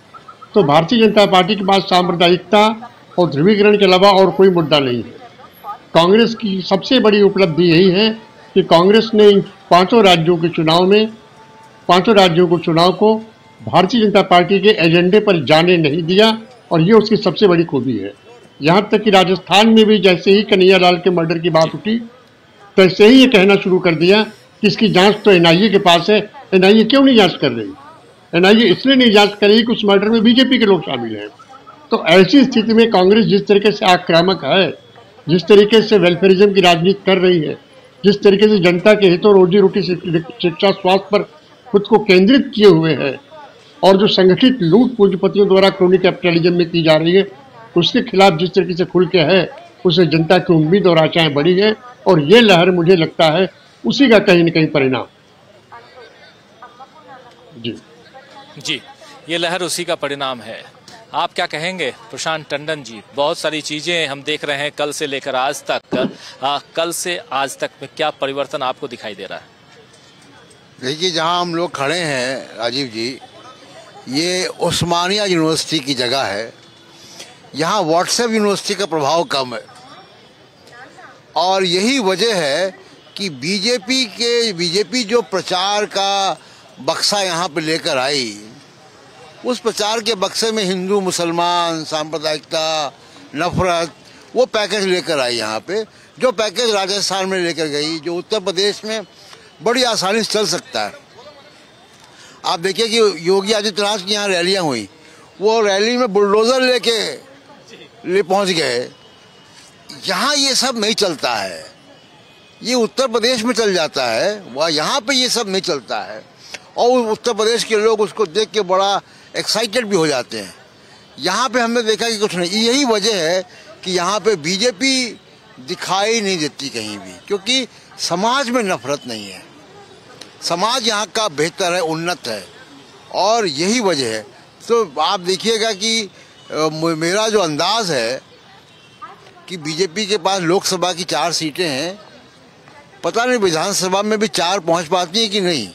J: तो भारतीय जनता पार्टी के पास सांप्रदायिकता और ध्रुवीकरण के अलावा और कोई मुद्दा नहीं है कांग्रेस की सबसे बड़ी उपलब्धि यही है कि कांग्रेस ने इन पाँचों राज्यों के चुनाव में पाँचों राज्यों को चुनाव को भारतीय जनता पार्टी के एजेंडे पर जाने नहीं दिया और ये उसकी सबसे बड़ी खूबी है यहाँ तक कि राजस्थान में भी जैसे ही कन्हैया लाल के मर्डर की बात उठी तैसे ही ये कहना शुरू कर दिया जिसकी जांच तो एनआईए के पास है एनआईए क्यों नहीं जांच कर रही एनआईए इसलिए नहीं जांच कर रही कि उस मर्डर में बीजेपी के लोग शामिल हैं तो ऐसी स्थिति में कांग्रेस जिस तरीके से आक्रामक है जिस तरीके से वेलफेयरिज्म की राजनीति कर रही है जिस तरीके से जनता के हितों रोजी रोटी शिक्षा स्वास्थ्य पर खुद को केंद्रित किए हुए है और जो संगठित लूट पूंजीपतियों द्वारा क्रोनी कैपिटलिज्म में की जा रही है उसके खिलाफ जिस तरीके से खुल के है उसे जनता की उम्मीद और आशाएं बढ़ी है और ये लहर मुझे लगता है उसी का कहीं ना कहीं परिणाम
A: जी जी ये लहर उसी का परिणाम है आप क्या कहेंगे प्रशांत टंडन जी बहुत सारी चीजें हम देख रहे हैं कल से लेकर आज तक आ, कल से आज तक में क्या परिवर्तन आपको दिखाई दे रहा है
H: देखिए जहां हम लोग खड़े हैं राजीव जी ये उस्मानिया यूनिवर्सिटी की जगह है यहाँ व्हाट्सएप यूनिवर्सिटी का प्रभाव कम है और यही वजह है कि बीजेपी के बीजेपी जो प्रचार का बक्सा यहाँ पर लेकर आई उस प्रचार के बक्से में हिंदू मुसलमान सांप्रदायिकता नफरत वो पैकेज लेकर आई यहाँ पे जो पैकेज राजस्थान में लेकर गई जो उत्तर प्रदेश में बड़ी आसानी से चल सकता है आप देखिए कि योगी आदित्यनाथ की यहाँ रैलियाँ हुई वो रैली में बुलडोज़र लेके ले पहुँच गए यहाँ ये सब नहीं चलता है ये उत्तर प्रदेश में चल जाता है वह यहाँ पे ये सब नहीं चलता है और उत्तर प्रदेश के लोग उसको देख के बड़ा एक्साइटेड भी हो जाते हैं यहाँ पे हमने देखा कि कुछ नहीं यही वजह है कि यहाँ पे बीजेपी दिखाई नहीं देती कहीं भी क्योंकि समाज में नफरत नहीं है समाज यहाँ का बेहतर है उन्नत है और यही वजह है तो आप देखिएगा कि मेरा जो अंदाज़ है कि बीजेपी के पास लोकसभा की चार सीटें हैं पता नहीं विधानसभा में भी चार पहुंच पाती है कि नहीं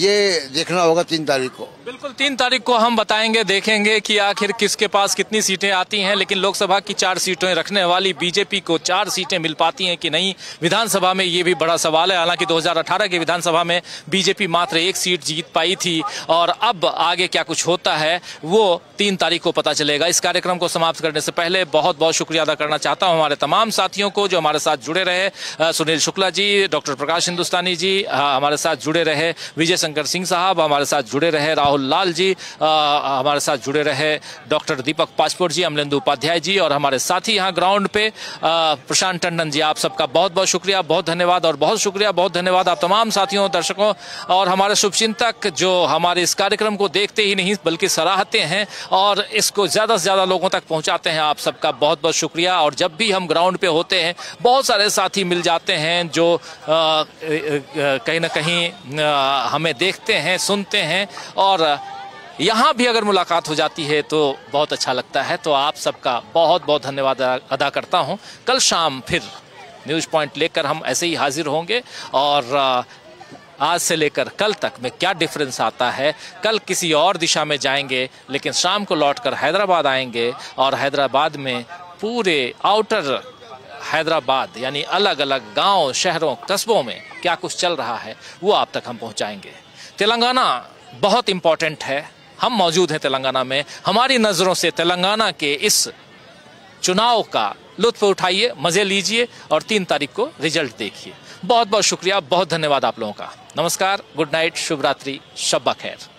H: ये देखना होगा तीन तारीख को
A: बिल्कुल तीन तारीख को हम बताएंगे देखेंगे कि आखिर किसके पास कितनी सीटें आती हैं लेकिन लोकसभा की चार सीटें रखने वाली बीजेपी को चार सीटें मिल पाती हैं कि नहीं विधानसभा में ये भी बड़ा सवाल है हालांकि 2018 के विधानसभा में बीजेपी मात्र एक सीट जीत पाई थी और अब आगे क्या कुछ होता है वो तीन तारीख को पता चलेगा इस कार्यक्रम को समाप्त करने से पहले बहुत बहुत शुक्रिया अदा करना चाहता हूँ हमारे तमाम साथियों को जो हमारे साथ जुड़े रहे सुनील शुक्ला जी डॉक्टर प्रकाश हिंदुस्तानी जी हमारे साथ जुड़े रहे विजय शंकर सिंह साहब हमारे साथ जुड़े रहे राहुल राहुल लाल जी आ, हमारे साथ जुड़े रहे डॉक्टर दीपक पासपोर्ट जी अमलेंदु उपाध्याय जी और हमारे साथी यहाँ ग्राउंड पे प्रशांत टंडन जी आप सबका बहुत बहुत शुक्रिया बहुत धन्यवाद और बहुत शुक्रिया बहुत धन्यवाद आप तमाम साथियों दर्शकों और हमारे शुभचिंतक जो हमारे इस कार्यक्रम को देखते ही नहीं बल्कि सराहते हैं और इसको ज़्यादा से ज़्यादा लोगों तक पहुँचाते हैं आप सबका बहुत बहुत शुक्रिया और जब भी हम ग्राउंड पे होते हैं बहुत सारे साथी मिल जाते हैं जो कहीं ना कहीं हमें देखते हैं सुनते हैं और यहाँ भी अगर मुलाकात हो जाती है तो बहुत अच्छा लगता है तो आप सबका बहुत बहुत धन्यवाद अदा करता हूँ कल शाम फिर न्यूज़ पॉइंट लेकर हम ऐसे ही हाजिर होंगे और आज से लेकर कल तक में क्या डिफरेंस आता है कल किसी और दिशा में जाएंगे लेकिन शाम को लौटकर हैदराबाद आएंगे और हैदराबाद में पूरे आउटर हैदराबाद यानी अलग अलग गांव शहरों कस्बों में क्या कुछ चल रहा है वो आप तक हम पहुंचाएंगे तेलंगाना बहुत इम्पॉर्टेंट है हम मौजूद हैं तेलंगाना में हमारी नज़रों से तेलंगाना के इस चुनाव का लुत्फ उठाइए मज़े लीजिए और तीन तारीख को रिजल्ट देखिए बहुत बहुत शुक्रिया बहुत धन्यवाद आप लोगों का नमस्कार गुड नाइट शुभ रात्रि शब्बा खैर